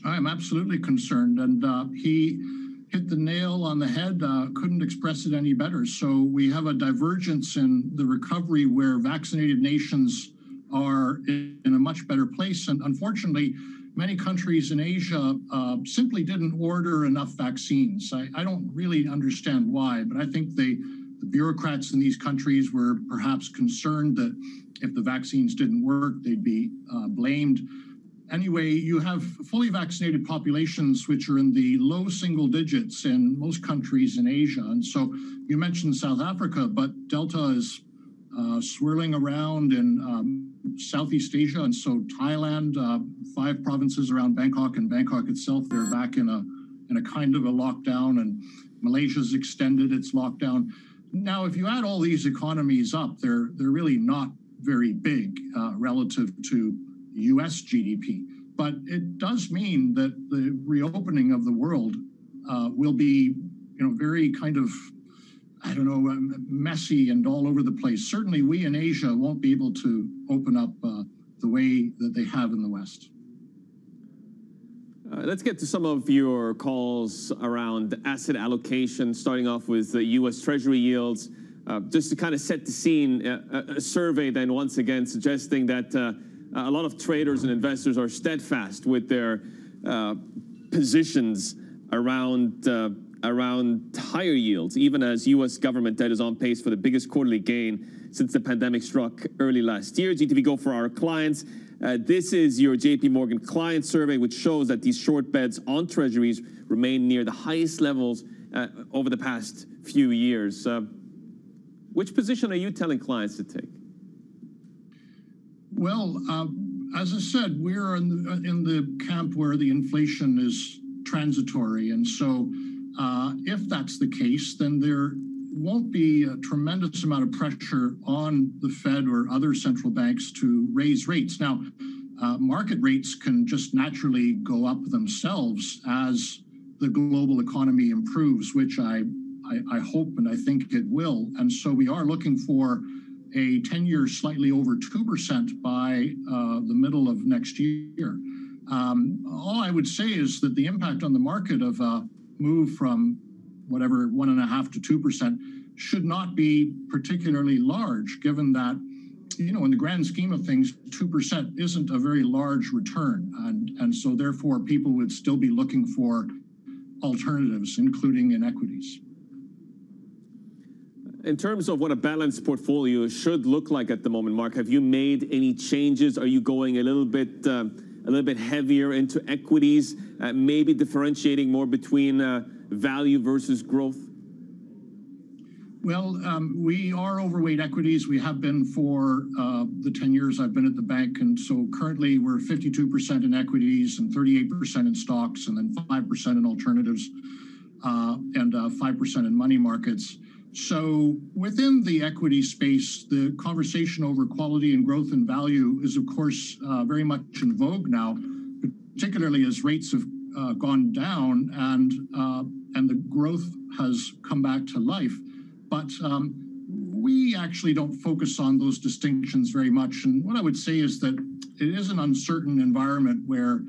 I'm absolutely concerned, and uh, he hit the nail on the head. Uh, couldn't express it any better. So we have a divergence in the recovery where vaccinated nations are in, a much better place. And unfortunately, many countries in Asia uh, simply didn't order enough vaccines. I, I, don't really understand why, but I think they, the bureaucrats in these countries were perhaps concerned that if the vaccines didn't work, they'd be uh, blamed anyway, you have fully vaccinated populations which are in the low single digits in most countries in Asia. And so you mentioned South Africa, but Delta is uh, swirling around in um, Southeast Asia. And so Thailand, uh, five provinces around Bangkok and Bangkok itself, they're back in a in a kind of a lockdown. And Malaysia's extended its lockdown. Now, if you add all these economies up, they're they're really not very big uh, relative to US GDP. But it does mean that the reopening of the world uh, will be, you know, very kind of, I don't know, um, messy and all over the place. Certainly, we in Asia won't be able to open up uh, the way that they have in the West. Uh, let's get to some of your calls around asset allocation, starting off with the U.S. Treasury yields. Uh, just to kind of set the scene, uh, a, a survey then once again suggesting that uh, a lot of traders and investors are steadfast with their uh, positions around uh, around higher yields, even as U.S. government debt is on pace for the biggest quarterly gain since the pandemic struck early last year. GTV Go for our clients Uh, this is your JP Morgan client survey, which shows that these short bets on treasuries remain near the highest levels over the past few years. Which position are you telling clients to take? Well, um, as I said, we're in the, in the camp where the inflation is transitory. And so uh, if that's the case, then there won't be a tremendous amount of pressure on the Fed or other central banks to raise rates. Now, uh, market rates can just naturally go up themselves as the global economy improves, which I, I, I hope and I think it will. And so we are looking for a 10 year slightly over 2% by uh, the middle of next year. Um, all I would say is that the impact on the market of a move from whatever one and a half to two percent should not be particularly large, given that you know in the grand scheme of things, two percent isn't a very large return, and and so therefore people would still be looking for alternatives, including in equities. In terms of what a balanced portfolio should look like at the moment, Mark, have you made any changes? Are you going a little bit uh, a little bit heavier into equities, uh, maybe differentiating more between uh, value versus growth? Well, um, we are overweight equities. We have been for the 10 years I've been at the bank. And so currently we're 52% in equities and 38% in stocks and then 5% in alternatives and 5% uh, in money markets. So within the equity space, the conversation over quality and growth and value is, of course, uh, very much in vogue now, particularly as rates have uh, gone down and uh, and the growth has come back to life. But um, we actually don't focus on those distinctions very much. And what I would say is that it is an uncertain environment where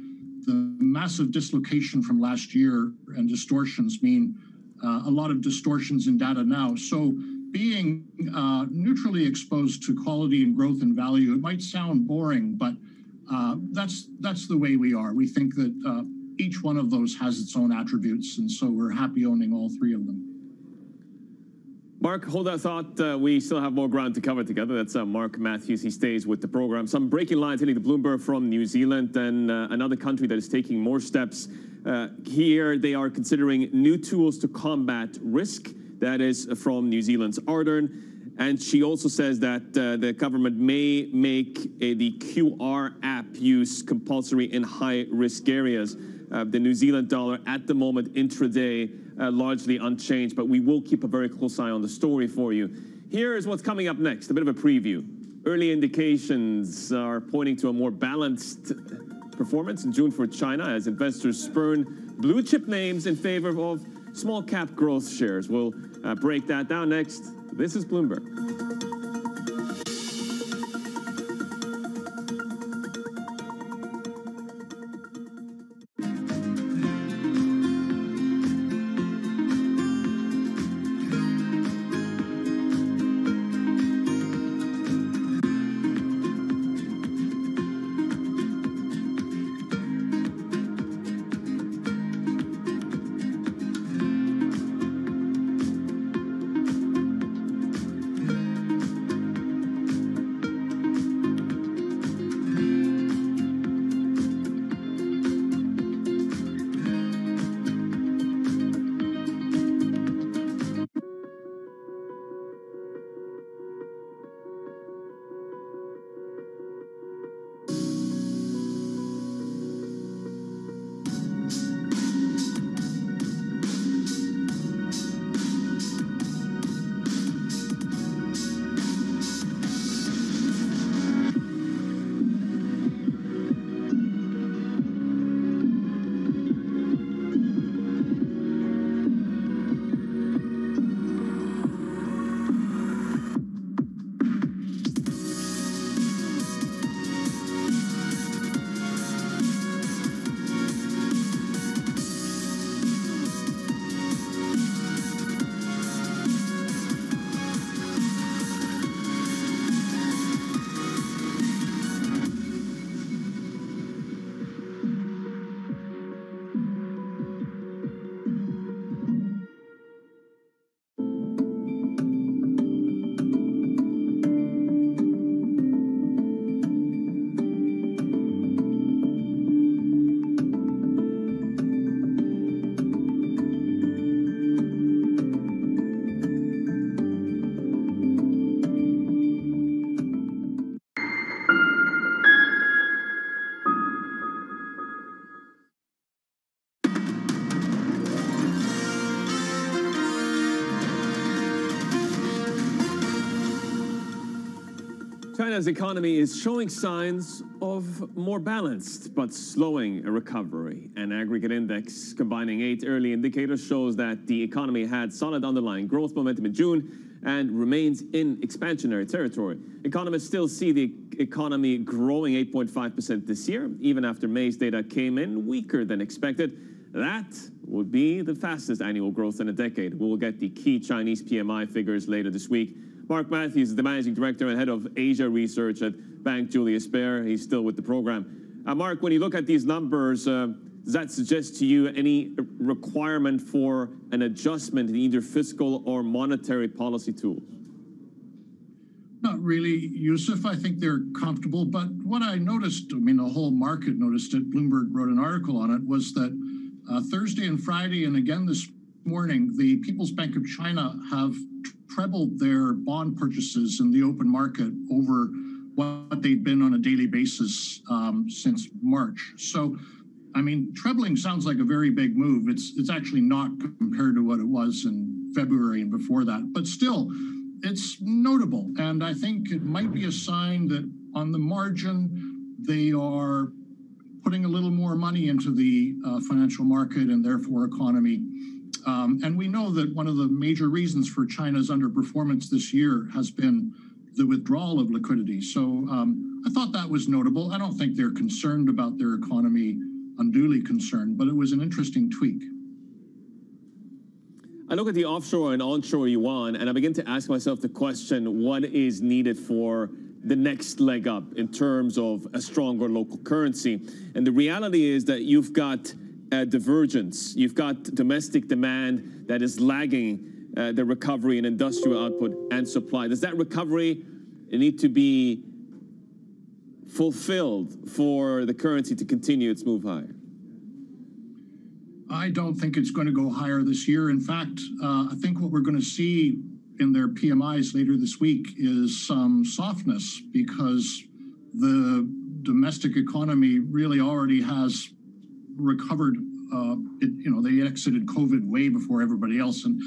the massive dislocation from last year and distortions mean a lot of distortions in data now. So being uh, neutrally exposed to quality and growth and value, it might sound boring, but uh, that's that's the way we are. We think that uh, each one of those has its own attributes, and so we're happy owning all three of them. Mark, hold that thought. Uh, we still have more ground to cover together. That's uh, Mark Matthews. He stays with the program. Some breaking lines hitting the Bloomberg from New Zealand and uh, another country that is taking more steps. Uh, here, they are considering new tools to combat risk. That is from New Zealand's Ardern. And she also says that uh, the government may make uh, the QR app use compulsory in high risk areas. the New Zealand dollar at the moment intraday uh, largely unchanged, but we will keep a very close eye on the story for you. Here is what's coming up next, a bit of a preview. Early indications are pointing to a more balanced performance in June for China as investors spurn blue chip names in favor of small cap growth shares. We'll uh, break that down next. This is Bloomberg. China's economy is showing signs of more balanced but slowing recovery. An aggregate index combining eight early indicators shows that the economy had solid underlying growth momentum in June and remains in expansionary territory. Economists still see the economy growing 8.5% this year, even after May's data came in weaker than expected. That would be the fastest annual growth in a decade. We'll get the key Chinese PMI figures later this week. Mark Matthews is the managing director and head of Asia research at Bank Julius Baer. He's still with the program. Uh, Mark, when you look at these numbers, uh, does that suggest to you any requirement for an adjustment in either fiscal or monetary policy tools? Not really, Yusuf. I think they're comfortable. But what I noticed, I mean, the whole market noticed it, Bloomberg wrote an article on it, was that uh, Thursday and Friday, and again this morning, the People's Bank of China have trebled their bond purchases in the open market over what they've been on a daily basis um, since March. So I mean, trebling sounds like a very big move. It's it's actually not compared to what it was in February and before that, but still, it's notable. And I think it might be a sign that on the margin, they are putting a little more money into the uh, financial market and therefore economy. Um, and we know that one of the major reasons for China's underperformance this year has been the withdrawal of liquidity. So um, I thought that was notable. I don't think they're concerned about their economy unduly concerned, but it was an interesting tweak. I look at the offshore and onshore yuan, and I begin to ask myself the question what is needed for the next leg up in terms of a stronger local currency? And the reality is that you've got a divergence, you've got domestic demand that is lagging uh, the recovery in industrial output and supply. Does that recovery need to be fulfilled for the currency to continue its move higher? I don't think it's going to go higher this year. In fact, uh, I think what we're going to see in their PMIs later this week is some softness because the domestic economy really already has recovered. Uh, it, you know, they exited COVID way before everybody else, and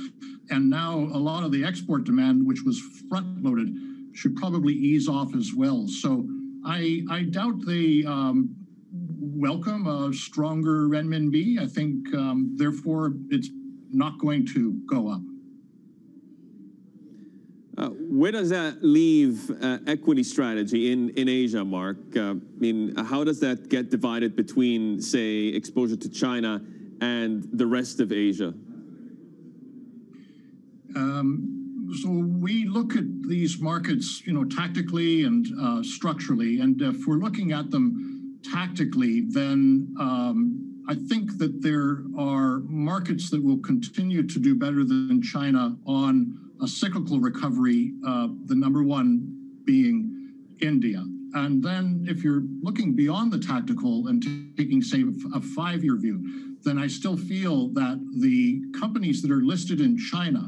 and now a lot of the export demand, which was front loaded, should probably ease off as well. So I, I doubt they um, welcome a stronger renminbi. I think, um, therefore, it's not going to go up. Uh, where does that leave uh, equity strategy in, in Asia, Mark? Uh, I mean, how does that get divided between, say, exposure to China and the rest of Asia? Um, so we look at these markets, you know, tactically and structurally, and if we're looking at them tactically, then um, I think that there are markets that will continue to do better than China on a cyclical recovery. Uh, the number one being India. And then if you're looking beyond the tactical and taking, say, a five-year view, then I still feel that the companies that are listed in China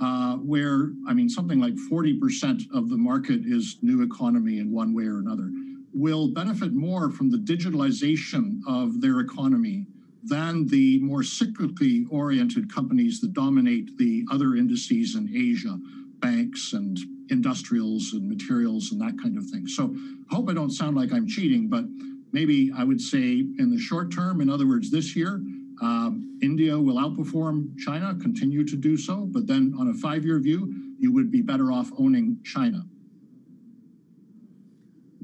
uh, where, I mean, something like 40% of the market is new economy in one way or another, will benefit more from the digitalization of their economy than the more cyclically oriented companies that dominate the other indices in Asia, banks and industrials and materials and that kind of thing. So hope I don't sound like I'm cheating, but maybe I would say in the short term, in other words, this year, um, India will outperform China, continue to do so, but then on a five-year view, you would be better off owning China.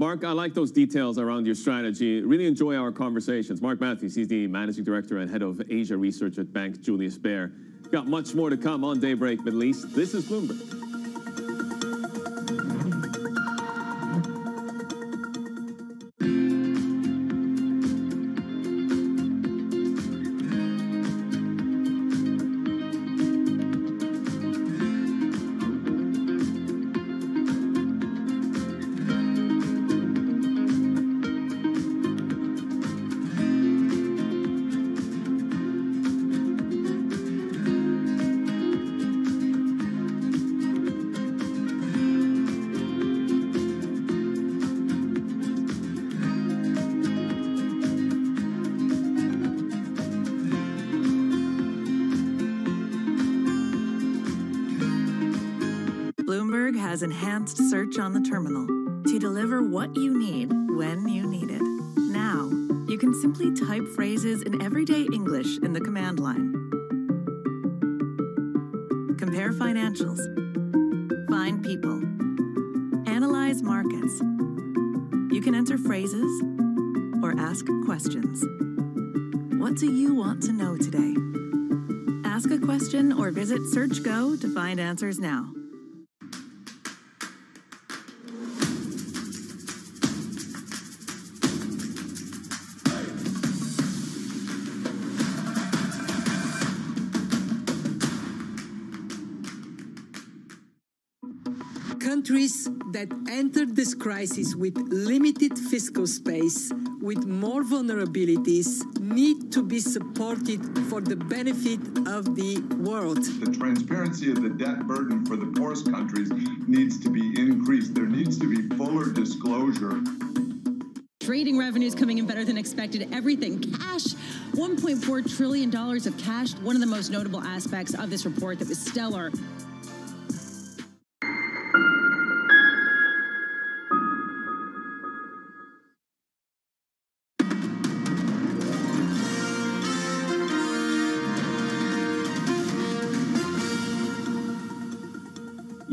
Mark, I like those details around your strategy. Really enjoy our conversations. Mark Matthews, he's the Managing Director and Head of Asia Research at Bank Julius Baer. Got much more to come on Daybreak Middle East. This is Bloomberg. Or Go to find answers now. Countries that entered this crisis with limited fiscal space, vulnerabilities, need to be supported for the benefit of the world. The transparency of the debt burden for the poorest countries needs to be increased. There needs to be fuller disclosure. Trading revenues coming in better than expected. Everything cash, $1.4 trillion of cash. One of the most notable aspects of this report that was stellar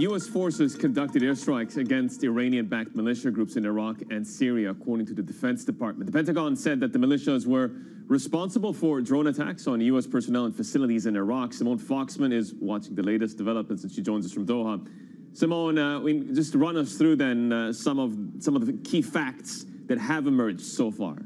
U.S. forces conducted airstrikes against Iranian-backed militia groups in Iraq and Syria, according to the Defense Department. The Pentagon said that the militias were responsible for drone attacks on U.S. personnel and facilities in Iraq. Simone Foxman is watching the latest developments, and she joins us from Doha. Simone, uh, just run us through then uh, some of some of the key facts that have emerged so far.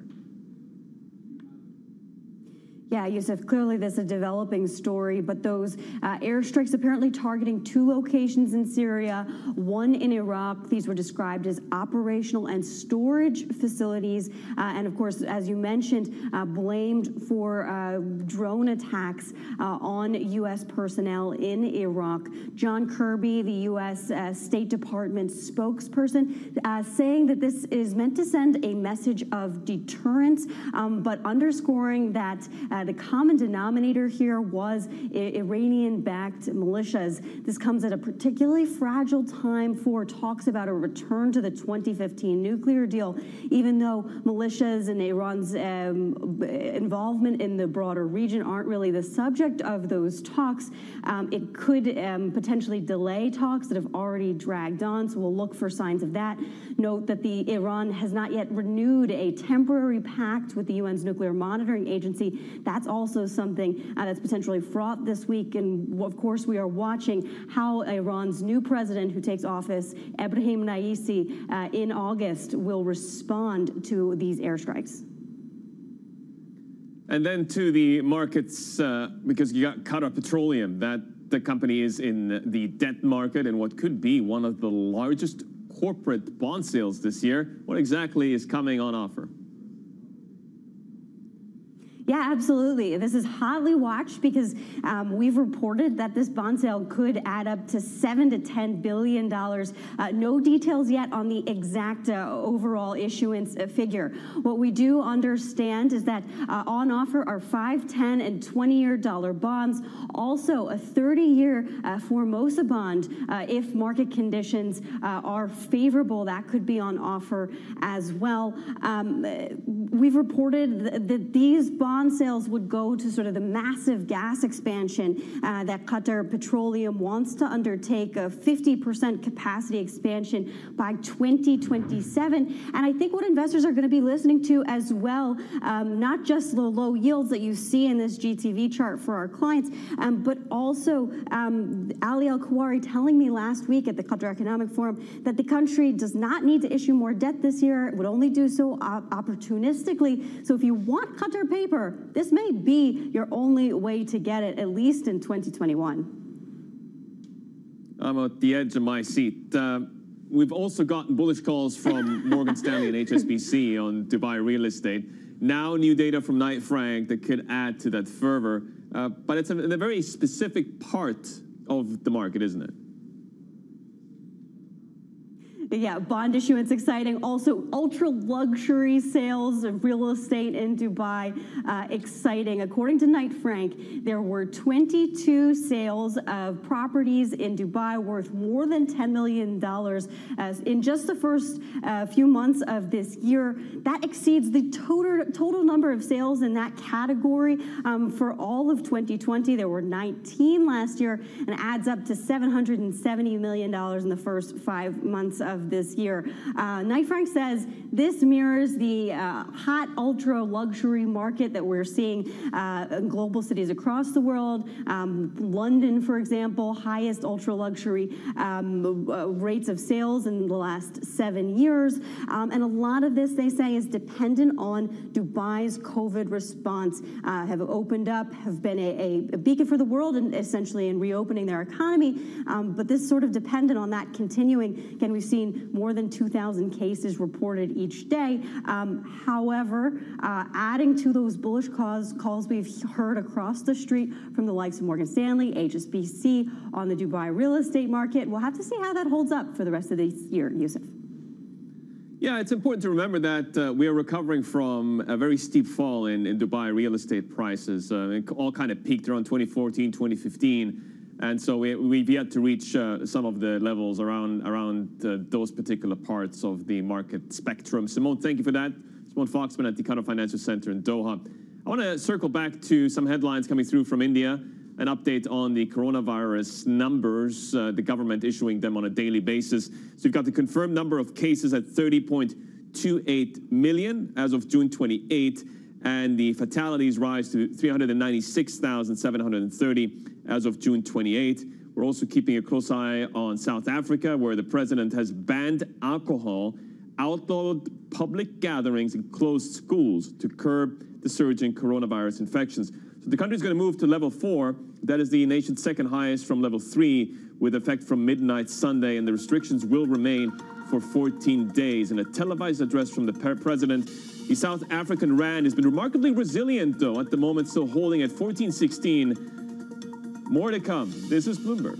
Yeah, Yusuf, clearly this is a developing story, but those uh, airstrikes apparently targeting two locations in Syria, one in Iraq. These were described as operational and storage facilities. Uh, and of course, as you mentioned, uh, blamed for uh, drone attacks uh, on U.S. personnel in Iraq. John Kirby, the U.S. Uh, State Department spokesperson, saying that this is meant to send a message of deterrence, um, but underscoring that the common denominator here was Iranian backed militias. This comes at a particularly fragile time for talks about a return to the 2015 nuclear deal, even though militias and Iran's um, involvement in the broader region aren't really the subject of those talks. Um, it could um, potentially delay talks that have already dragged on, so we'll look for signs of that. Note that the Iran has not yet renewed a temporary pact with the UN's nuclear monitoring agency. That that's also something uh, that's potentially fraught this week. And of course, we are watching how Iran's new president, who takes office, Ebrahim Raisi, uh, in August, will respond to these airstrikes. And then to the markets, uh, because you got Qatar Petroleum, that the company is in the debt market and what could be one of the largest corporate bond sales this year. What exactly is coming on offer? Yeah, absolutely. This is hotly watched because um, we've reported that this bond sale could add up to seven to ten billion dollars. Uh, no details yet on the exact uh, overall issuance uh, figure. What we do understand is that on offer are five, ten, and twenty-year dollar bonds. Also, a thirty-year Formosa bond. If market conditions are favorable, that could be on offer as well. Um, we've reported that these bonds bond sales would go to sort of the massive gas expansion uh, that Qatar Petroleum wants to undertake, a 50% capacity expansion by 2027. And I think what investors are going to be listening to as well, um, not just the low yields that you see in this GTV chart for our clients, um, but also um, Ali Al Kuwari telling me last week at the Qatar Economic Forum that the country does not need to issue more debt this year. It would only do so op opportunistically. So if you want Qatar paper, this may be your only way to get it, at least in 2021. I'm at the edge of my seat. Uh, we've also gotten bullish calls from Morgan Stanley and HSBC on Dubai real estate. Now, new data from Knight Frank that could add to that fervor. Uh, but it's a, a very specific part of the market, isn't it? Yeah, bond issuance exciting. Also, ultra luxury sales of real estate in Dubai uh, exciting. According to Knight Frank, there were 22 sales of properties in Dubai worth more than $10 million as in just the first uh, few months of this year. That exceeds the total, total number of sales in that category um, for all of 2020. There were 19 last year and adds up to $770 million in the first five months of this year. Uh, Knight Frank says this mirrors the uh, hot ultra luxury market that we're seeing uh, in global cities across the world. Um, London, for example, highest ultra luxury um, rates of sales in the last seven years. Um, and a lot of this, they say, is dependent on Dubai's COVID response. Have opened up, have been a, beacon for the world, essentially in reopening their economy. But this sort of dependent on that continuing. Again, we've seen more than 2,000 cases reported each day. Um, however, uh, adding to those bullish cause calls we've heard across the street from the likes of Morgan Stanley, HSBC on the Dubai real estate market. We'll have to see how that holds up for the rest of this year, Yusuf. Yeah, it's important to remember that uh, we are recovering from a very steep fall in, in Dubai real estate prices. Uh, it all kind of peaked around 2014, 2015. And so we, we've yet to reach uh, some of the levels around around uh, those particular parts of the market spectrum. Simone, thank you for that. Simone Foxman at the Qatar Financial Center in Doha. I want to circle back to some headlines coming through from India. An update on the coronavirus numbers, uh, the government issuing them on a daily basis. So you've got the confirmed number of cases at 30.28 million as of June 28 and the fatalities rise to 396,730 as of June 28. We're also keeping a close eye on South Africa, where the president has banned alcohol, outlawed public gatherings, and closed schools to curb the surge in coronavirus infections. So the country is going to move to level four. That is the nation's second highest from level three, with effect from midnight Sunday, and the restrictions will remain for 14 days. In a televised address from the president, the South African rand has been remarkably resilient, though, at the moment still holding at 1416. More to come. This is Bloomberg.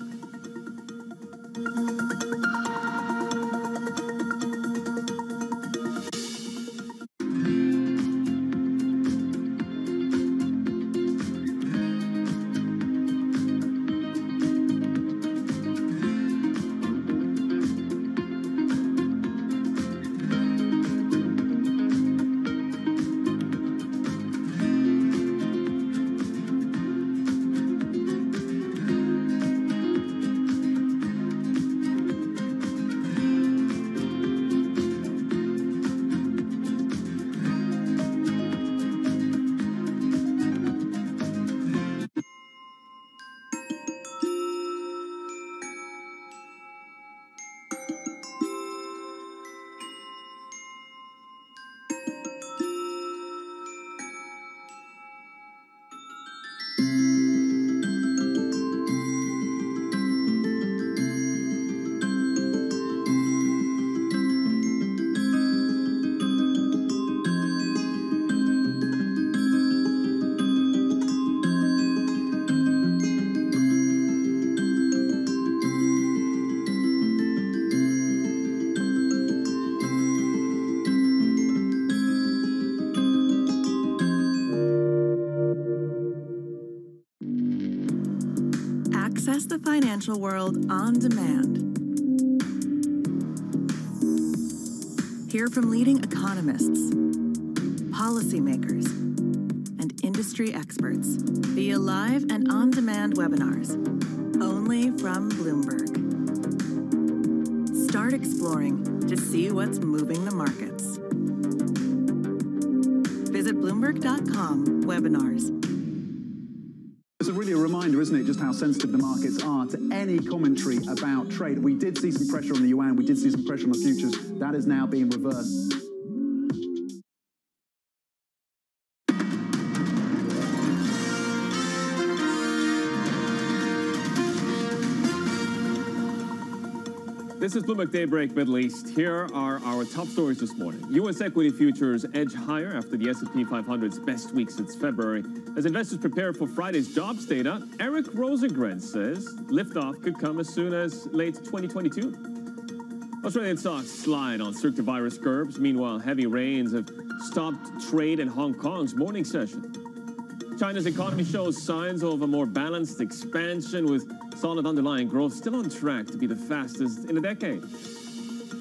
Trade. We did see some pressure on the yuan, we did see some pressure on the futures. That is now being reversed. This is Bloomberg Daybreak Middle East. Here are our top stories this morning. U.S. equity futures edge higher after the S&P 500's best week since February. As investors prepare for Friday's jobs data, Eric Rosengren says liftoff could come as soon as late 2022. Australian stocks slide on strict virus curbs. Meanwhile, heavy rains have stopped trade in Hong Kong's morning session. China's economy shows signs of a more balanced expansion with solid underlying growth still on track to be the fastest in a decade.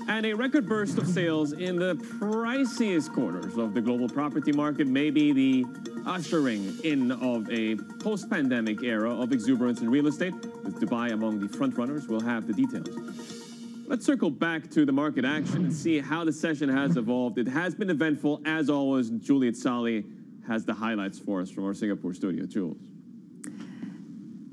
And a record burst of sales in the priciest corners of the global property market may be the ushering in of a post-pandemic era of exuberance in real estate, with Dubai among the frontrunners. We'll have the details. Let's circle back to the market action and see how the session has evolved. It has been eventful, as always. Juliette Saly has the highlights for us from our Singapore studio. Jules.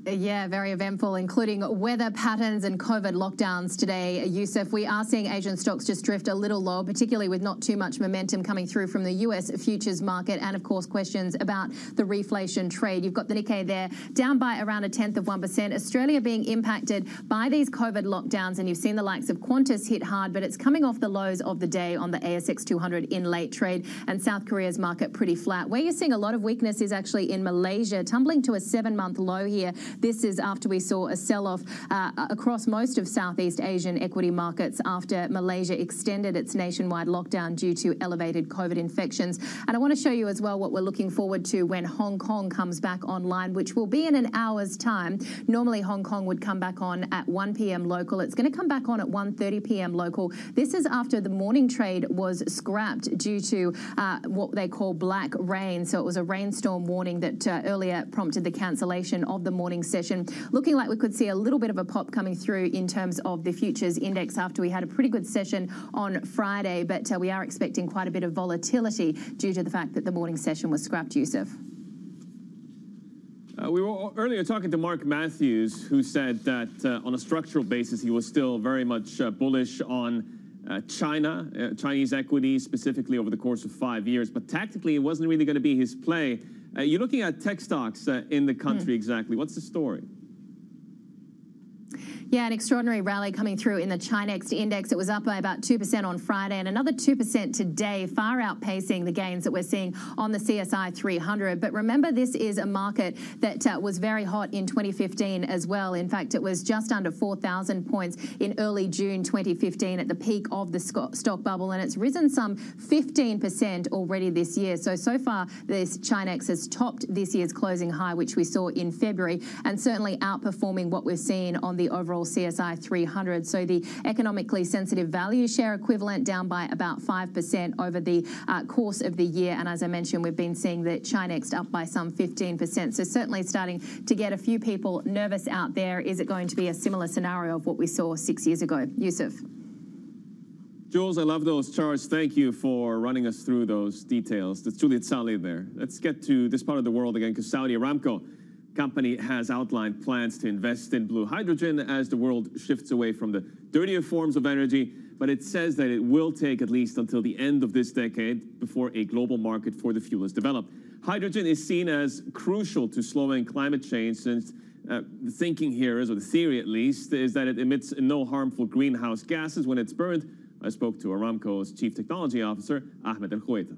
Yeah, very eventful, including weather patterns and COVID lockdowns today. Yusuf, we are seeing Asian stocks just drift a little low, particularly with not too much momentum coming through from the US futures market. And of course, questions about the reflation trade. You've got the Nikkei there down by around a tenth of 1%. Australia being impacted by these COVID lockdowns. And you've seen the likes of Qantas hit hard, but it's coming off the lows of the day on the ASX 200 in late trade. And South Korea's market pretty flat. Where you're seeing a lot of weakness is actually in Malaysia, tumbling to a seven month low here. This is after we saw a sell-off uh, across most of Southeast Asian equity markets after Malaysia extended its nationwide lockdown due to elevated COVID infections. And I want to show you as well what we're looking forward to when Hong Kong comes back online, which will be in an hour's time. Normally, Hong Kong would come back on at 1 p.m. local. It's going to come back on at 1.30 p.m. local. This is after the morning trade was scrapped due to uh, what they call black rain. So it was a rainstorm warning that uh, earlier prompted the cancellation of the morning session. Looking like we could see a little bit of a pop coming through in terms of the futures index after we had a pretty good session on Friday, but uh, we are expecting quite a bit of volatility due to the fact that the morning session was scrapped, Yusuf. Uh, we were earlier talking to Mark Matthews, who said that uh, on a structural basis, he was still very much uh, bullish on uh, China, uh, Chinese equities specifically over the course of five years. But tactically, it wasn't really going to be his play. Uh, you're looking at tech stocks uh, in the country mm. exactly. What's the story? Yeah, an extraordinary rally coming through in the ChiNext index. It was up by about 2% on Friday and another 2% today, far outpacing the gains that we're seeing on the CSI 300. But remember, this is a market that uh, was very hot in 2015 as well. In fact, it was just under 4,000 points in early June 2015 at the peak of the stock bubble, and it's risen some 15% already this year. So, so far, this ChiNext has topped this year's closing high, which we saw in February, and certainly outperforming what we've seen on the overall CSI 300. So the economically sensitive value share equivalent down by about 5% over the uh, course of the year. And as I mentioned, we've been seeing the ChiNext up by some 15%. So certainly starting to get a few people nervous out there. Is it going to be a similar scenario of what we saw six years ago? Yusuf. Jules, I love those charts. Thank you for running us through those details. That's Juliette Saly there. Let's get to this part of the world again, because Saudi Aramco company has outlined plans to invest in blue hydrogen as the world shifts away from the dirtier forms of energy, but it says that it will take at least until the end of this decade before a global market for the fuel is developed. Hydrogen is seen as crucial to slowing climate change since uh, the thinking here is, or the theory at least, is that it emits no harmful greenhouse gases when it's burned. I spoke to Aramco's chief technology officer, Ahmad Al-Khowaiter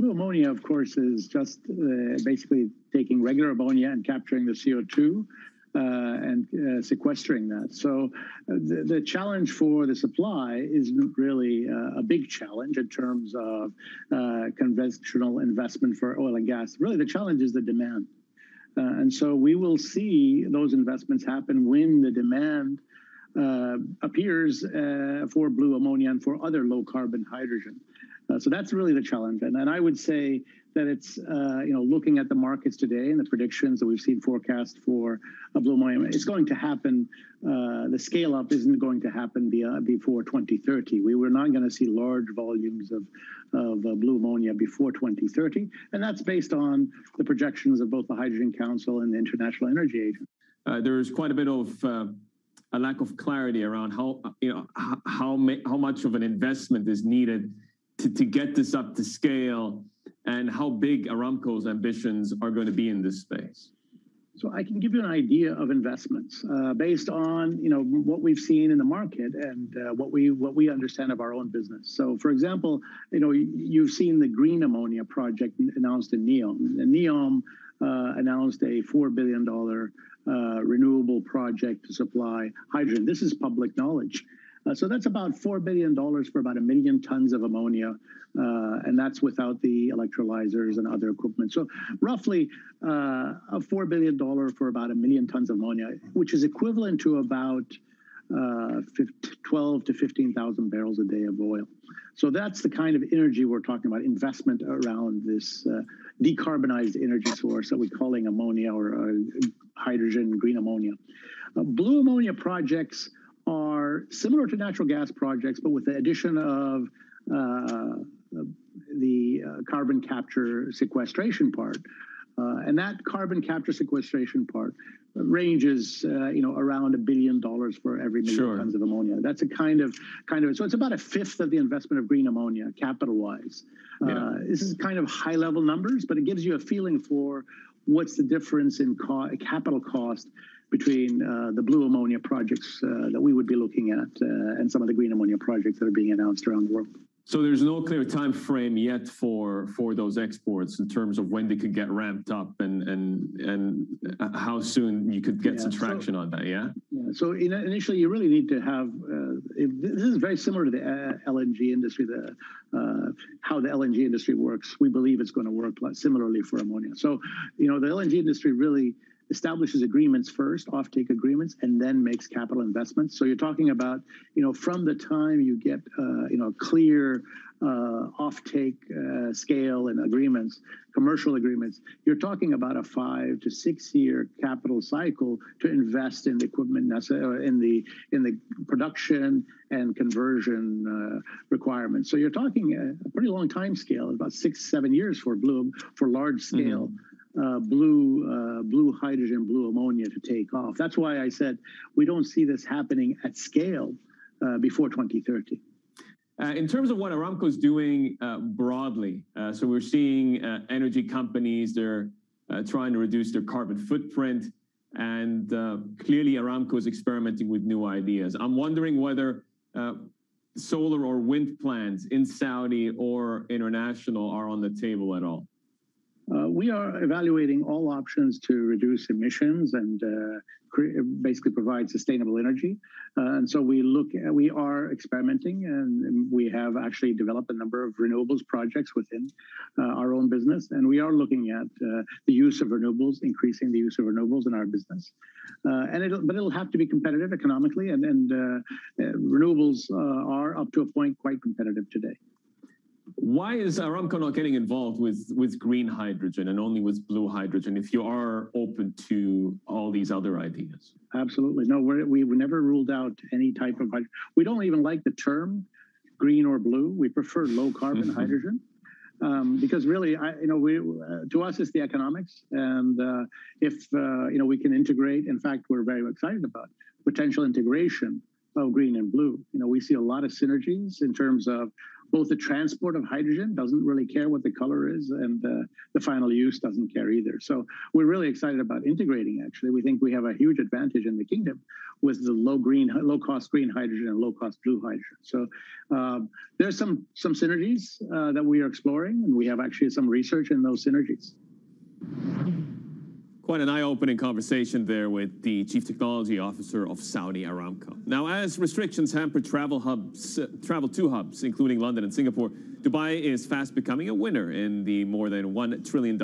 blue ammonia, of course, is just uh, basically taking regular ammonia and capturing the CO2 uh, and uh, sequestering that. So uh, the, the, challenge for the supply isn't really uh, a big challenge in terms of uh, conventional investment for oil and gas. Really, the challenge is the demand. and so we will see those investments happen when the demand appears for blue ammonia and for other low carbon hydrogen. Uh, so that's really the challenge. And, and I would say that it's, uh, you know, looking at the markets today and the predictions that we've seen forecast for a blue ammonia, it's going to happen. Uh, the scale up isn't going to happen before 2030. We were not going to see large volumes of, of uh, blue ammonia before 2030. And that's based on the projections of both the Hydrogen Council and the International Energy Agency. Uh, there's quite a bit of uh, a lack of clarity around how, you know, how, how, how much of an investment is needed to, to get this up to scale and how big Aramco's ambitions are going to be in this space? So I can give you an idea of investments uh, based on you know what we've seen in the market and uh, what we what we understand of our own business. So for example, you know you've seen the green ammonia project announced in NEOM. The NEOM uh, announced a $4 billion uh, renewable project to supply hydrogen. This is public knowledge. Uh, so that's about $4 billion for about a million tons of ammonia, uh, and that's without the electrolyzers and other equipment. So roughly uh, a $4 billion for about a million tons of ammonia, which is equivalent to about uh, 12 to 15,000 barrels a day of oil. So that's the kind of energy we're talking about, investment around this uh, decarbonized energy source that we're calling ammonia or uh, hydrogen, green ammonia. blue ammonia projects are similar to natural gas projects, but with the addition of uh, the uh, carbon capture sequestration part. Uh, and that carbon capture sequestration part ranges, uh, you know, around a billion dollars for every million sure. tons of ammonia. That's a kind of, kind of, so it's about a fifth of the investment of green ammonia, capital-wise. Yeah. Uh, this is kind of high-level numbers, but it gives you a feeling for what's the difference in co capital cost between uh, the blue ammonia projects uh, that we would be looking at uh, and some of the green ammonia projects that are being announced around the world. So there's no clear time frame yet for for those exports in terms of when they could get ramped up and and and how soon you could get yeah, some traction so, on that. Yeah. Yeah. So in, initially, you really need to have. Uh, this is very similar to the uh, LNG industry. The uh, how the LNG industry works. We believe it's going to work similarly for ammonia. So you know the LNG industry really establishes agreements first, offtake agreements, and then makes capital investments. So you're talking about, you know, from the time you get, uh, you know, clear uh, offtake uh, scale and agreements, commercial agreements, you're talking about a five to six year capital cycle to invest in the equipment necessary, uh, in the in the production and conversion uh, requirements. So you're talking a, a, pretty long time scale, about six seven years for Bloom for large scale. Mm-hmm uh, blue uh, blue hydrogen, blue ammonia to take off. That's why I said we don't see this happening at scale uh, before 2030. Uh, in terms of what Aramco is doing uh, broadly, so we're seeing energy companies they're trying to reduce their carbon footprint, and clearly Aramco is experimenting with new ideas. I'm wondering whether solar or wind plants in Saudi or international are on the table at all. Uh, we are evaluating all options to reduce emissions and uh, basically provide sustainable energy. Uh, and so we look at, we are experimenting and we have actually developed a number of renewables projects within uh, our own business. And we are looking at uh, the use of renewables, increasing the use of renewables in our business. Uh, and it'll, but it'll have to be competitive economically and, and renewables are up to a point quite competitive today. Why is Aramco not getting involved with, with green hydrogen and only with blue hydrogen if you are open to all these other ideas? Absolutely. No, we're, we never ruled out any type of hydrogen. We don't even like the term green or blue. We prefer low carbon mm-hmm. hydrogen. Um, because really, I, you know, we, uh, to us, it's the economics, and uh, if uh, you know we can integrate. In fact, we're very excited about potential integration of green and blue. You know, we see a lot of synergies in terms of both the transport of hydrogen doesn't really care what the color is, and uh, the final use doesn't care either. So we're really excited about integrating. Actually, we think we have a huge advantage in the kingdom with the low green, low cost green hydrogen and low cost blue hydrogen. So um, there's some some synergies uh, that we are exploring, and we have actually some research in those synergies. Quite an eye-opening conversation there with the Chief Technology Officer of Saudi Aramco. Now, as restrictions hamper travel hubs, uh, travel to hubs, including London and Singapore, Dubai is fast becoming a winner in the more than $1 trillion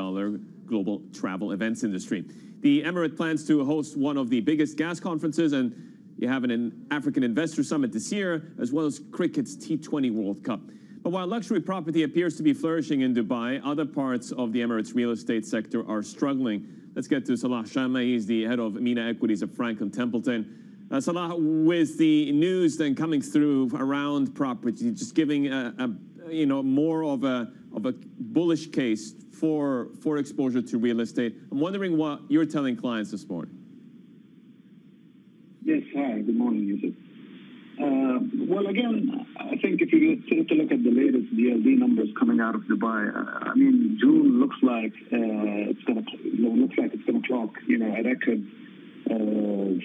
global travel events industry. The Emirate plans to host one of the biggest gas conferences and you have an African Investor Summit this year, as well as cricket's T20 World Cup. But while luxury property appears to be flourishing in Dubai, other parts of the Emirates real estate sector are struggling. Let's get to Salah Shamma. He's the head of MENA Equities at Franklin Templeton. Uh, Salah, with the news then coming through around property, just giving a, a, you know more of a of a bullish case for for exposure to real estate. I'm wondering what you're telling clients this morning. Yes, hi. Good morning, Yusuf. Uh, well, again, I think if you take a look at the latest DLD numbers coming out of Dubai, uh, I mean, June looks like uh, it's going to looks like it's to clock, you know, a record uh,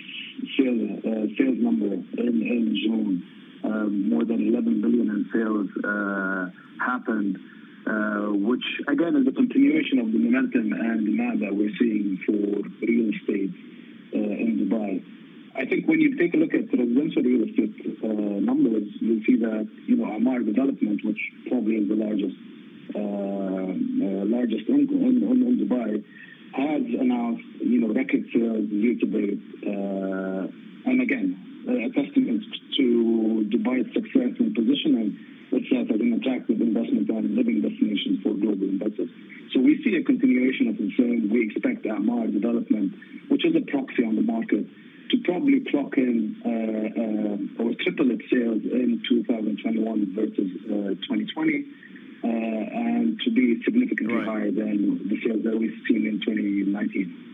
sales sales number in in June. Um, more than 11 billion in sales uh, happened, which again is a continuation of the momentum and demand that we're seeing for real estate uh, in Dubai. I think when you take a look at the residential real estate uh, numbers, you'll see that you know Emaar Development, which probably is the largest uh, uh, largest in, in, in, Dubai, has announced you know record sales year to date, uh, and again a testament to Dubai's success in positioning itself as an attractive investment and living destination for global investors. So we see a continuation of the same. We expect Emaar Development, which is a proxy on the market, to probably clock in uh, uh, or triple its sales in 2021 versus uh, 2020. Uh, and to be significantly right. higher than the sales that we've seen in 2019.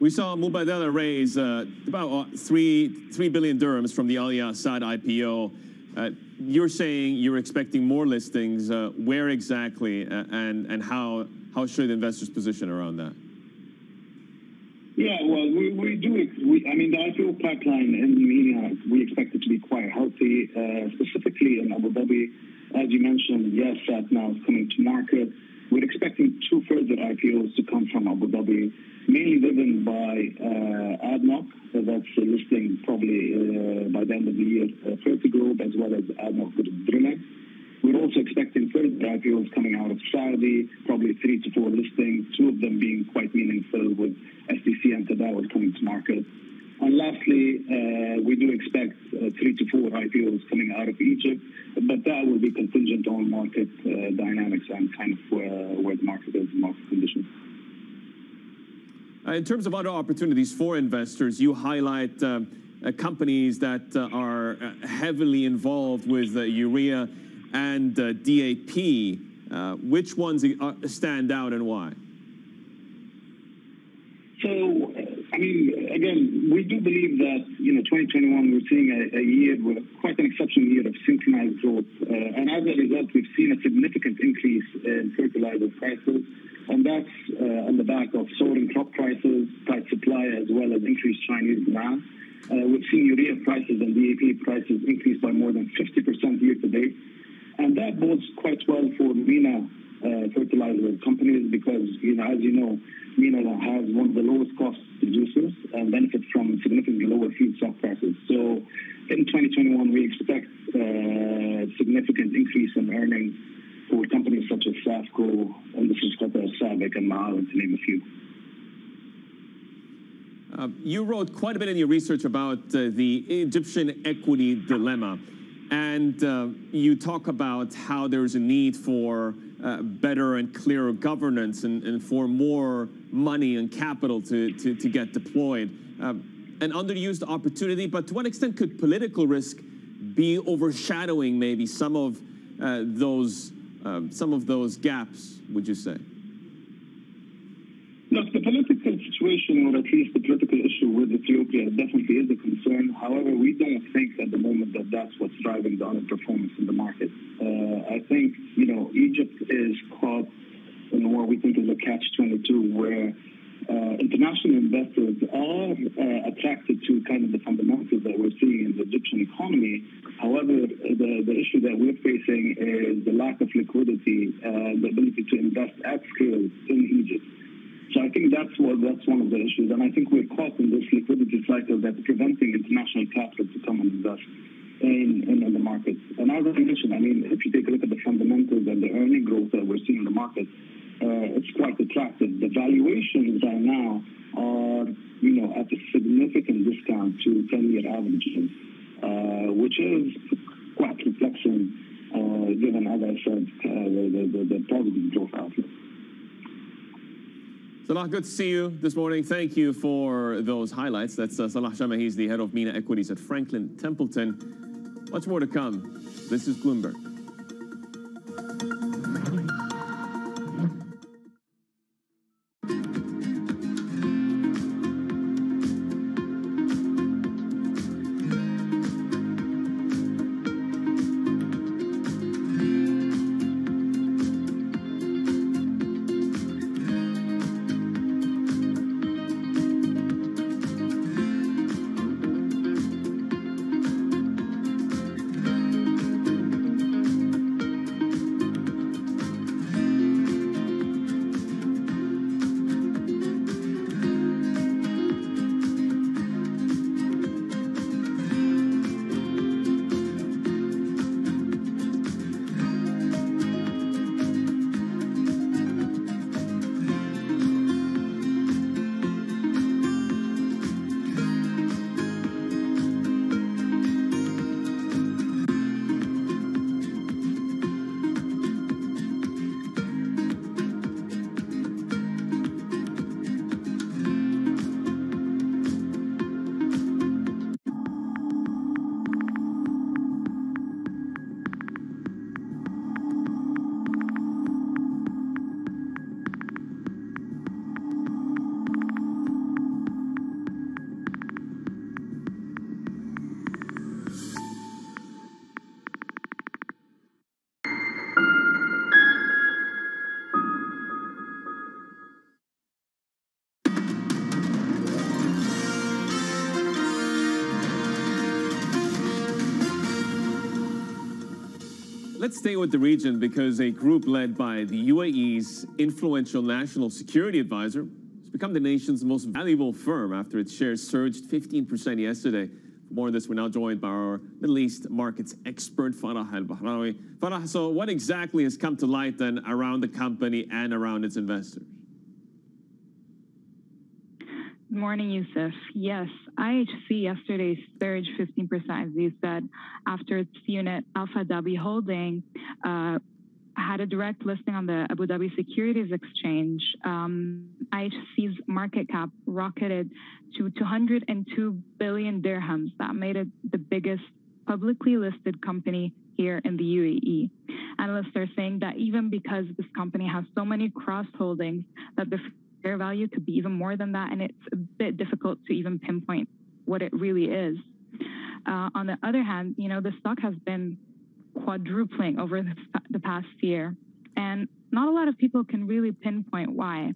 We saw Mubadala raise uh, about uh, three three billion dirhams from the Al Yahsat IPO. Uh, you're saying you're expecting more listings. Uh, where exactly, uh, and and how how should investors position around that? Yeah, well, we, we do. We, I mean, the IPO pipeline in MENA, we expect it to be quite healthy, uh, specifically in Abu Dhabi. As you mentioned, yes, that now is coming to market. We're expecting two further IPOs to come from Abu Dhabi, mainly driven by uh, ADNOC, that's listing probably uh, by the end of the year, uh, Fertiglobe, as well as ADNOC Drilling. We're also expecting further IPOs coming out of Saudi, probably three to four listings, two of them being quite meaningful with SDC and Tadawul coming to market. And lastly, uh, we do expect uh, three to four IPOs coming out of Egypt, but that will be contingent on market uh, dynamics and kind of uh, where the market is, and market conditions. Uh, in terms of other opportunities for investors, you highlight uh, companies that are heavily involved with urea and DAP. Which ones stand out and why? So I mean, again, we do believe that, you know, 2021, we're seeing a, a year with quite an exceptional year of synchronized growth. Uh, and as a result, we've seen a significant increase in fertilizer prices. And that's uh, on the back of soaring crop prices, tight supply, as well as increased Chinese demand. Uh, we've seen urea prices and DAP prices increase by more than 50% year to date. And that bodes quite well for MENA uh, fertilizer companies because, you know, as you know, MENA has one of the lowest cost producers and benefits from significantly lower feedstock prices. So in 2021, we expect uh, significant increase in earnings for companies such as SAFCO, and this is Qatar, SABIC, and Ma'aden, to name a few. Uh, you wrote quite a bit in your research about uh, the Egyptian equity dilemma, and uh, you talk about how there's a need for uh, better and clearer governance and, and, for more money and capital to, to, get deployed. Um, an underused opportunity, but to what extent could political risk be overshadowing maybe some of uh, those uh, some of those gaps? Would you say? Look, the political situation, or at least the political issue with Ethiopia, definitely is a concern. However, we don't think at the moment that that's what's driving the underperformance in the market. Uh, I think, you know, Egypt is caught in what we think is a catch-22 where uh, international investors are uh, attracted to kind of the fundamentals that we're seeing in the Egyptian economy. However, the, the issue that we're facing is the lack of liquidity, uh, the ability to invest at scale in Egypt. So I think that's what that's one of the issues, and I think we're caught in this liquidity cycle that's preventing international capital to come and invest in, in, in the market. And as I mentioned, I mean, if you take a look at the fundamentals and the earning growth that we're seeing in the market, uh, it's quite attractive. The valuations right now are, you know, at a significant discount to 10-year averages, uh, which is quite reflection, uh, given, as I said, uh, the, the, the positive growth outlook. Salah, good to see you this morning. Thank you for those highlights. That's uh, Salah Shamma. He's the head of MENA Equities at Franklin Templeton. Much more to come. This is Bloomberg. Stay with the region because a group led by the UAE's influential national security advisor has become the nation's most valuable firm after its shares surged 15% yesterday. For more on this, we're now joined by our Middle East markets expert, Farah Elbahrawy. Farah, so what exactly has come to light then around the company and around its investors? Good morning, Youssef. Yes, IHC yesterday surged 15%, as you said, after its unit Alpha Dhabi Holding uh, had a direct listing on the Abu Dhabi Securities Exchange. Um, IHC's market cap rocketed to 202 billion dirhams. That made it the biggest publicly listed company here in the UAE. Analysts are saying that even because this company has so many cross holdings, that the fair value could be even more than that, and it's a bit difficult to even pinpoint what it really is. Uh, on the other hand, you know, the stock has been quadrupling over the, the past year, and not a lot of people can really pinpoint why.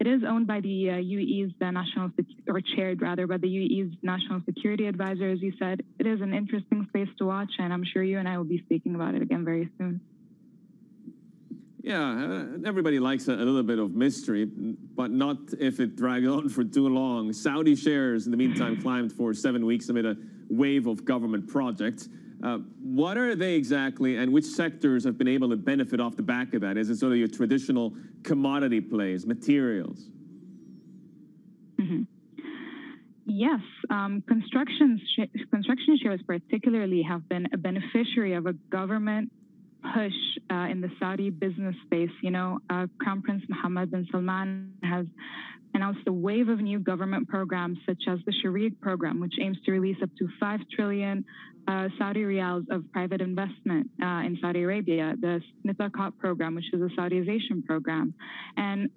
It is owned by the uh, UAE's the national, or chaired rather by the UAE's national security advisor, as you said. It is an interesting space to watch, and I'm sure you and I will be speaking about it again very soon. Yeah, everybody likes a, little bit of mystery, but not if it drags on for too long. Saudi shares, in the meantime, climbed for seven weeks amid a wave of government projects. Uh, what are they exactly, and which sectors have been able to benefit off the back of that? Is it sort of your traditional commodity plays, materials? Mm-hmm. Yes, um, construction construction shares particularly have been a beneficiary of a government push uh, in the Saudi business space. You know, uh, Crown Prince Mohammed bin Salman has announced a wave of new government programs, such as the Sharik program, which aims to release up to 5 trillion uh, Saudi riyals of private investment uh, in Saudi Arabia, the Nitaqat program, which is a Saudization program. And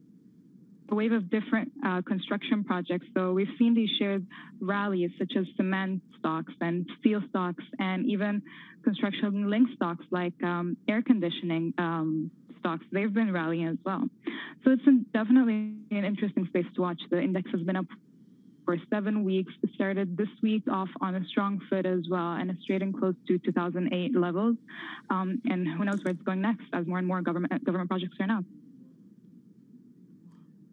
a wave of different uh, construction projects. So we've seen these shares rally, such as cement stocks and steel stocks, and even construction linked stocks like um, air conditioning um, stocks. They've been rallying as well. So it's definitely an interesting space to watch. The index has been up for seven weeks. It started this week off on a strong foot as well, and it's trading close to 2008 levels. Um, and who knows where it's going next as more and more government government projects are announced.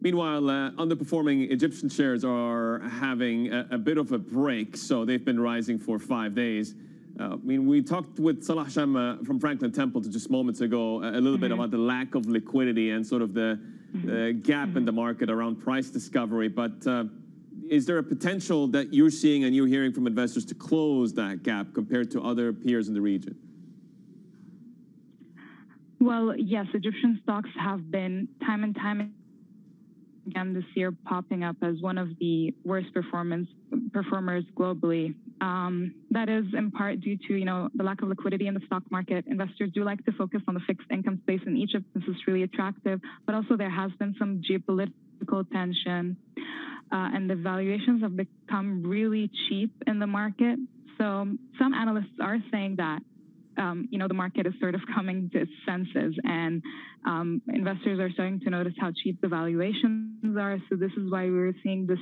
Meanwhile, uh, underperforming Egyptian shares are having a, a, bit of a break, so they've been rising for five days. Uh, I mean, we talked with Salah Sham uh, from Franklin Templeton just moments ago a, little mm -hmm. bit mm-hmm. about the lack of liquidity and sort of the, mm-hmm. the gap mm -hmm. in the market around price discovery. But uh, is there a potential that you're seeing and you're hearing from investors to close that gap compared to other peers in the region? Well, yes, Egyptian stocks have been time and time again this year popping up as one of the worst performance performers globally. Um, that is in part due to you know the lack of liquidity in the stock market. Investors do like to focus on the fixed income space in Egypt. This is really attractive, but also there has been some geopolitical tension, uh, and the valuations have become really cheap in the market. So some analysts are saying that um, you know, the market is sort of coming to its senses and um, investors are starting to notice how cheap the valuations are. So this is why we're seeing this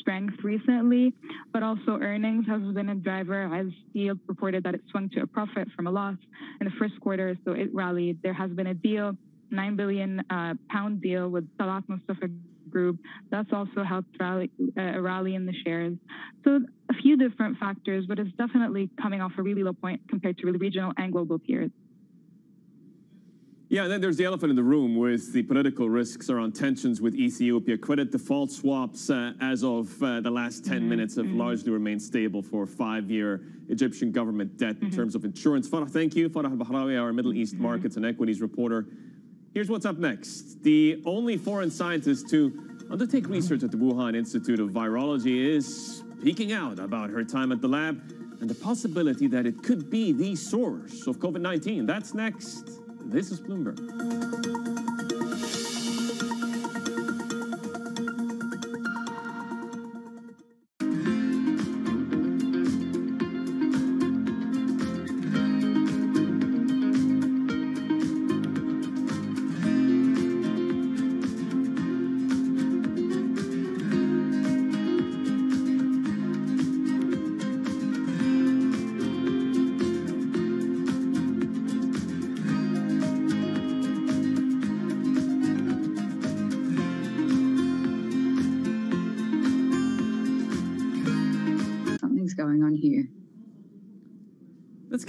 strength recently, but also earnings has been a driver as Yield reported that it swung to a profit from a loss in the first quarter. So it rallied. There has been a deal, 9 billion uh, pound deal with Talaat Moustafa group. That's also helped rally, uh, rally in the shares. So a few different factors, but it's definitely coming off a really low point compared to really regional and global peers. Yeah, and then there's the elephant in the room with the political risks around tensions with Ethiopia. Credit default swaps, uh, as of uh, the last 10 mm -hmm. minutes, have mm -hmm. largely remained stable for five-year Egyptian government debt mm -hmm. in mm-hmm. terms of insurance. Farah, thank you. Farah Elbahrawy, our Middle East mm-hmm. markets and equities reporter. Here's what's up next. The only foreign scientist to undertake research at the Wuhan Institute of Virology is speaking out about her time at the lab and the possibility that it could be the source of COVID 19. That's next. This is Bloomberg.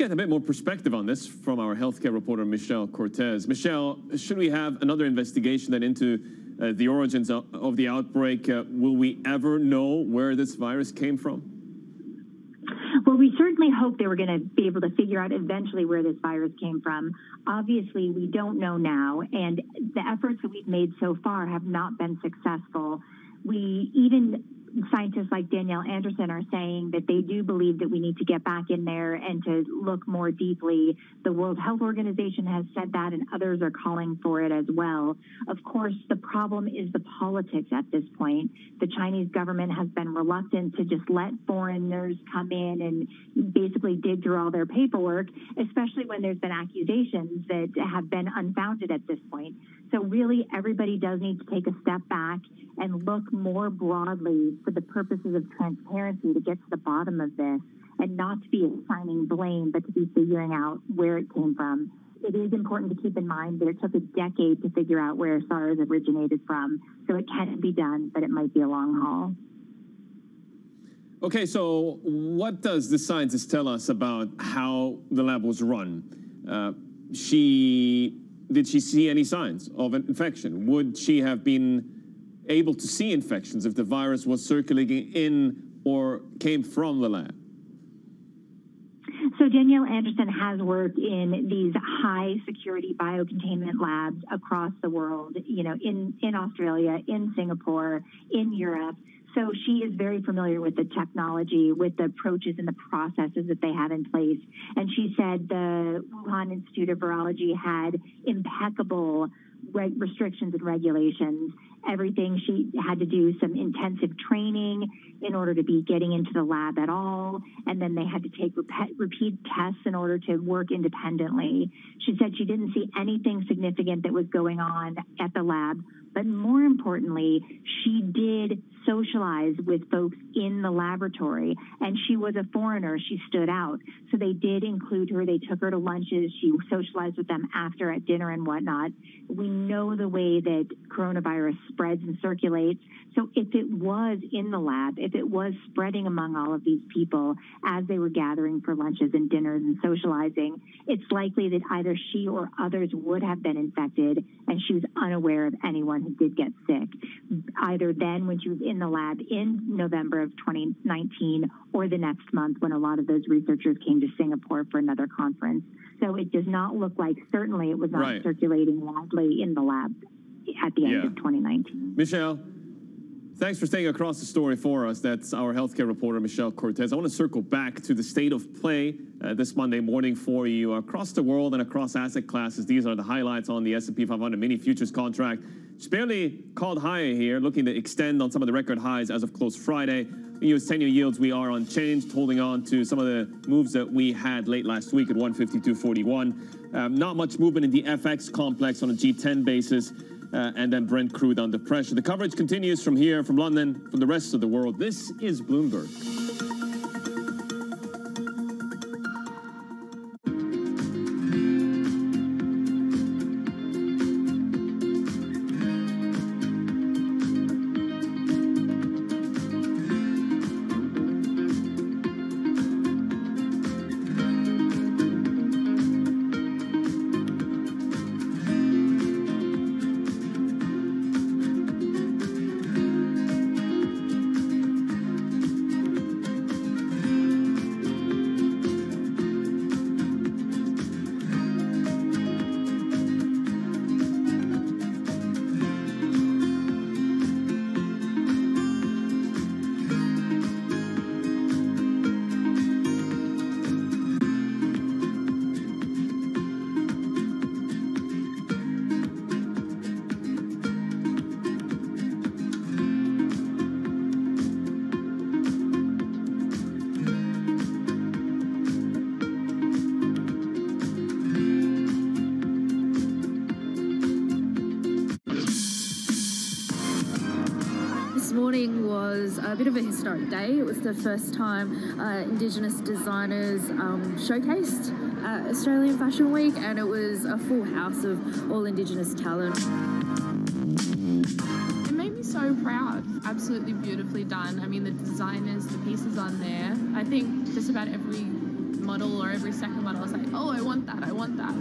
Get a bit more perspective on this from our healthcare reporter, Michelle Cortez. Michelle, should we have another investigation then into uh, the origins of, of the outbreak? Uh, will we ever know where this virus came from? Well, we certainly hope they were going to be able to figure out eventually where this virus came from. Obviously, we don't know now, and the efforts that we've made so far have not been successful. We even scientists like Danielle Anderson are saying that they do believe that we need to get back in there and to look more deeply. The World Health Organization has said that, and others are calling for it as well. Of course, the problem is the politics at this point. The Chinese government has been reluctant to just let foreigners come in and basically dig through all their paperwork, especially when there's been accusations that have been unfounded at this point. So, really, everybody does need to take a step back and look more broadly for the purposes of transparency to get to the bottom of this and not to be assigning blame, but to be figuring out where it came from. It is important to keep in mind that it took a decade to figure out where SARS originated from. So it can be done, but it might be a long haul. Okay, so what does the scientist tell us about how the lab was run? Uh, she did she see any signs of an infection? Would she have been able to see infections if the virus was circulating in or came from the lab? So Danielle Anderson has worked in these high security biocontainment labs across the world, you know, in, in Australia, in Singapore, in Europe. So she is very familiar with the technology, with the approaches and the processes that they have in place. And she said the Wuhan Institute of Virology had impeccable restrictions and regulations everything. She had to do some intensive training in order to be getting into the lab at all. And then they had to take repeat tests in order to work independently. She said she didn't see anything significant that was going on at the lab. But more importantly, she did socialize with folks in the laboratory. And she was a foreigner. She stood out. So they did include her. They took her to lunches. She socialized with them after at dinner and whatnot. We know the way that coronavirus spreads and circulates. So if it was in the lab, if it was spreading among all of these people as they were gathering for lunches and dinners and socializing, it's likely that either she or others would have been infected and she was unaware of anyone who did get sick, either then when she was in the lab in November of 2019 or the next month when a lot of those researchers came to Singapore for another conference. So it does not look like, certainly, it was not Right. circulating widely in the lab at the end Yeah. of 2019. Michelle, thanks for staying across the story for us. That's our healthcare reporter, Michelle Cortez. I want to circle back to the state of play uh, this Monday morning for you across the world and across asset classes. These are the highlights on the S&P 500 mini futures contract. It's barely called higher here, looking to extend on some of the record highs as of close Friday. U.S. 10-year yields, we are unchanged, holding on to some of the moves that we had late last week at 152.41. Um, not much movement in the FX complex on a G10 basis uh, and then Brent crude under pressure. The coverage continues from here, from London, from the rest of the world. This is Bloomberg. Showcased at Australian Fashion Week, and it was a full house of all Indigenous talent. It made me so proud. Absolutely beautifully done. I mean, the designers, the pieces on there. I think just about every model or every second model was like, oh, I want that, I want that.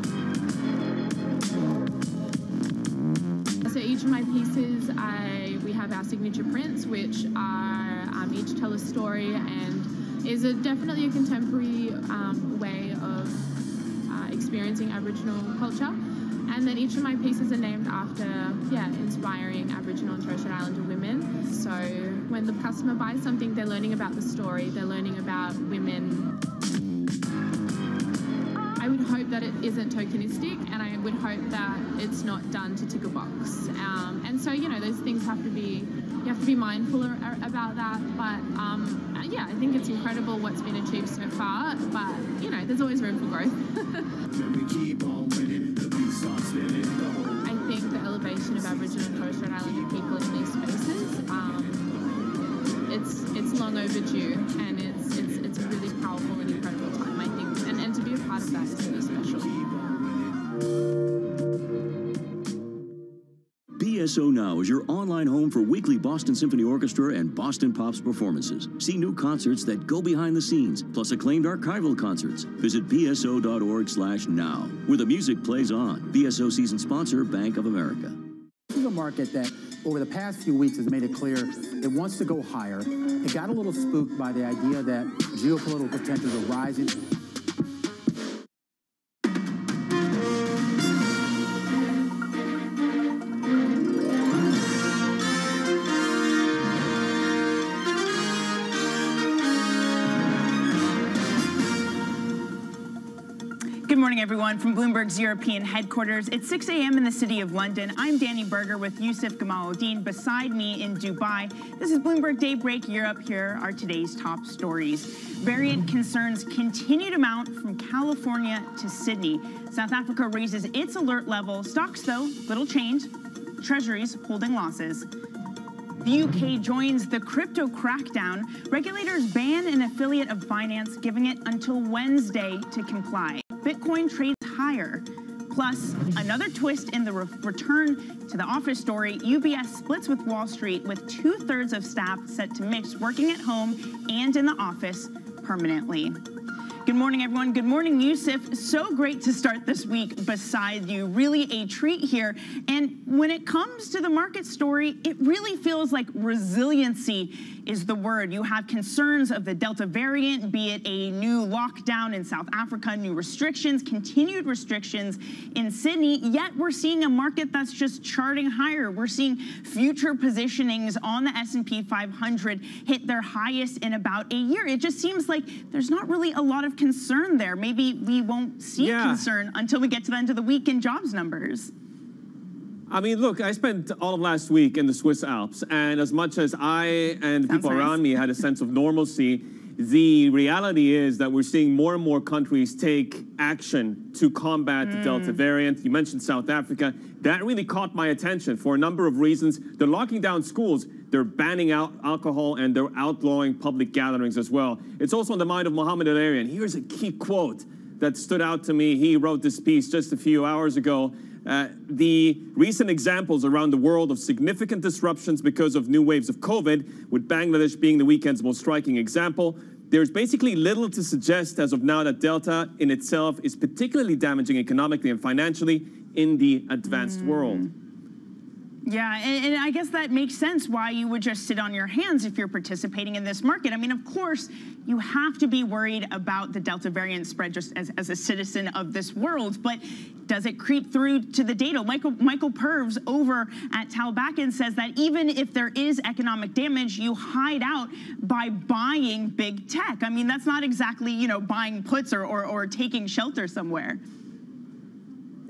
So each of my pieces, I we have our signature prints, which are um, each tell a story and is a, definitely a contemporary um, way of uh, experiencing Aboriginal culture. And then each of my pieces are named after, yeah, inspiring Aboriginal and Torres Strait Islander women. So when the customer buys something, they're learning about the story, they're learning about women. I would hope that it isn't tokenistic, and I would hope that it's not done to tick a box. Um, and so, you know, those things have to be, you have to be mindful about that. But um, yeah, I think it's incredible what's been achieved so far. But you know, there's always room for growth. I think the elevation of Aboriginal and Torres Strait Islander people in these spaces, um, it's it's long overdue, and it's it's it's really powerful BSO Now is your online home for weekly Boston Symphony Orchestra and Boston Pops performances. See new concerts that go behind the scenes, plus acclaimed archival concerts. Visit bso.org slash now, where the music plays on. BSO season sponsor Bank of America. This is a market that over the past few weeks has made it clear it wants to go higher. It got a little spooked by the idea that geopolitical tensions are rising. Everyone, from Bloomberg's European headquarters. It's 6 a.m. in the city of London. I'm Dani Burger with Yusuf Gamal El-Din beside me in Dubai. This is Bloomberg Daybreak Europe. Here are today's top stories. Variant concerns continue to mount from California to Sydney. South Africa raises its alert level. Stocks, though, little change. Treasuries holding losses. The UK joins the crypto crackdown. Regulators ban an affiliate of Binance, giving it until Wednesday to comply. Bitcoin trades higher. Plus, another twist in the re- return to the office story UBS splits with Wall Street, with two thirds of staff set to mix working at home and in the office permanently. Good morning, everyone. Good morning, Yusuf. So great to start this week beside you. Really a treat here. And when it comes to the market story, it really feels like resiliency is the word. You have concerns of the Delta variant, be it a new lockdown in South Africa, new restrictions, continued restrictions in Sydney, yet we're seeing a market that's just charting higher. We're seeing future positionings on the S&P 500 hit their highest in about a year. It just seems like there's not really a lot of concern there. Maybe we won't see Yeah. concern until we get to the end of the week in jobs numbers. I mean, look, I spent all of last week in the Swiss Alps, and as much as I and people nice. around me had a sense of normalcy, the reality is that we're seeing more and more countries take action to combat the Delta mm. variant. You mentioned South Africa. That really caught my attention for a number of reasons. They're locking down schools, they're banning out alcohol, and they're outlawing public gatherings as well. It's also on the mind of Mohamed El-Erian. Here's a key quote that stood out to me. He wrote this piece just a few hours ago. Uh, the recent examples around the world of significant disruptions because of new waves of COVID, with Bangladesh being the weekend's most striking example, there's basically little to suggest as of now that Delta in itself is particularly damaging economically and financially in the advanced world. Yeah, and, and I guess that makes sense why you would just sit on your hands if you're participating in this market. I mean, of course, you have to be worried about the Delta variant spread just as, as a citizen of this world, but does it creep through to the data? Michael, Michael Purves over at Tallbacken says that even if there is economic damage, you hide out by buying big tech. I mean, that's not exactly, you know, buying puts or, or, or taking shelter somewhere.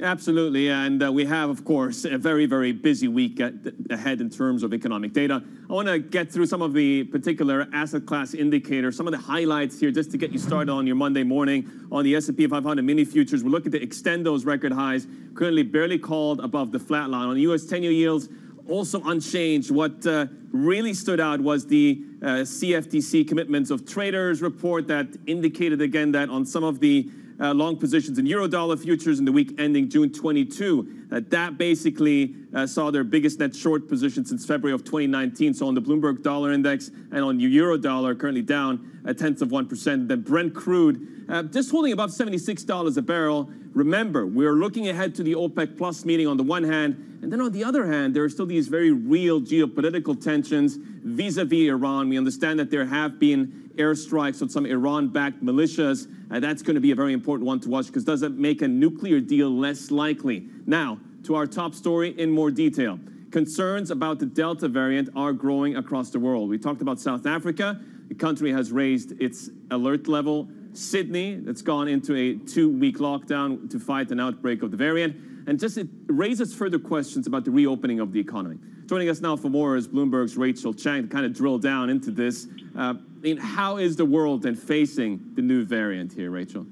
Absolutely, and uh, we have, of course, a very, very busy week at, ahead in terms of economic data. I want to get through some of the particular asset class indicators, some of the highlights here, just to get you started on your Monday morning on the S&P 500 mini futures. We're looking to extend those record highs, currently barely called above the flat line. On the U.S. 10-year yields, also unchanged. What uh, really stood out was the uh, CFTC commitments of traders report that indicated again that on some of the uh, long positions in Eurodollar futures in the week ending June 22. Uh, that basically uh, saw their biggest net short position since February of 2019. So on the Bloomberg Dollar Index and on the Eurodollar, currently down a tenth of 1%. Then Brent crude uh, just holding above $76 a barrel. Remember, we're looking ahead to the OPEC Plus meeting on the one hand, and then on the other hand, there are still these very real geopolitical tensions vis-a-vis Iran. We understand that there have been airstrikes on some Iran-backed militias. Uh, that's going to be a very important one to watch because does it make a nuclear deal less likely? Now, to our top story in more detail. Concerns about the Delta variant are growing across the world. We talked about South Africa. The country has raised its alert level. Sydney, that's gone into a two-week lockdown to fight an outbreak of the variant. And just it raises further questions about the reopening of the economy. Joining us now for more is Bloomberg's Rachel Chang to kind of drill down into this. Uh, I mean, how is the world then facing the new variant here, Rachel?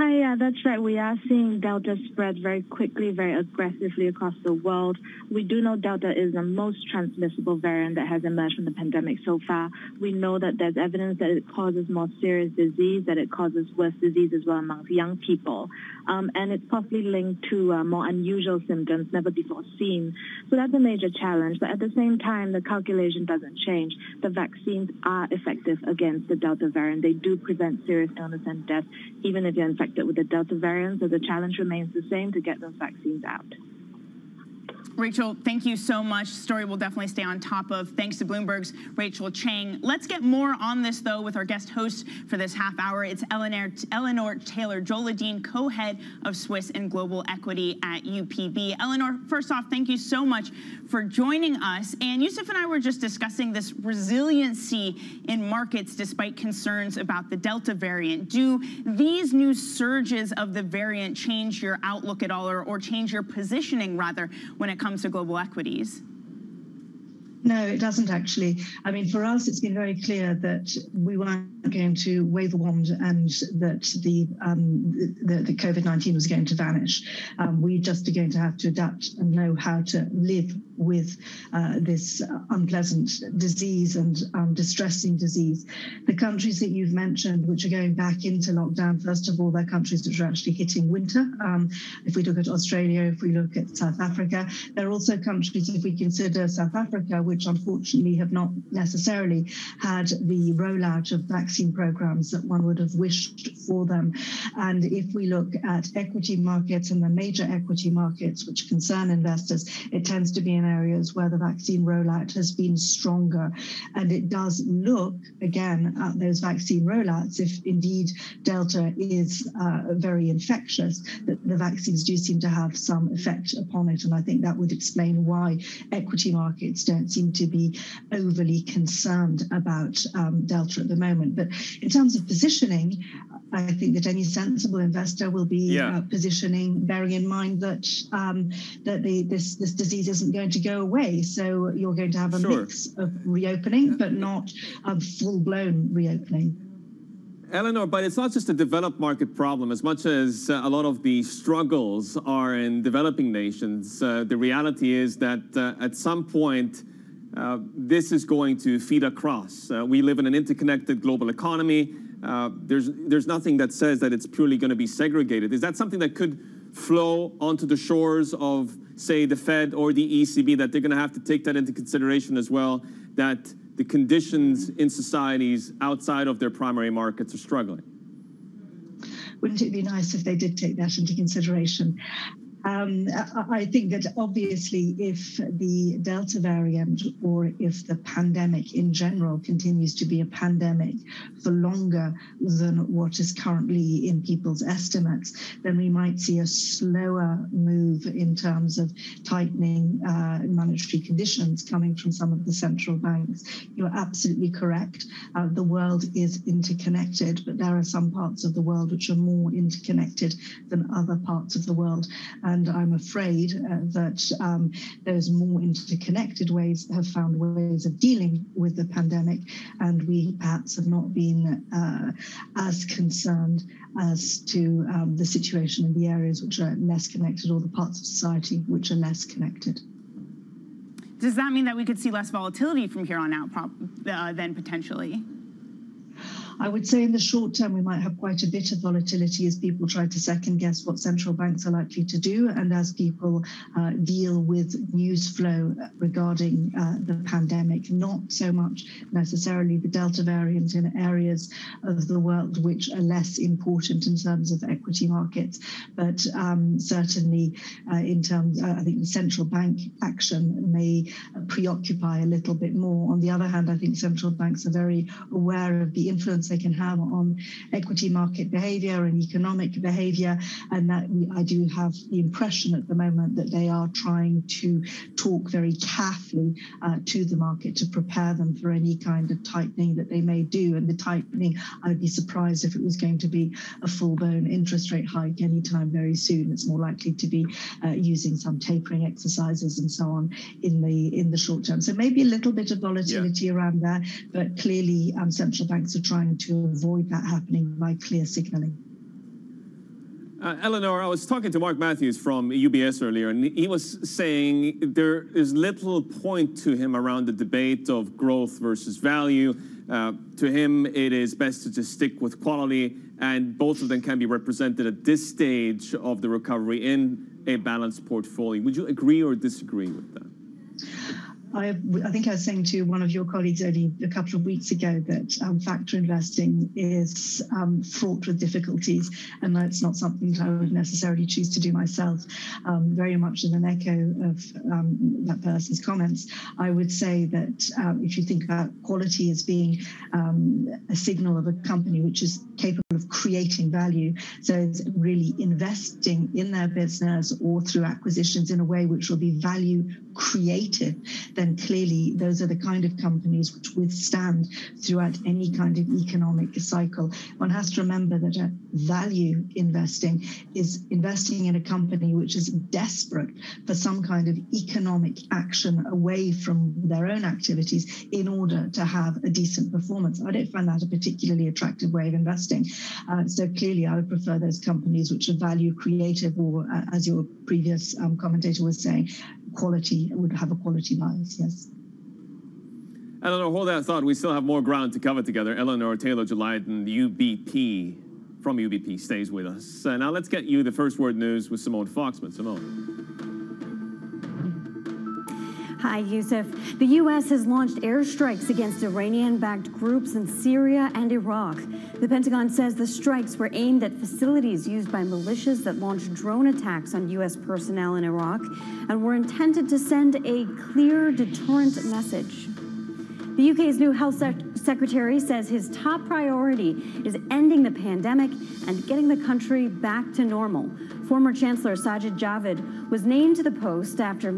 Hi, yeah, that's right. We are seeing Delta spread very quickly, very aggressively across the world. We do know Delta is the most transmissible variant that has emerged from the pandemic so far. We know that there's evidence that it causes more serious disease, that it causes worse disease as well amongst young people. Um, and it's possibly linked to uh, more unusual symptoms never before seen. So that's a major challenge. But at the same time, the calculation doesn't change. The vaccines are effective against the Delta variant. They do prevent serious illness and death, even if you're infected infected with the Delta variant, so the challenge remains the same to get those vaccines out. Rachel, thank you so much. Story will definitely stay on top of. Thanks to Bloomberg's Rachel Chang. Let's get more on this, though, with our guest host for this half hour. It's Eleanor, Eleanor Taylor Jolidon, co-head of Swiss and Global Equity at UBP. Eleanor, first off, thank you so much for joining us. And Yusuf and I were just discussing this resiliency in markets despite concerns about the Delta variant. Do these new surges of the variant change your outlook at all or, or change your positioning, rather, when it comes comes to global equities? No, it doesn't actually. I mean, for us, it's been very clear that we weren't going to wave a wand and that the um, the, the COVID nineteen was going to vanish. Um, we just are going to have to adapt and know how to live with uh, this unpleasant disease and um, distressing disease. The countries that you've mentioned, which are going back into lockdown, first of all, they're countries which are actually hitting winter. Um, if we look at Australia, if we look at South Africa, there are also countries, if we consider South Africa, which unfortunately have not necessarily had the rollout of vaccine programs that one would have wished for them. And if we look at equity markets and the major equity markets which concern investors, it tends to be in areas where the vaccine rollout has been stronger. And it does look, again, at those vaccine rollouts, if indeed Delta is uh, very infectious, that the vaccines do seem to have some effect upon it. And I think that would explain why equity markets don't seem to be overly concerned about um, Delta at the moment. But in terms of positioning, I think that any sensible investor will be yeah. uh, positioning, bearing in mind that um, that the, this this disease isn't going to go away. So you're going to have a sure. mix of reopening, but not a full blown reopening. Eleanor, but it's not just a developed market problem. As much as uh, a lot of the struggles are in developing nations, uh, the reality is that uh, at some point, uh, this is going to feed across. Uh, we live in an interconnected global economy. Uh, there's, there's nothing that says that it's purely going to be segregated. Is that something that could flow onto the shores of, say, the Fed or the ECB, that they're going to have to take that into consideration as well, that the conditions in societies outside of their primary markets are struggling? Wouldn't it be nice if they did take that into consideration? Um, I think that obviously, if the Delta variant or if the pandemic in general continues to be a pandemic for longer than what is currently in people's estimates, then we might see a slower move in terms of tightening uh, monetary conditions coming from some of the central banks. You're absolutely correct. Uh, the world is interconnected, but there are some parts of the world which are more interconnected than other parts of the world. And I'm afraid uh, that um, those more interconnected ways have found ways of dealing with the pandemic, and we perhaps have not been uh, as concerned as to um, the situation in the areas which are less connected or the parts of society which are less connected. Does that mean that we could see less volatility from here on out, uh, then potentially? I would say in the short term, we might have quite a bit of volatility as people try to second guess what central banks are likely to do and as people uh, deal with news flow regarding uh, the pandemic, not so much necessarily the Delta variant in areas of the world which are less important in terms of equity markets, but um, certainly uh, in terms, uh, I think the central bank action may preoccupy a little bit more. On the other hand, I think central banks are very aware of the influence they can have on equity market behavior and economic behavior, and that we, I do have the impression at the moment that they are trying to talk very carefully uh, to the market to prepare them for any kind of tightening that they may do. And the tightening, I would be surprised if it was going to be a full-blown interest rate hike anytime very soon. It's more likely to be uh, using some tapering exercises and so on in the in the short term. So maybe a little bit of volatility yeah. around there, but clearly um, central banks are trying to avoid that happening by clear signaling. Uh, Eleanor, I was talking to Mark Matthews from UBS earlier, and he was saying there is little point to him around the debate of growth versus value. Uh, to him, it is best to just stick with quality, and both of them can be represented at this stage of the recovery in a balanced portfolio. Would you agree or disagree with that? I, I, think I was saying to one of your colleagues only a couple of weeks ago that um, factor investing is um, fraught with difficulties, and that's not something that I would necessarily choose to do myself. Um, very much in an echo of um, that person's comments, I would say that um, if you think about quality as being um, a signal of a company which is capable of creating value, so it's really investing in their business or through acquisitions in a way which will be value creative then clearly those are the kind of companies which withstand throughout any kind of economic cycle. One has to remember that a value investing is investing in a company which is desperate for some kind of economic action away from their own activities in order to have a decent performance. I don't find that a particularly attractive way of investing. Uh, so clearly, I would prefer those companies which are value creative, or uh, as your previous um, commentator was saying, quality would have a quality bias. Yes. Eleanor, hold that thought. We still have more ground to cover together. Eleanor Taylor Jolidon, UBP from UBP, stays with us. Uh, now let's get you the first word news with Simone Foxman. Simone. Hi, Yusuf. The U.S. has launched airstrikes against Iranian-backed groups in Syria and Iraq. The Pentagon says the strikes were aimed at facilities used by militias that launched drone attacks on U.S. personnel in Iraq and were intended to send a clear deterrent message. The UK's new health sec secretary says his top priority is ending the pandemic and getting the country back to normal. Former Chancellor Sajid Javid was named to the post after